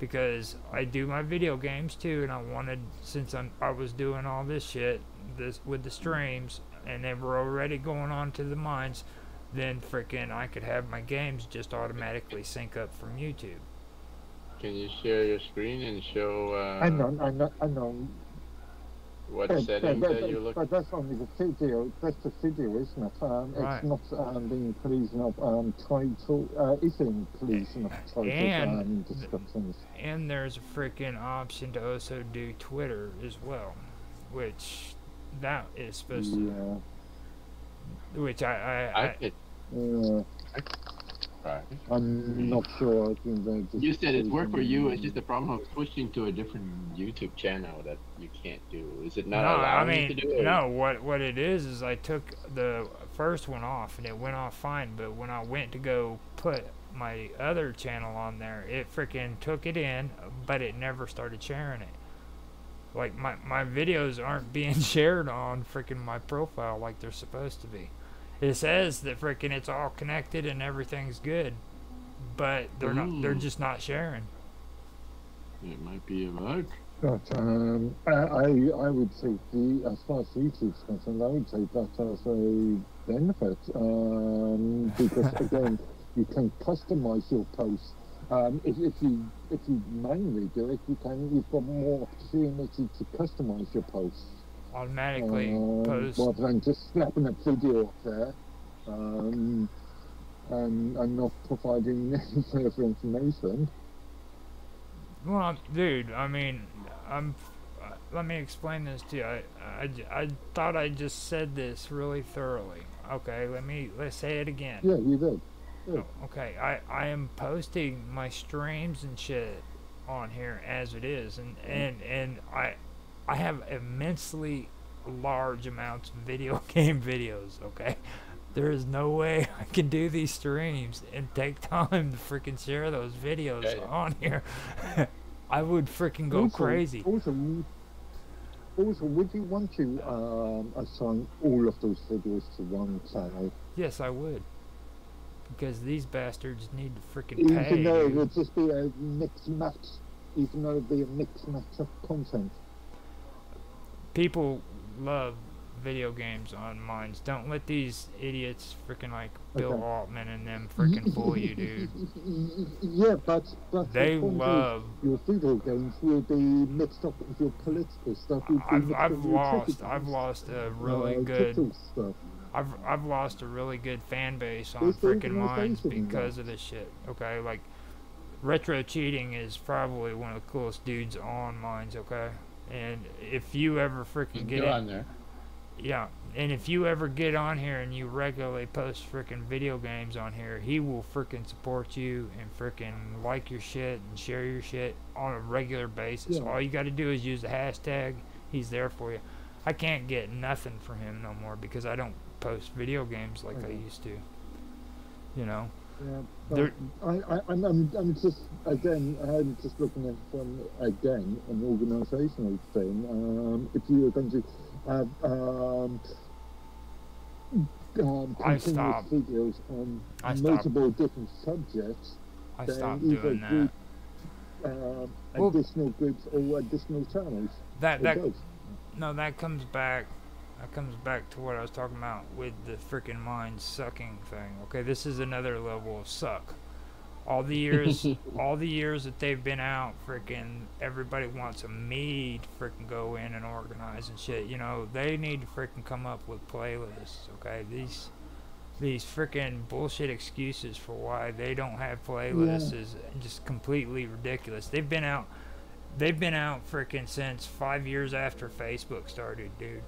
because I do my video games too and I wanted since I'm, I was doing all this shit this with the streams and they were already going on to the Minds then freaking I could have my games just automatically sync up from YouTube.
Can you share your screen and show uh,
I know, I know, I know.
what
But,
settings
but,
that
but,
you look?
but that's only the video. That's the video, isn't it? Um,
Right.
It's not um, being pleasing of um, title. Uh, it's in pleasing of title
And
um, discussions.
And there's a freaking option to also do Twitter as well, which that is supposed to,
Yeah.
which I I,
I
I,
could,
Yeah.
right.
I'm not sure. I think they're
You said it worked for you. It's just the problem of switching to a different YouTube channel that you can't do. Is it not
no, I mean
you to do it?
no. What what it is is I took the first one off and it went off fine, but when I went to go put my other channel on there, it freaking took it in, but it never started sharing it. Like my my videos aren't being shared on freaking my profile like they're supposed to be. It says that freaking it's all connected and everything's good, but they're not. They're just not sharing.
It might be a bug.
But um, I, I I would take the as far as YouTube's concerned, I would take that as a benefit um, because again, you can customize your posts. Um, if, if you if you manually do it, you can you've got more opportunity to customize your posts.
Automatically
um,
post.
rather than just slapping a video up there um, and, and not providing any further information.
Well, dude, I mean, I'm. Uh, let me explain this to you. I, I, I thought I just said this really thoroughly. Okay, let me let's say it again.
Yeah, you did.
Oh, okay, I, I am posting my streams and shit on here as it is, and and and I I have immensely large amounts of video game videos. Okay, there is no way I can do these streams and take time to freaking share those videos
Yeah, yeah.
on here. I would freaking go
Also-
crazy.
Also, also, would you want to um, assign all of those videos to one channel,
Yes, I would. Because these bastards need to freaking
even
pay.
though it would just be a mixed match, even though it'd be a mixed match of content?
people love video games on Minds. Don't let these idiots freaking like Bill
Okay.
Ottman and them freaking fool you, dude.
Yeah, but but the
They
is,
love.
your video games will be mixed up with your political stuff.
I've I've lost. I've lost a really
uh,
good.
stuff.
I've I've lost a really good fan base on
There's the
freaking
Minds
because of this shit. Okay, like Retro Cheating is probably one of the coolest dudes on Minds. okay? And if you ever freaking get
Get
in,
on there.
yeah, and if you ever get on here and you regularly post freaking video games on here, he will freaking support you and freaking like your shit and share your shit on a regular basis.
Yeah.
All you got to do is use the hashtag. He's there for you. I can't get nothing from him no more because I don't post video games like I
Mhm.
used to. You know.
Yeah,
There-
I, I, I'm, I'm, I'm just again, I'm just looking at from again an organisational thing. Um, if you are going to have um, um,
I
continuous videos on
I
multiple different subjects,
I
then either
doing that.
group, um,
Well-
additional groups or additional channels.
That that no, that comes back. That comes back to what I was talking about with the freaking mind sucking thing. Okay, this is another level of suck. All the years, all the years that they've been out, freaking everybody wants a me to freaking go in and organize and shit. You know, they need to freaking come up with playlists. Okay, these these freaking bullshit excuses for why they don't have playlists is just completely ridiculous. They've been out they've been out freaking since 5 years after Facebook started, dude.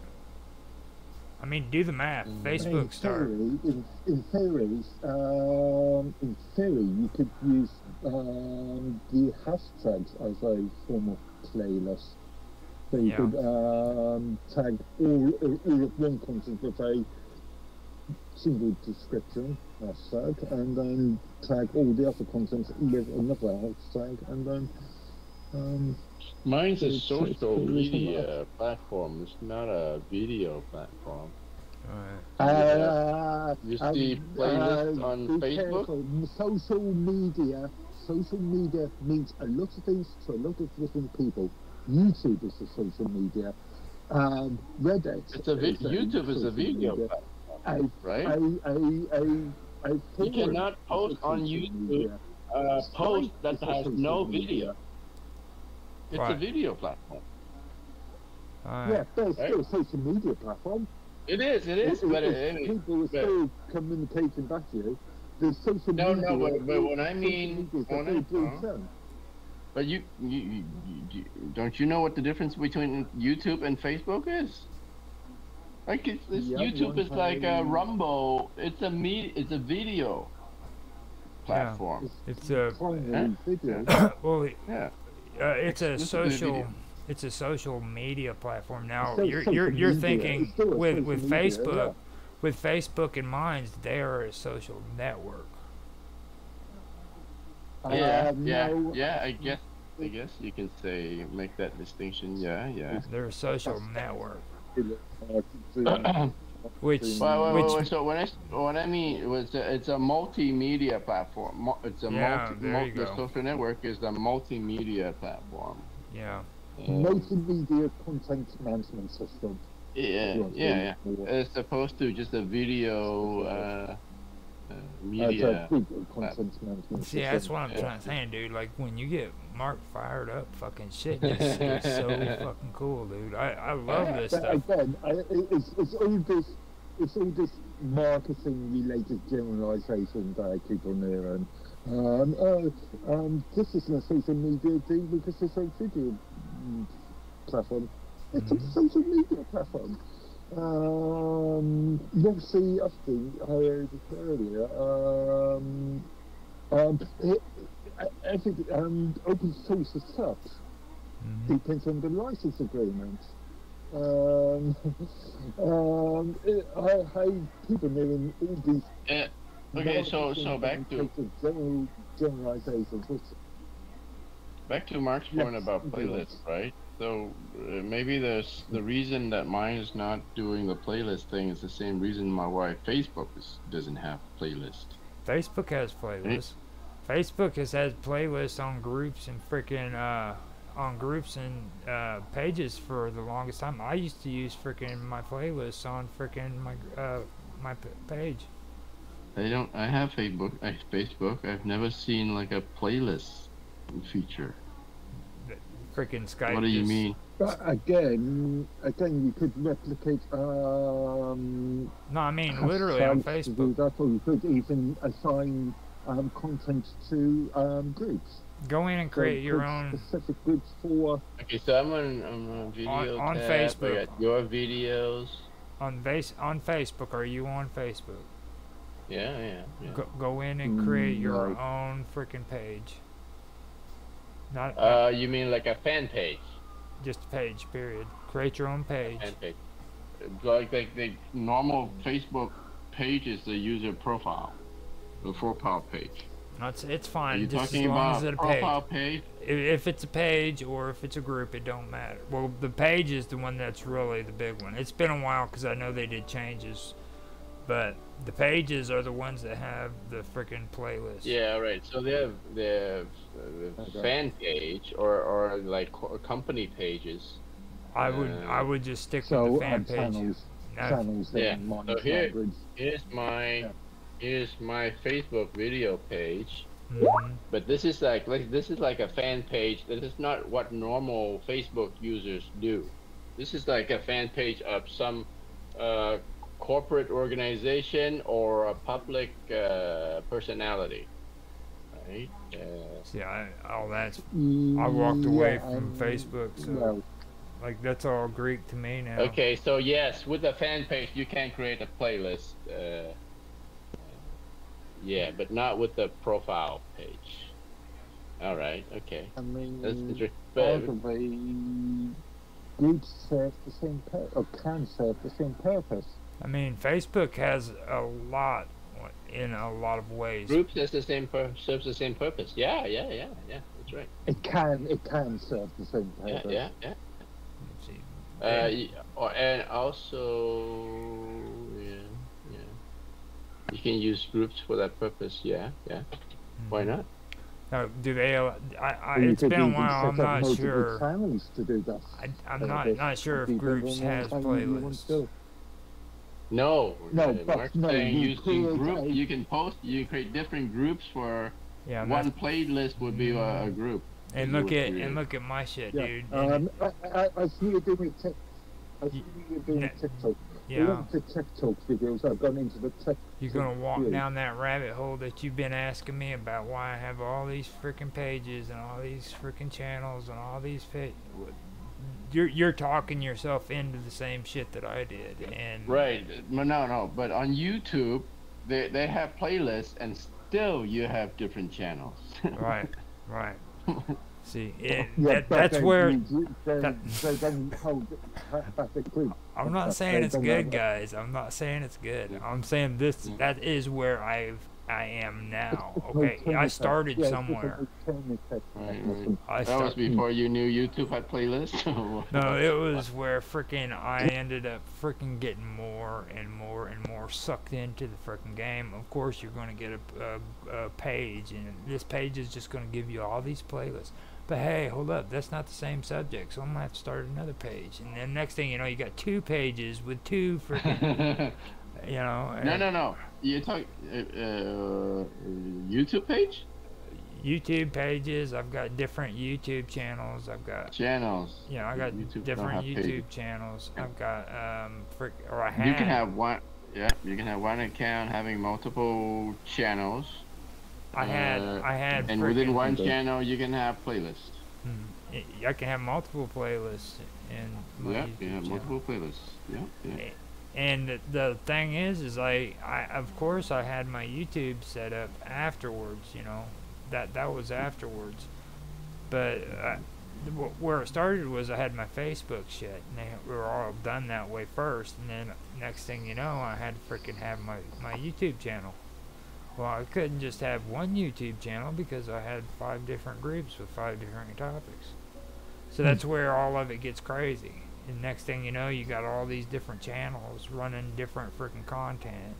I mean, do the math. Facebook
in theory, in, in theory, um, in theory, you could use um, the hashtags as a form of playlist. So you
Yeah.
could um, tag all, all of one content with a single description hashtag, and then tag all the other content with another hashtag, and then um,
Mine's a
It's- it's
social media platform. It's not a video platform.
Uh,
You see playlists on Facebook?
careful. Social media, social media means a lot of things to a lot of different people. YouTube is a social media. Um, Reddit.
It's a vi-
is
YouTube is a video
media.
platform,
A,
right?
a, a, a, a
You cannot post on YouTube
media.
uh, post that has
social
no
media.
video. It's a video platform.
Alright.
Yeah, but it's still a social media platform.
It is. It is.
If-
But
if
it,
people are still communicating back to you. The social
No,
media.
no, but- but when I mean-
is a
when I-
very broad.
But you, you, you, you, don't you know what the difference between YouTube and Facebook is? Like it's, it's
Yeah,
YouTube is like a
time-
Rumble. It's a me. It's a video platform.
It's a
primary video.
well,
Yeah.
Uh, it's a
This is a
social
video.
it's a social media platform now
still
you're you're, you're thinking
It's still a
with with facebook
yeah.
with facebook and minds they are a social network
Yeah. Yeah.
no,
Yeah. I guess. I guess you can say make that distinction. Yeah. Yeah.
they're a social network
to-
which
Wait,
Wait, wait,
which
wait, wait, So when I s- when I mean it was a, it's a multimedia platform. It's a
Yeah,
multi.
there you
the
go.
social network is a multimedia platform.
yeah
And-
multimedia content management system.
yeah, yeah, yeah. As opposed to just a video uh,
It's
media.
a big content
see that's what i'm trying to say dude like when you get mark fired up fucking shit just gets so fucking cool dude i i love this
But
stuff
again, I, it's, it's all this, it's all this marketing-related generalisation that I keep on hearing. Um, uh, um, this isn't a social media thing because it's a video mm, platform. It's
Mhm.
a social media platform. Um, Roxy Upton, I heard it earlier. Um, um, it, I, I think um, open source as such
Mhm.
depends on the license agreement. Um, um, it, I, I people knowing all these.
Uh, okay, so so back to
general generalizations.
Back to Mark's
Yes,
point about
yes.
playlists, right? So uh, maybe there's the reason that mine is not doing the playlist thing is the same reason my wife Facebook is, doesn't have playlist.
Facebook has playlists. Facebook has had playlists on groups and freaking uh, on groups and uh, pages for the longest time. I used to use freaking my playlists on freaking my uh, my p- page.
I don't. I have Facebook. I Facebook. I've never seen like a playlist feature.
Freaking Skype.
what do you mean?
but again, again, you could replicate. Um,
No, I mean literally on
hashtags do
Facebook.
that, or you could even assign um, content to um, groups.
Go in and create your own.
specific groups for.
Okay, so I'm on, I'm on video
on
tab.
Facebook.
I got your videos.
on base on Facebook. Are you on Facebook?
Yeah, yeah, yeah.
Go, go in and create
Mm,
your
right.
own freaking page. Not
Uh, you mean like a fan page?
just a page. Period. Create your own page.
Fan page. Like like the normal Facebook page is the user profile, the profile page.
That's it's
Are
fine.
you
just as
talking
long
about
as it's a
profile page?
If, if it's a page or if it's a group, it don't matter. Well, the page is the one that's really the big one. It's been a while because I know they did changes, but the pages are the ones that have the freaking playlist.
Yeah, right. So they have they have the
Okay.
fan page or or like co- company pages.
I would
Uh,
I would just stick
So
with the fan
um,
page.
channels, channels
Yeah, so here- Here's my
Yeah.
here's my Facebook video page.
mhm.
But this is like, like this is like a fan page. This is not what normal Facebook users do. This is like a fan page of some uh, corporate organization or a public uh, personality. Right?
See, I, all that's I walked away
Yeah,
from
um,
Facebook, so
well,
like that's all Greek to me now.
okay, so yes, with a fan page, you can create a playlist. Uh, yeah, but not with the profile page. All right. Okay.
I mean,
That's interesting. But,
of the groups serve the same pur- or can serve the same purpose.
I mean, Facebook has a lot in a lot of ways.
groups has the same pur- serves the same purpose. Yeah, yeah, yeah, yeah. That's right.
It can it can serve the same
Yeah,
purpose.
yeah, yeah.
Let's see.
Uh, y- or, and also, yeah, yeah. You can use groups for that purpose. Yeah, yeah. Why
Mhm.
not?
Now, do they? al- I, I,
Or you
it's been a while. I'm not sure.
Channels to do that.
I, I'm
uh,
not not sure if groups has
they- you want to
playlists.
Do.
No.
No,
Mark's
no,
saying
you
using
create
group.
a-
You can post. You create different groups for
Yeah,
one playlist would be a, a group.
and look at
create.
and look at my shit,
Yeah.
dude.
Um, I, I, I see you doing Tik. I see you doing
Yeah.
TikTok.
yeah,
All of the TikTok videos I've gone into the tech.
you're gonna walk
Yeah.
down that rabbit hole that you've been asking me about. Why I have all these freaking pages and all these freaking channels and all these fa- You're you're talking yourself into the same shit that I did, and
Right. No, no, no. But on YouTube, they they have playlists, and still you have different channels.
right, right. See, it,
Yeah,
that, that's
they-
where
they, they,
that-
they don't hold back the group.
I'm not saying it's good, guys. I'm not saying it's good. I'm saying this. That is where I've I am now. Okay, I started
Yeah,
somewhere.
alternative
mm-hmm.
Right.
I
that was before you knew YouTube had playlists.
no, it was where freaking I ended up freaking getting more and more and more sucked into the freaking game. Of course, you're going to get a, a, a page, and this page is just going to give you all these playlists. But hey, hold up, that's not the same subject, so I'm gonna have to start another page. And then next thing you know, you got two pages with two freaking, you know.
no, no, no. You talk uh, uh, YouTube page
YouTube pages. I've got different YouTube channels. I've got
channels.
you know I got
YouTube
different YouTube
pages.
channels. I've got um frick or I
have.
You
can have one. Yeah, you can have one account having multiple channels,
I had
uh,
I had
and within one
Okay.
channel you can have playlists.
Hmm. I- I can have multiple playlists and. my
Yeah, you have
channel.
multiple playlists. Yeah, yeah.
And the- thing is, is I, I of course I had my YouTube set up afterwards. You know, that that was afterwards. But uh, wh- where it started was I had my Facebook shit, and they were all done that way first. And then next thing you know, I had to freaking have my my YouTube channel. Well, I couldn't just have one YouTube channel because I had five different groups with five different topics. So that's where all of it gets crazy. And next thing you know, you got all these different channels running different freaking content.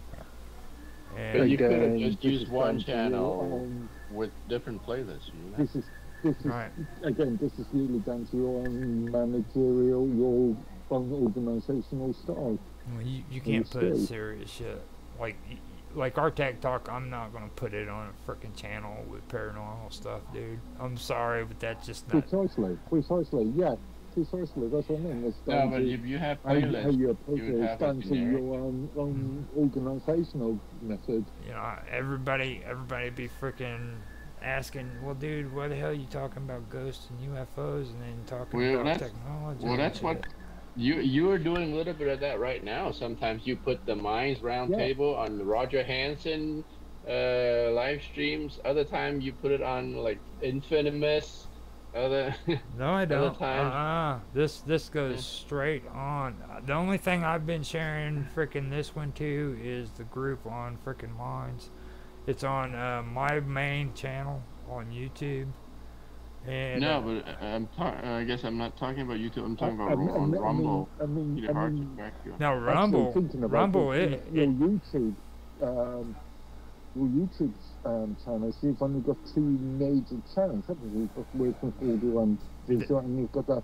But you could have just
this
used one
down to your
channel with different playlists. You know?
This is this is
Right.
again. This is really down to your own managerial, your own organisational style.
well, you, you
you
can't put
see.
serious shit like like our tech talk. I'm not gonna put it on a freaking channel with paranormal stuff, dude. I'm sorry, but that's just not.
Precisely, precisely. Yeah, precisely. That's what I mean. It's
No, but
to
if you have
how, you- how you approach
you
it. It's
have
down to your own, own organisational method.
you know, everybody, everybody be freaking asking, well, dude, why the hell are you talking about ghosts and UFOs and then talking
Well,
about
that's-
technology?
Well, that's what you you are doing a little bit of that right now. Sometimes you put the Minds
Yeah.
Roundtable on the Roger Hanson uh, live streams. Other time you put it on like Infamous. Other
No, I don't. Uh-uh. This this goes
Yeah.
straight on. Uh, The only thing I've been sharing frickin' this one too is the group on frickin' Minds. It's on uh, my main channel on YouTube. And
no,
uh,
but uh, I'm ta- uh, I guess I'm not talking about YouTube. I'm talking about
I mean-
Ru- on
I mean-
Rumble.
I mean,
Peter
I
Hart
mean,
back you.
now Rumble,
thinking about
Rumble,
your,
it,
your
it,
YouTube, um, your YouTube um, channels, you've only got two major channels, haven't you? You've got Working Audio and Visual, and you've got that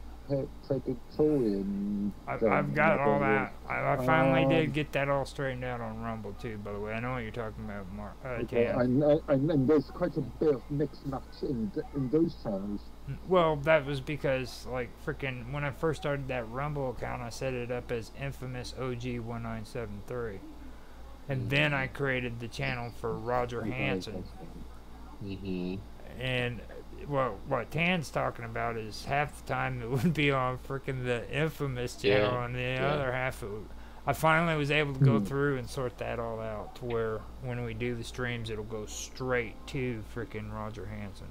Purgatorian.
I've, I've got all that. I, I finally
Um,
did get that all straightened out on Rumble too. By the way, I know what you're talking about, Mark. Uh,
Okay, and, and, and there's quite a bit of mixed match in, in those channels.
Well, that was because, like, freaking, when I first started that Rumble account, I set it up as infamous OG1973. And then I created the channel for Roger Hanson.
Mm-hmm.
And, well, what Tan's talking about is half the time it would be on freaking the infamous channel,
Yeah,
and the
yeah.
other half it would. I finally was able to go
Hmm.
through and sort that all out to where when we do the streams, it'll go straight to freaking Roger Hanson.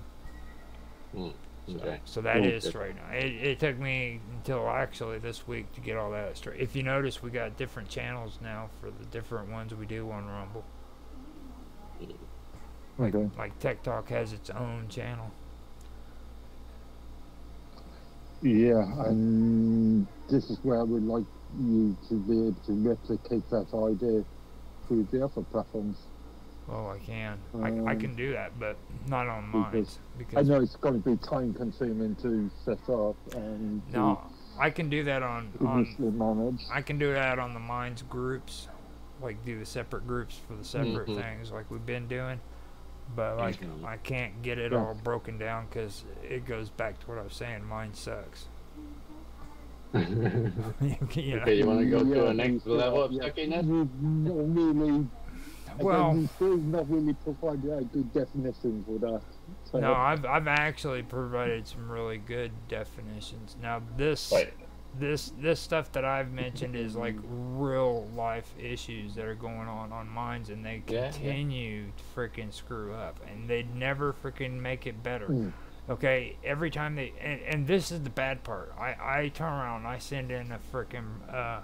So,
Okay.
so that
Cool.
is straight now. It, it took me until actually this week to get all that straight. If you notice, we got different channels now for the different ones we do on Rumble.
Okay.
Like Tech Talk has its own channel.
Yeah, and this is where I would like you to be able to replicate that idea through the other platforms.
Well, I can. I, I
Um,
can do that, but not on mine.
because-
mine.
I know it's going to be time consuming to set up and
no, I can do that on on.
initially.
I can do that on the Minds groups, like do the separate groups for the separate
Mhm.
things, like we've been doing. But like. I can't get it
Yeah.
all broken down because it goes back to what I was saying. Mine sucks.
okay,
you know?
you want to go to
Yeah,
a next
yeah,
level of
yeah.
suckiness?
Really.
Well-
again, you still not really provide a good definition for that. So,
No, I've I've actually provided some really good definitions. Now this
Right.
this this stuff that I've mentioned is like real life issues that are going on on Minds, and they
Yeah, yeah.
continue to freaking screw up, and they never freaking make it better.
Mm.
Okay, every time they and, and this is the bad part. I I turn around, and I send in a freaking uh,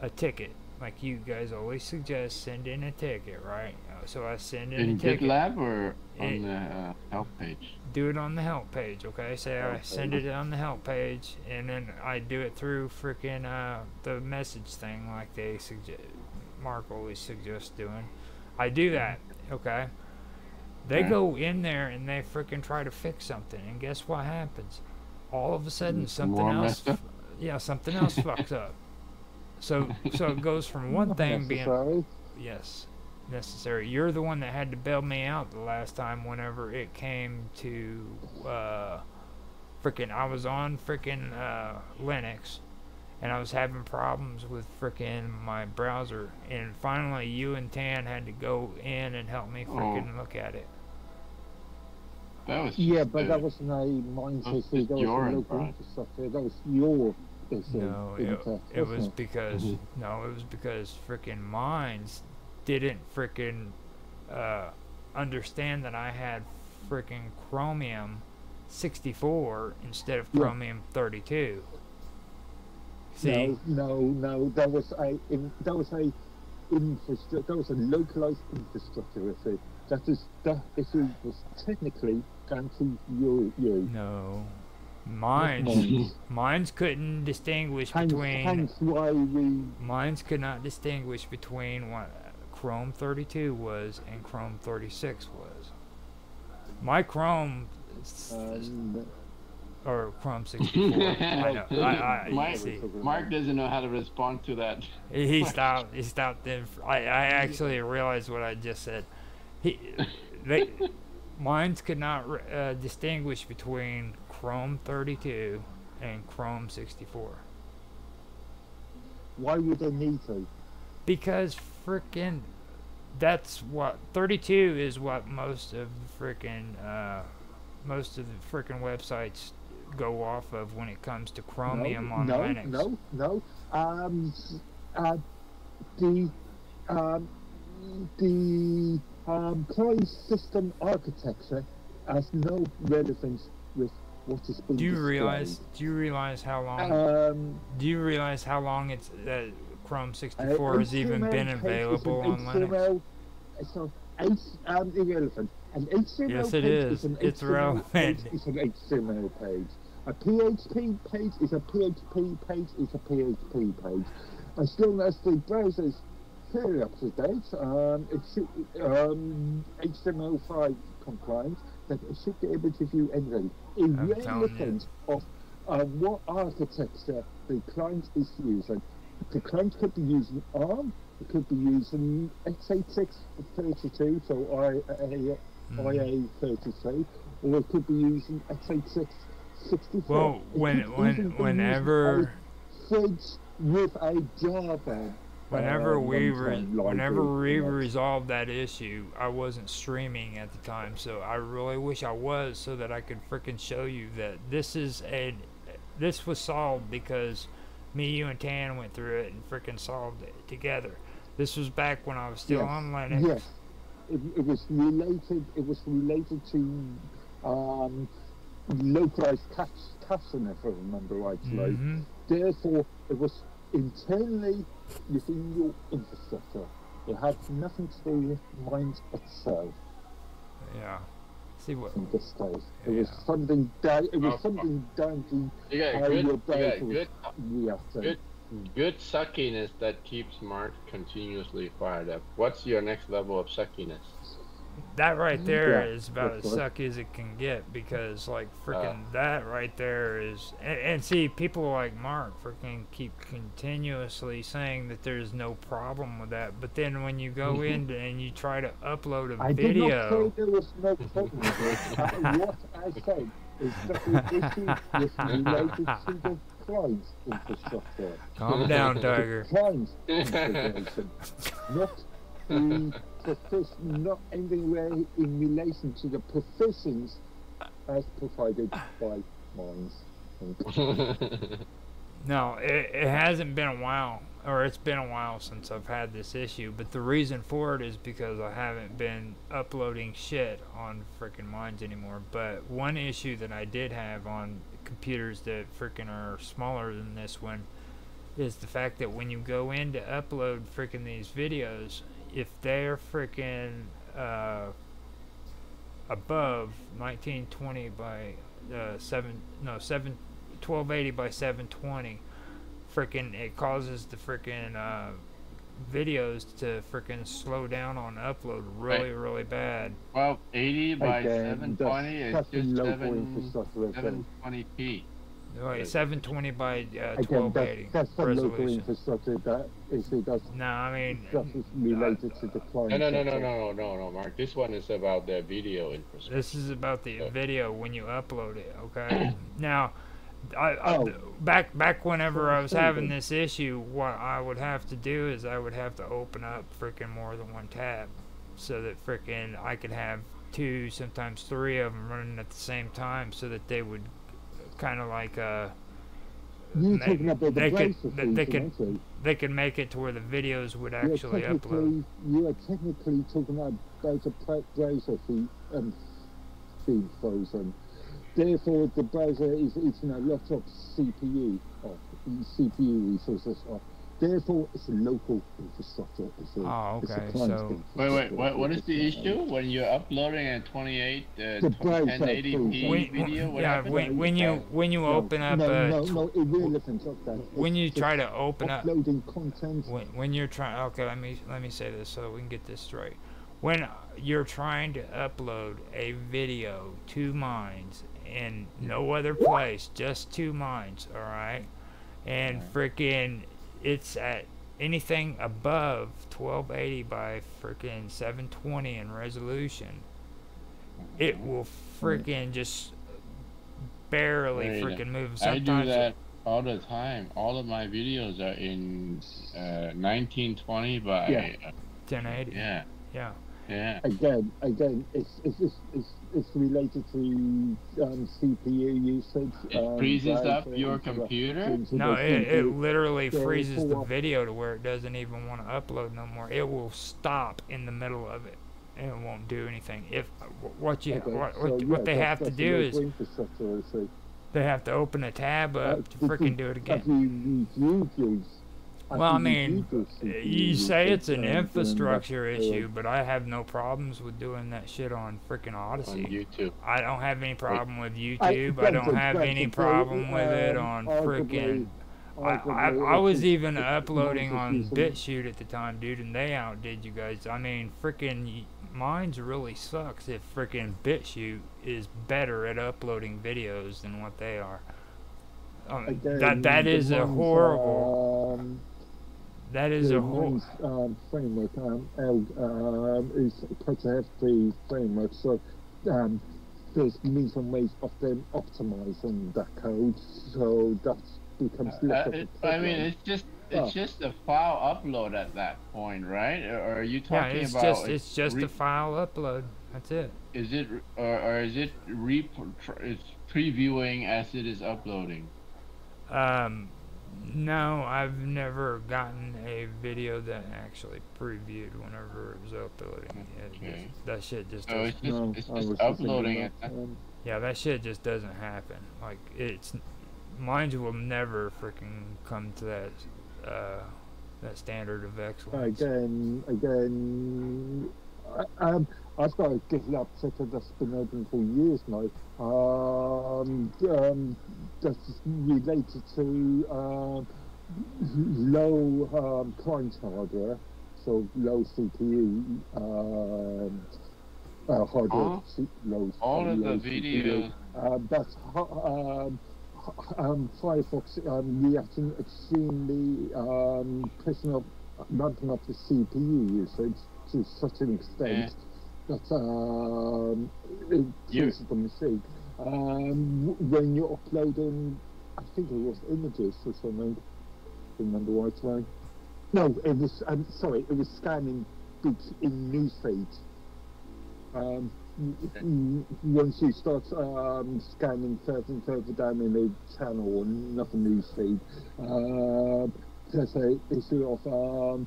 a ticket. Like you guys always suggest, send in a ticket, right? Uh, So I send in,
In
a ticket
GitLab or on
It-
the uh, help page?
do it on the help page, okay? Say I send it on the help page, and then I do it through freaking uh, the message thing, like they suggest. Mark always suggests doing. I do that, okay? They
Yeah.
go in there and they freaking try to fix something, and guess what happens? All of a sudden,
Mm,
something
more
else, yeah, something else fucks up. So, so it goes from one
not
thing being
necessary.
yes necessary you're the one that had to bail me out the last time whenever it came to uh freaking i was on freaking uh linux and i was having problems with freaking my browser and finally you and tan had to go in and help me freaking look at it
That was
Yeah, but
uh,
that wasn't a mine
That's
issue.
just
That was
your
local infrastructure. That was your issue.
No it, it was because
Mhm.
no it was because freaking Minds didn't freaking uh understand that i had freaking chromium 64 instead of
Yeah.
chromium 32 see
No, no, no. That was a in, that was a infrastructure. That was a localized infrastructure issue. That is that issue was technically down to you. You.
no Minds
Minds.
Minds couldn't distinguish
Hence,
between
hence why we.
Minds could not distinguish between what chrome 32 was and chrome 36 was my chrome
Um,
or chrome 64 i know I, I,
Mike-
see
Mark doesn't know how to respond to that.
He he stopped. He stopped. Then I, I actually realized what I just said. He, they, Minds could not uh, distinguish between Chrome 32 and Chrome 64
why would they need to?
because frickin' that's what 32 is what most of the freaking uh, most of the freaking websites go off of when it comes to Chromium
no,
on
no,
Linux.
No, no, um, uh, the um, the um, system architecture has no relevance with what is being
Do you
displayed.
realize? Do you realize how long?
Um,
do you realize how long it's that Chrome
uh,
64 has even been available
an
on Linux?
HTML, It's not H, um, irrelevant. An HTML
Yes, it
page
is.
an
It's
HTML
relevant.
Page is an HTML page. A PHP page is a PHP page is a PHP page. As long as the browser is fairly up to date, um, it should, um, HTML5 compliant, that it should be able to view anything,
you.
irrelevant of uh, what architecture the client is using. The client could be using ARM, it could be using x86 32, so IA,
Mhm.
IA32, or it could be using x86 64.
Well, when when
even be using
whenever
a with a Java.
Whenever
uh,
we re- whenever we resolved that issue, I wasn't streaming at the time, so I really wish I was, so that I could frickin' show you that this is a this was solved because me, you, and Tan went through it and frickin' solved it together. This was back when I was still
Yes,
on Linux.
Yes, it, it was related. It was related to um, localized cache, caching, if I remember rightly.
Mhm.
Therefore, it was internally within your infrastructure. It had nothing to do with Mind itself.
Yeah. See what?
In this case, it was something down. It was
Oh,
something down to
You got
how
good,
your
you
browser
got
was
good,
reacting.
good, hmm. good suckiness that keeps Mark continuously fired up. What's your next level of suckiness?
That right there
Yeah,
is about as sucky as it can get because, like,
Uh.
freaking that right there is. And, and see, people like Mark freaking keep continuously saying that there's no problem with that, but then when you go in and you try to upload a
Mm-hmm. I did not
video,
say there was no problem with it. Uh, what I said is that the issue was related to the client's infrastructure.
calm down, Tiger.
Client's configuration, not the provision, not anywhere in relation to the provisions as provided by Minds.
No, it, it hasn't been a while, or it's been a while since I've had this issue. But the reason for it is because I haven't been uploading shit on freaking Minds anymore. But one issue that I did have on computers that freaking are smaller than this one is the fact that when you go in to upload freaking these videos, if they're freaking uh, above 1920 by uh, seven no seven 1280 by 720 freaking it causes the freaking uh, videos to freaking slow down on upload really really bad
Well, 80 by
Again,
720 is
that's, that's
just
local
7,
infrastructure.
720p.
Wait,
Right.
720 by uh,
Again,
1280
that's, that's the local
resolution
infrastructure that is it does
no i mean
just is related to the client.
No, no, no, no, no, no, no, no, Mark. This one is about the video infrastructure.
This is about the
Yeah.
video when you upload it, okay? now, I, I-
Oh.
back back whenever I was having this issue, what I would have to do is I would have to open up freaking more than one tab, so that freaking I could have two, sometimes three of them running at the same time, so that they would kind of like uh
You're
They-
talking about the
they could- they- they could they could make it to where the videos would actually upload.
you are technically talking about the browser feed, um, feed frozen. Therefore, the browser is eating a lot of CPU, of CPU resources. Of. Therefore, it's a local infrastructure. It's a,
Oh,
it's a
okay,
client
so-
Wait, wait,
infrastructure.
what, what is the issue when you're uploading a 28, uh,
The
tw-
browser
1080p
When,
video? What
yeah, when, when you when you
No,
open up
no,
uh,
no,
tw-
no, irrelevant of that.
when
It's
you try to open up
uploading content.
when, when you're trying okay let me let me say this so we can get this straight when you're trying to upload a video to Minds in no other place just two Minds all right and freaking it's at anything above 1280 by freaking 720 in resolution it will freaking just barely
Wait,
freaking move
I do that all the time. All of my videos are in uh, 1920 by
Yeah.
uh,
1080
yeah.
Yeah.
Yeah.
again, again, it's it's it's it's, it's related to um, CPU usage.
It
um,
freezes up your computer?
No, it, it literally
So
freezes the
for-
video to where it doesn't even want to upload no more. It will stop in the middle of it, and it won't do anything. If what you
Okay,
what,
so,
what,
yeah,
what they have to do is they have to open a tab
Uh,
up to freaking do it again. Well, I mean,
reviewed your CPU
You say it's an
and doing that,
infrastructure issue, but I have no problems with doing that shit on freaking
On
Odysee.
YouTube.
I don't have any problem with YouTube. I don't have any problem with it
um,
on
arguably-
freaking. I, I, I was even uploading on
non-confusing.
BitChute at the time, dude, and they outdid you guys. I mean, freaking, y- Minds really sucks if freaking BitChute is better at uploading videos than what they are. Um,
Again,
that that is a
ones,
horrible. That is
the
a whole.
um, framework um, L, um, is quite a hefty framework, so um, there's means and ways of them optimizing that code, so that becomes less
Uh,
of a
it. I mean, it's just
Oh.
it's just a file upload at that point, right? Or are you talking
Yeah,
talking
it's
about?
just it's just
re-
a file upload. That's it.
Is it or, or is it re? It's previewing as it is uploading.
Um, no, I've never gotten a video that actually previewed whenever it was uploading. It just- that shit just doesn't.
it's just
No,
it's just uploading it.
Yeah, that shit just doesn't happen. Like it's, mine will never freaking come to that, uh, that standard of excellence.
Again, again, I- um, I've got a GitLab ticket that's been open for years now. Um, um, that's related to um, low um, client hardware, so low CPU um, uh, hardware,
All-
low,
All of the videos.
Um, that's um, um, Firefox um, reacting extremely, um, pushing up, ramping up the CPU usage to such an extent that um, the machine. Um, when you're uploading, I think it was images or something. Remember why right way? No, it was. Um, sorry, it was scanning books in newsfeed. Um, once you start um, scanning further and further down in the channel or another newsfeed, uh, there's a issue of um,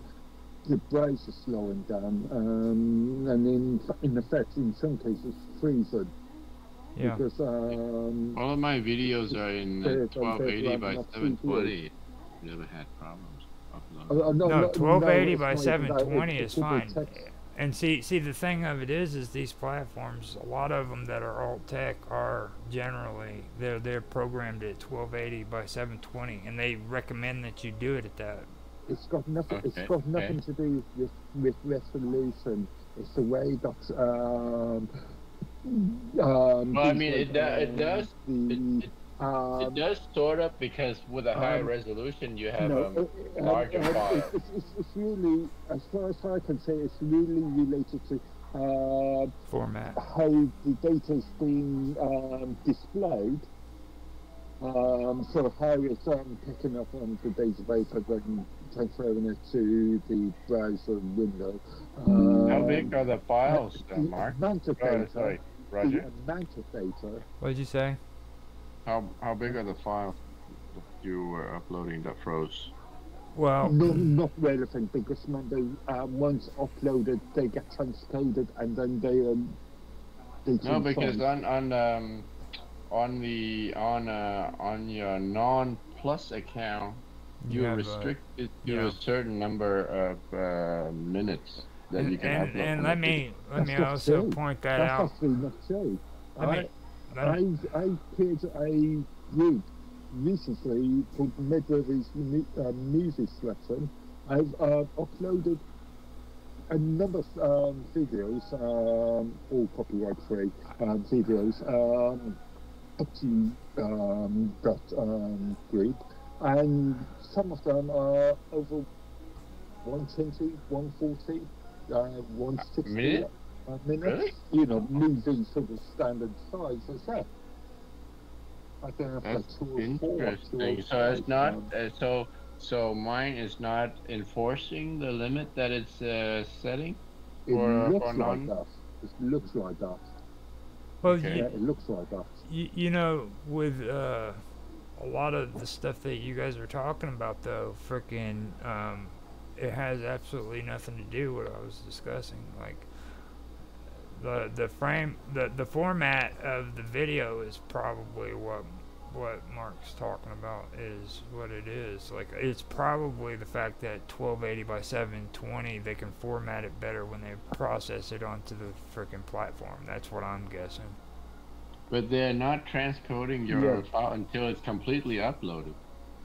the browser slowing down, um, and in in effect, in some cases, freezing
Yeah.
because um,
All of my videos are in uh,
Very- very
1280 by 720. Never had problems
uh, uh,
No,
no,
1280
it's
by
not even that,
720 is fine. And see, see, the thing of it is, is these platforms, a lot of them that are alt tech are generally they're they're programmed at 1280 by 720, and they recommend that you do it at that.
It's got nothing.
Okay,
It's got nothing
okay.
to do with with resolution. It's the way that um, um.
Well, I mean, it do- it does-
The,
It,
um,
it does sort of because with a higher
um,
resolution you have
no, uh,
larger
um,
file.
It's, it's, it's really, as far as I can say, it's really related to uh,
Format.
how the data is being um, displayed. Um, so how it's um, picking up on the database and then transferring it to the browser window.
How
Um,
big are the files, uh, Mark?
amount of
Oh, sorry, Roger.
amount of data
What did you say?
How how big are the files you were uploading that froze?
Well,
not, not relevant because remember um, once uploaded they get transcoded and then they um they
No, because on on um on the on uh on your non plus account
you
you're
have,
restricted to
yeah.
a certain number of uh, minutes that
and,
you can
and,
upload.
and let me let
That's
me
not
also
true.
point that
that's
out.
not true.
Let
I,
me, let me,
I, I created a group recently called Midrivers Mu- uh, Music Lesson. I've uh, uploaded a number of um, videos, um, all copyright free um, videos, up to um, that um, group, and some of them are over 120, 140, uh, 160
minute?
uh, minutes
Really?
you know, moving sort of standard size as that. I don't know if
That's
that's two or four. two
Interesting.
or
So it's not
um,
uh, so so mine is not enforcing the limit that it's uh, setting.
It
For-
looks
for
like that. It looks like that.
Well,
Okay.
Yeah, it looks like that.
You, you know, with uh, a lot of the stuff that you guys are talking about, though, freaking, um, it has absolutely nothing to do with what I was discussing. Like, the the frame, the the format of the video is probably what what Mark's talking about is what it is. Like, it's probably the fact that 1280 by 720 they can format it better when they process it onto the freaking platform. That's what I'm guessing.
But they're not transcoding your
Yeah.
file until it's completely uploaded.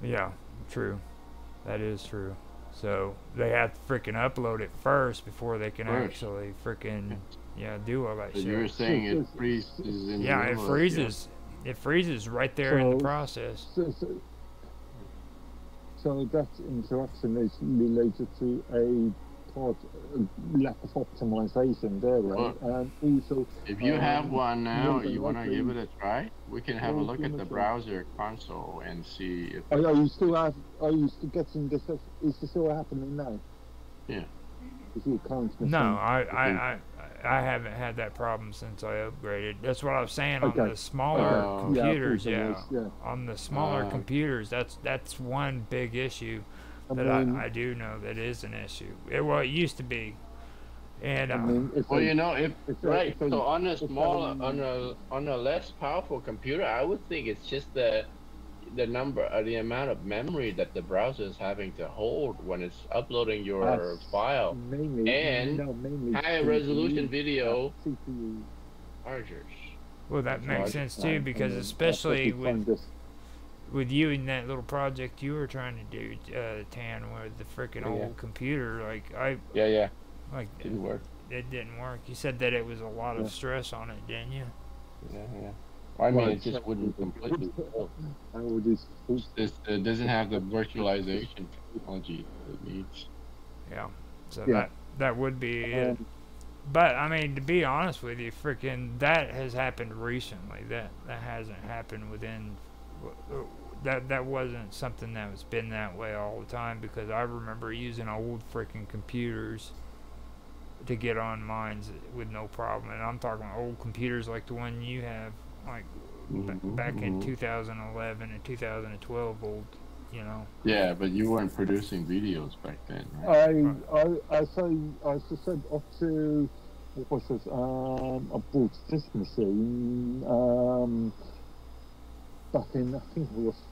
Yeah, true. That is true. So they have to freaking upload it first before they can
First.
actually freaking yeah do all that
But
shit.
you were saying it
Yes, yes.
freezes in the
yeah, it
middle of-
freezes. It freezes right there in the process.
So, so, so that interaction is related to a part a lack of optimization there, right? And also,
If you
Um,
have one now, you want to give it a try? We can have a look at the
give it a-
browser console and see if.
are, are you still have, are you still getting this? Is this still happening now?
Yeah.
Is your current machine?
No, I, I, I, I haven't had that problem since I upgraded. That's what I was saying on the smaller
Okay.
Yeah, I
computers.
thought it
Yeah,
yeah.
on the smaller
Uh,
computers, that's that's one big issue.
I
that
mean,
I, I do know that is an issue. It, well, it used to be, and uh,
I mean, if
Well,
they-
you know, if
if
right,
if they-
so on a
smaller, they-
on a on a less powerful computer, I would think it's just the the number, uh, the amount of memory that the browser is having to hold when it's uploading your
That's
file.
mainly,
and
no, mainly
High
CPU,
resolution video
CPU.
chargers.
well, that makes sense
uh,
too because especially
that's
with
find this-
with you and that little project you were trying to do, uh, Tan, with the freaking
Oh, yeah.
old computer, like I
Yeah, yeah,
like it
didn't work.
it didn't work. You said that it was a lot
Yeah.
of stress on it, didn't you?
Yeah, yeah. I mean,
Well,
it just wouldn't completely. work.
I would just
It's just, it doesn't have the virtualization technology that it needs.
Yeah. So
Yeah.
that that would be it.
um,
But I mean, to be honest with you, freaking that has happened recently. That that hasn't happened within. W- That that wasn't something that was been that way all the time because I remember using old freaking computers to get on Minds with no problem, and I'm talking old computers like the one you have, like ba-
Mhm,
back in
mhm.
2011 and 2012 old, you know.
Yeah, but you weren't producing videos back then, right?
I, I, I say, I said up to, what was this, um, I bought this machine, um, back in, I think it was,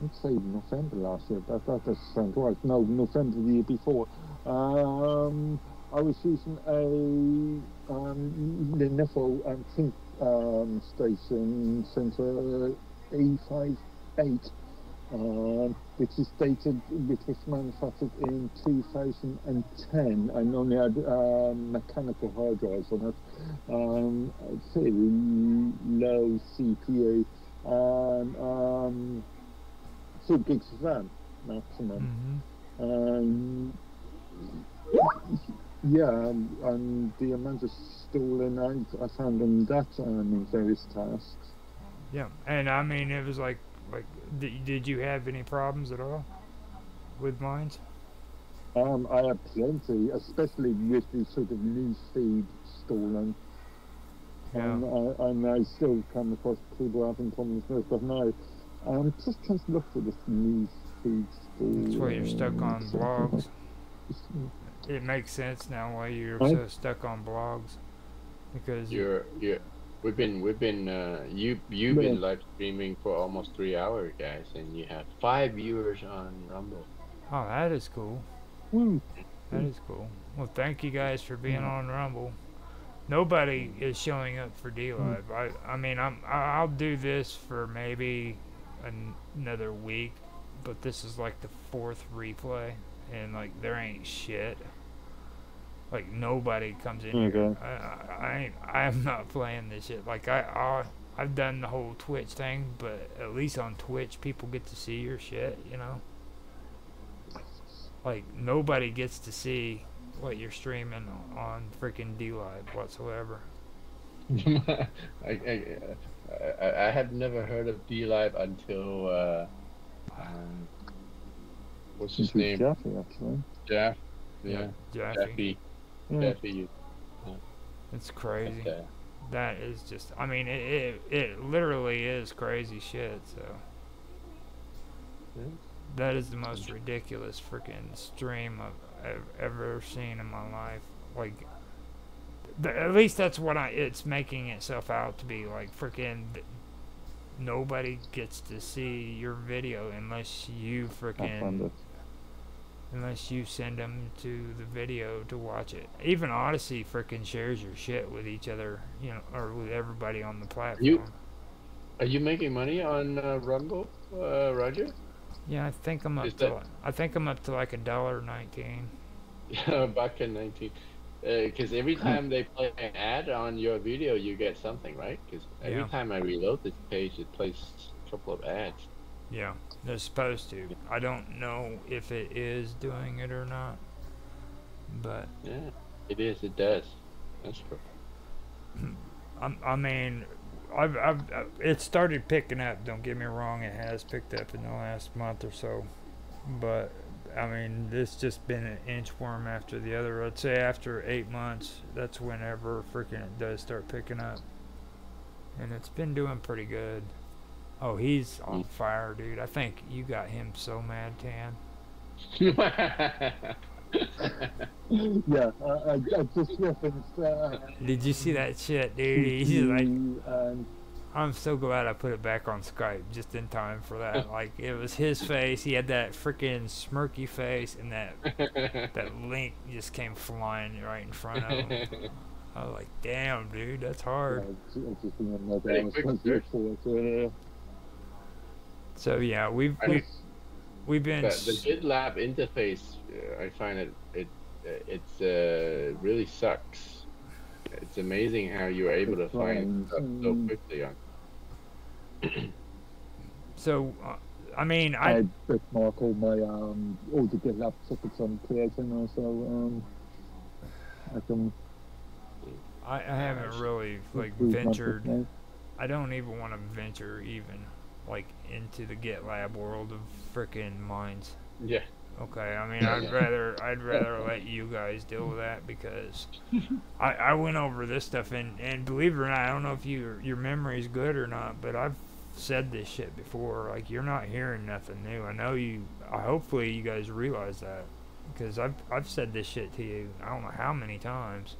let's say November last year, that, that doesn't sound right, no, November the year before, um, I was using a, um, Lenovo Antique, um, station center A58, um, which is dated, which was manufactured in 2010 and only had um, mechanical hard drives on it, um, fairly low CPU, and um, 4 gigs of RAM maximum.
Mm-hmm.
Um, yeah, um, and the amount of stalling I, I found on that um, in various tasks.
Yeah, and I mean, it was like, like, did, did you have any problems at all with Minds?
Um, I have plenty, especially with the sort of new feed stalling.
Yeah.
And, I, and I still come across people having problems with it, but no. I'm just trying to look for this news feed stalling.
That's why you're stuck on blogs. It makes sense now why you're
Right.
so stuck on blogs, because
You're you're we've been we've been uh, you you've been live streaming for almost three hours, guys, and you have five viewers on Rumble.
oh, that is cool.
Hmm.
That is cool. Well, thank you guys for being on Rumble. Nobody is showing up for DLive. I, I mean, I'm, I'll do this for maybe an, another week, but this is like the fourth replay, and like there ain't shit. Like nobody comes in here.
Okay.
I, I, I ain't, I'm not playing this shit. Like I, I, I've done the whole Twitch thing, but at least on Twitch, people get to see your shit. You know like nobody gets to see what you're streaming on freaking DLive whatsoever.
I, I, uh, I I have never heard of DLive until uh, um, what's his name?
Jeffy, actually.
Jeff. Yeah,
Jeffy.
Jeffy.
Yeah.
Definitely use.
It's crazy.
But, uh,
That is just. I mean, it it, it literally is crazy shit. So.
Yeah.
That is the most ridiculous freaking stream I've, I've ever seen in my life. Like, th- at least that's what I. It's making itself out to be like freaking. Nobody gets to see your video unless you
I found
freaking
it.
unless you send them to the video to watch it. Even Odysee freaking shares your shit with each other, you know, or with everybody on the platform.
Are you making money on uh, Rumble, uh, Roger?
yeah, I think I'm up
Is
to.
that-
Like, I think I'm up to like a dollar nineteen.
Yeah, back in 19. Uh, because every hmm. time they play an ad on your video, you get something, right? Because every
Yeah.
time I reload this page, it plays a couple of ads.
Yeah, they're supposed to. I don't know if it is doing it or not, but
Yeah, it is. It does. That's true. Hmm.
I'm, I mean, I've, I've, i it started picking up. Don't get me wrong, it has picked up in the last month or so, but I mean, it's just been an inchworm after the other. I'd say after eight months, that's whenever freaking it does start picking up, and it's been doing pretty good. Oh, he's on
Mm.
fire, dude. I think you got him so mad, Tan.
Yeah, I, I, I just referenced uh,
Did you see that shit, dude? He's like,
you and
I'm so glad I put it back on Skype just in time for that. Like it was his face. He had that freaking smirky face, and that that link just came flying right in front of him. I was like, "Damn, dude, that's hard."
I just remember that
Pretty
I was
quick
supposed to
search.
look for it.
So yeah, we've we,
mean,
we've been
But the GitLab interface, uh, I find it it uh, it's uh, really sucks. It's amazing how you're able to find stuff so
Mm.
quickly on.
so. Uh, I mean,
I,
I
bookmark all my um all the GitLab tickets I'm creating also um I can
I, I haven't really like ventured. I don't even want to venture even like into the GitLab world of freaking Minds.
Yeah.
Okay, I mean, I'd rather I'd rather let you guys deal with that because I, I went over this stuff and, and believe it or not, I don't know if you your memory's good or not, but I've said this shit before. Like you're not hearing nothing new. I know you. Hopefully you guys realize that because I've I've said this shit to you. I don't know how many times.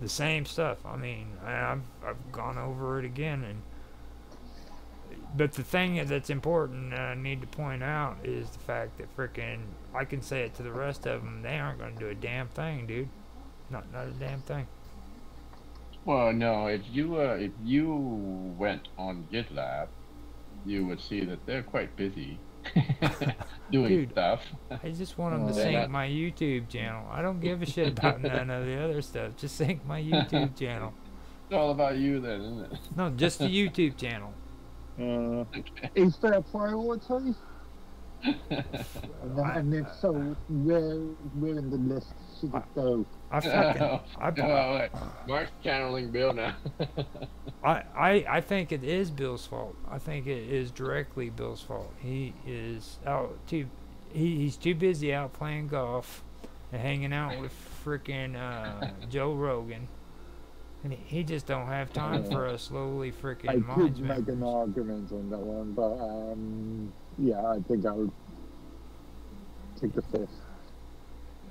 The same stuff. I mean, I've I've gone over it again and. But the thing that's important that I need to point out is the fact that frickin' I can say it to the rest of them. They aren't gonna do a damn thing, dude. Not not a damn thing.
Well, no. If you uh, if you went on GitLab, you would see that they're quite busy doing
Dude.
stuff.
I just want them to. Sync
not-
my YouTube channel. I don't give a shit about none of the other stuff. Just sync my YouTube channel.
It's all about you then, isn't it?
No, just the YouTube channel.
Uh, is that a priority? And, then, and if so, where where in the list should it go?
I fucking I,
Oh, wait. Mark's channeling Bill now.
I, I I think it is Bill's fault. I think it is directly Bill's fault. He is out too. He, he's too busy out playing golf and hanging out with freaking uh, Joe Rogan, and he, he just don't have time for a slowly
I could
minds
make an argument on that one, but um, yeah, I think I would take the fifth.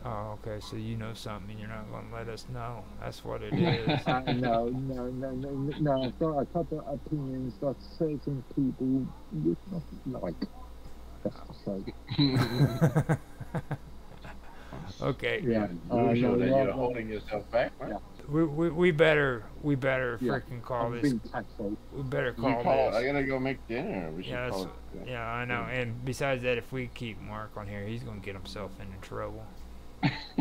Oh, okay. So you know something, and you're not gonna let us know. That's what it is.
No, no, no, no, no, no. I've got a couple of opinions that certain people would not like. That's the say.
okay.
Yeah,
You
uh,
show
no,
that you're
no.
holding yourself back, Mark.
Yeah.
We, we, we better we better
Yeah,
freaking call
I'm
this. We better
You
call,
call,
this.
I gotta go make dinner. We should
Yeah,
call it.
Yeah, I know. And besides that, if we keep Mark on here, he's gonna get himself into trouble.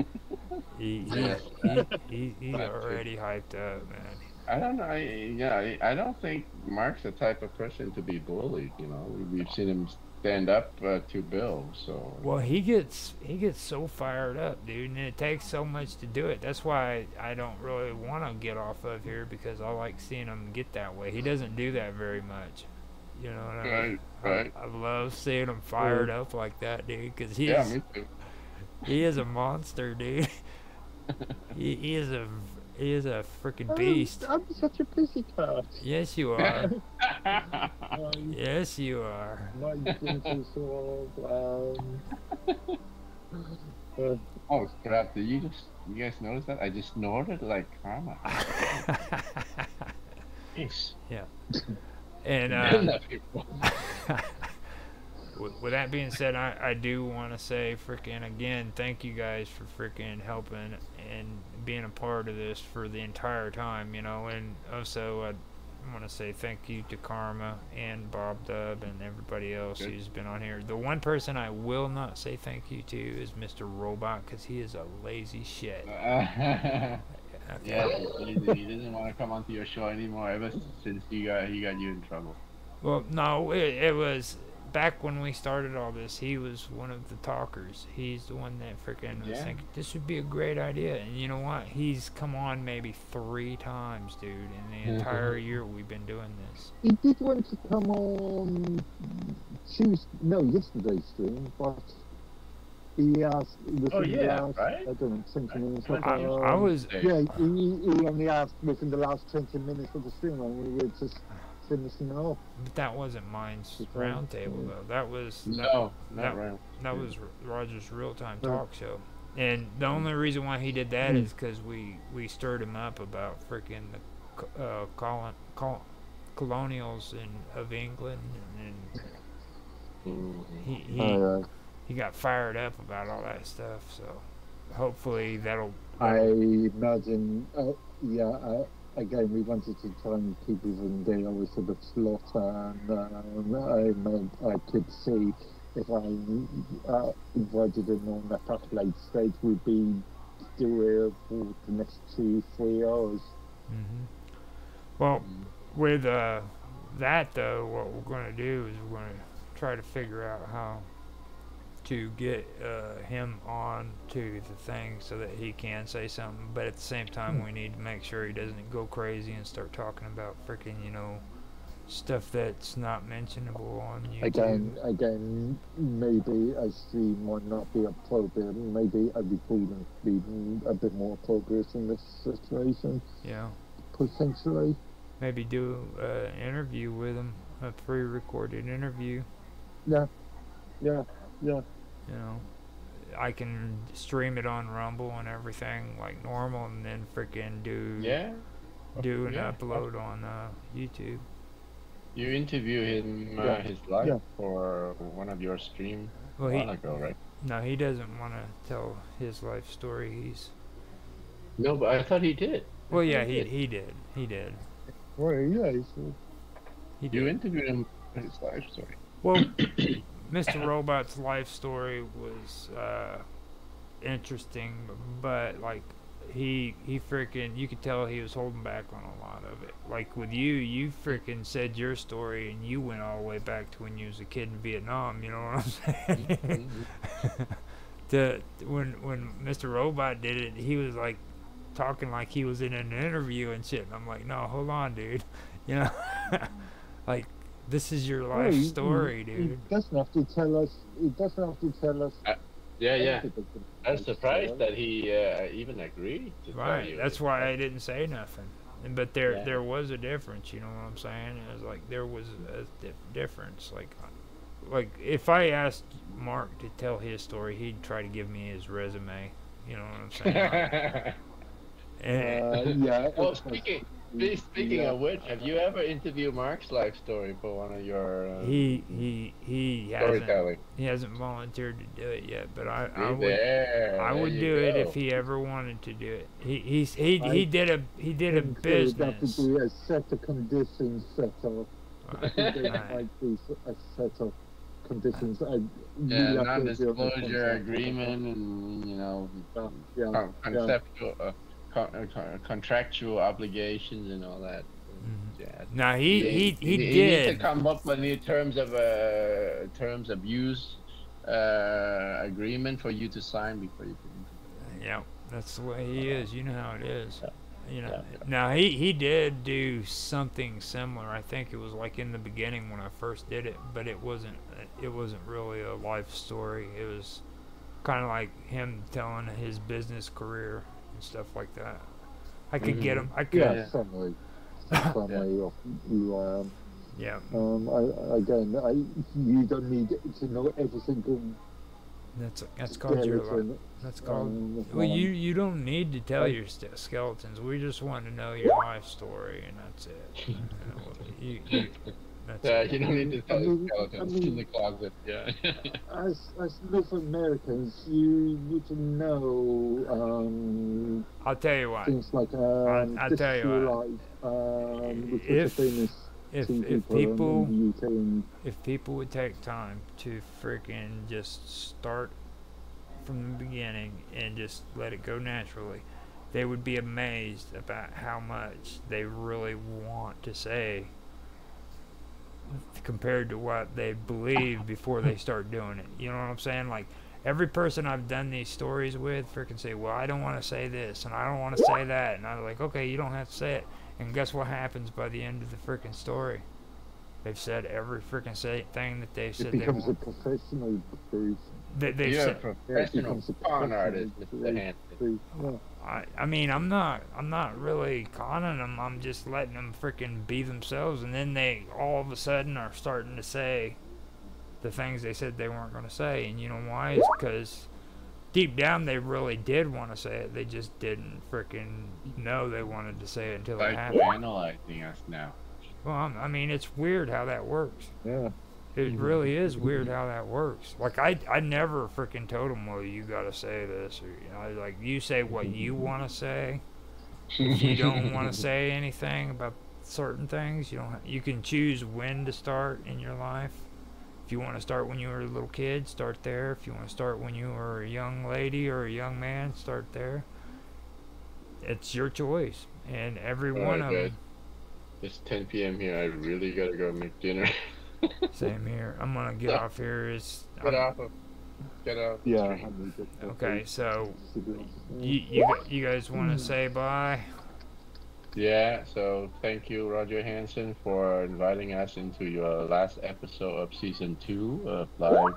he, he,
Yeah.
he, he, he's already hyped up, man.
I don't know. I, yeah, I, I don't think Mark's the type of person to be bullied. You know, we, we've seen him stand up uh, to Bill. So
Well, he gets he gets so fired up, dude, and it takes so much to do it. That's why I don't really want to get off of here because I like seeing him get that way. He doesn't do that very much. You know what I mean?
right, right.
I, I love seeing him fired up like that, dude, because he's
Yeah, me too.
He is a monster, dude. He, he is a he is a freaking
I'm-
beast.
I'm, such a pussycat.
Yes, you are. Yes, you are.
my dreams of, uh,
oh crap! Did you just you guys notice that? I just snorted like karma. yeah.
and
Damn
uh,
that people.
With, with that being said, I, I do want to say freaking again, thank you guys for freaking helping and being a part of this for the entire time, you know, and also I want to say thank you to Karma and Bob Dub and everybody else
Good.
who's been on here. The one person I will not say thank you to is Mr. Robot because he is a lazy shit.
yeah, he doesn't want to come onto your show anymore ever since he got he got you in trouble.
Well, no, it, it was back when we started all this. He was one of the talkers. He's the one that freaking was
Yeah.
thinking this would be a great idea. And you know what? He's come on maybe three times, dude, in the entire year we've been doing this.
he did want to come on Tuesday, no, yesterday's stream, but he asked. Within
Oh, yeah,
last,
right?
I don't know, 20 minutes.
I-
of,
I, I
um,
was
Yeah, he, he only asked within the last 20 minutes of the stream, and we were just finishing off.
but that wasn't Minds
Okay.
roundtable though. That was that,
No,
that-
not right.
that was Roger's real time
No.
talk show. And the only reason why he did that
Mm.
is because we, we stirred him up about freaking the uh, colon, col- colonials in, of England, and, he he,
Uh,
he got fired up about all that stuff. So hopefully that'll.
I
that'll-
imagine, uh, yeah, uh, again, we wanted to try and keep within the hours of the slot, and um, I, meant I could see if I uh, invited him on at that late stage, we'd be doing for the next two, three hours.
Mhm. Well, with uh, that though, what we're going to do is we're going to try to figure out how to get uh, him on to the thing so that he can say something. But at the same time,
Hmm.
we need to make sure he doesn't go crazy and start talking about freaking, you know, stuff that's not mentionable on YouTube.
Again, again, maybe a stream might not be appropriate. Maybe a recording would be a bit more appropriate in this situation,
Yeah.
potentially.
Maybe do uh, an interview with him, a pre-recorded interview.
Yeah, yeah, yeah.
You know i can stream it on rumble and everything like normal and then freaking do
Yeah.
do an
yeah.
upload on uh youtube
You interview him uh,
Yeah.
his life
Yeah.
for one of your stream
well
a
he
ago, right?
no he doesn't want to tell his life story he's
No, but I thought he did.
Well yeah he
did.
he did he did
Well, yeah. It's,
he
You
did
interviewed him his life story.
well mr robot's life story was uh interesting but like he he freaking you could tell he was holding back on a lot of it. Like with you you freaking said your story and you went all the way back to when you was a kid in vietnam you know what i'm saying? The when when mr robot did it he was like talking like he was in an interview and shit and i'm like no hold on dude. You know? Like this is your life
he-
story
he,
dude
He doesn't have to tell us. He doesn't have to tell us.
Yeah, yeah. I'm surprised that he uh, even agreed to
Right.
you.
That's why I didn't say nothing. And but there
Yeah.
there was a difference. You know what I'm saying? It was like there was a di- difference. Like like if I asked Mark to tell his story, he'd try to give me his resume. You know what I'm saying? and,
Uh, yeah.
well, speaking spe- speaking
Yeah.
of which, have you ever interviewed Mark's life story for one of your uh,
he he he hasn't
storytelling?
he hasn't volunteered to do it yet. But I I would
there,
I
there
would
you
do it if he ever wanted to do it. He he's he
I
he did a he did a
think there would
business.
to be a set of conditions set up. I think there
Right.
might be a set of conditions. I
Yeah,
really have to review the
non-disclosure agreement and you know
Yeah, yeah,
con-
yeah.
Uh, con- uh, con- contractual obligations and all that.
Mhm.
Yeah.
Now he he he
you need
did.
to come up with new terms of uh, terms of use uh, agreement for you to sign before you can.
Yeah, that's the way he is. You know how it is.
Yeah.
You know.
Yeah.
Now he he did do something similar. I think it was like in the beginning when I first did it, but it wasn't. It wasn't really a life story. It was kind of like him telling his business career and and stuff like that. I could get 'em. I could.
Yeah,
Yeah.
some way,
Yeah.
way off you I am.
Yeah.
Um, I, again, I, you don't need to know every single
That's that's called your. That's called.
um,
Well, you you don't need to tell your st- skeletons. We just want to know your life story, and that's it. You know, you, you, that's
Yeah,
it.
you don't need to tell
I mean-
skeletons
I mean-
in the closet. Yeah.
as as North Americans, you need to know um,
I'll tell you what.
things like um,
I'll
This
tell you
Your
what.
Life, um, which
If-
famous
If if
program
people
in the UK and
if people would take time to freaking just start from the beginning and just let it go naturally, they would be amazed about how much they really want to say compared to what they believe before they start doing it. You know what I'm saying? Like every person I've done these stories with freaking say, "Well, I don't want to say this and I don't want to say that." And I'm like, "Okay, you don't have to say it." And guess what happens by the end of the freaking story? They've said every freaking say thing that they
it
said they
becomes a
want.
professional brief.
They, they've
You're a
said,
professional con artist, Mr. Hanson.
Yeah.
I, I mean, I'm not, I'm not really conning them. I'm just letting them freaking be themselves, and then they all of a sudden are starting to say the things they said they weren't going to say. And you know why? It's because deep down they really did want to say it. They just didn't freaking know they wanted to say it until it
Like
happened.
analyzing us now.
Well, I'm, I mean, it's weird how that works.
yeah.
It mm-hmm. really is weird mm-hmm. how that works. Like I, I never freaking told them, well, you gotta say this, or you know, like you say what you mm-hmm. want to say. If you don't want to say anything about certain things, you don't. You can choose when to start in your life. If you want to start when you were a little kid, start there. If you want to start when you were a young lady or a young man, start there. It's your choice, and every
All
one of them.
It's 10 p.m. here. I really gotta go make dinner.
Same here. I'm gonna get off here. It's
Get
I'm-
off of. Get off. the
Yeah.
street.
I need it.
Okay, so you you, you guys want to say bye?
Yeah, so thank you, Roger Hanson, for inviting us into your last episode of season two of live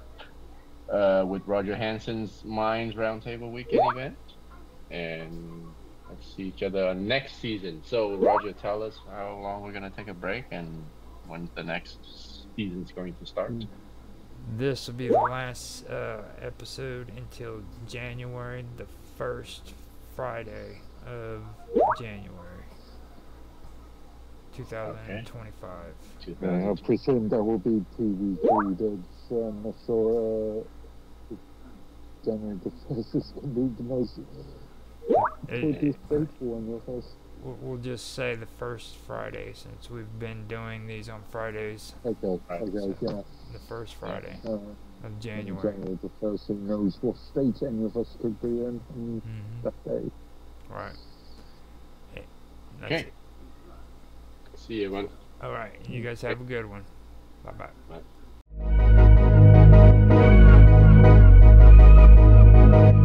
uh, with Roger Hanson's Minds Roundtable Weekend event. And let's see each other next season. So, Roger, tell us how long we're going to take a break and when the next season's going to start.
This will be the last uh, episode until January, the first Friday of January, 2025.
Yeah, I presume that will be TV two. That's um, not sure. Uh, January the first is going to be the most
It-
pretty faithful one with us
we'll just say the first Friday since we've been doing these on Fridays.
Okay, okay, so yeah.
The first Friday
uh,
of January.
January. The first who knows what state any of us could be in mm
-hmm.
that day.
Right.
Okay. See you, man.
All right. You guys have a good one. Bye-bye. bye bye,
bye.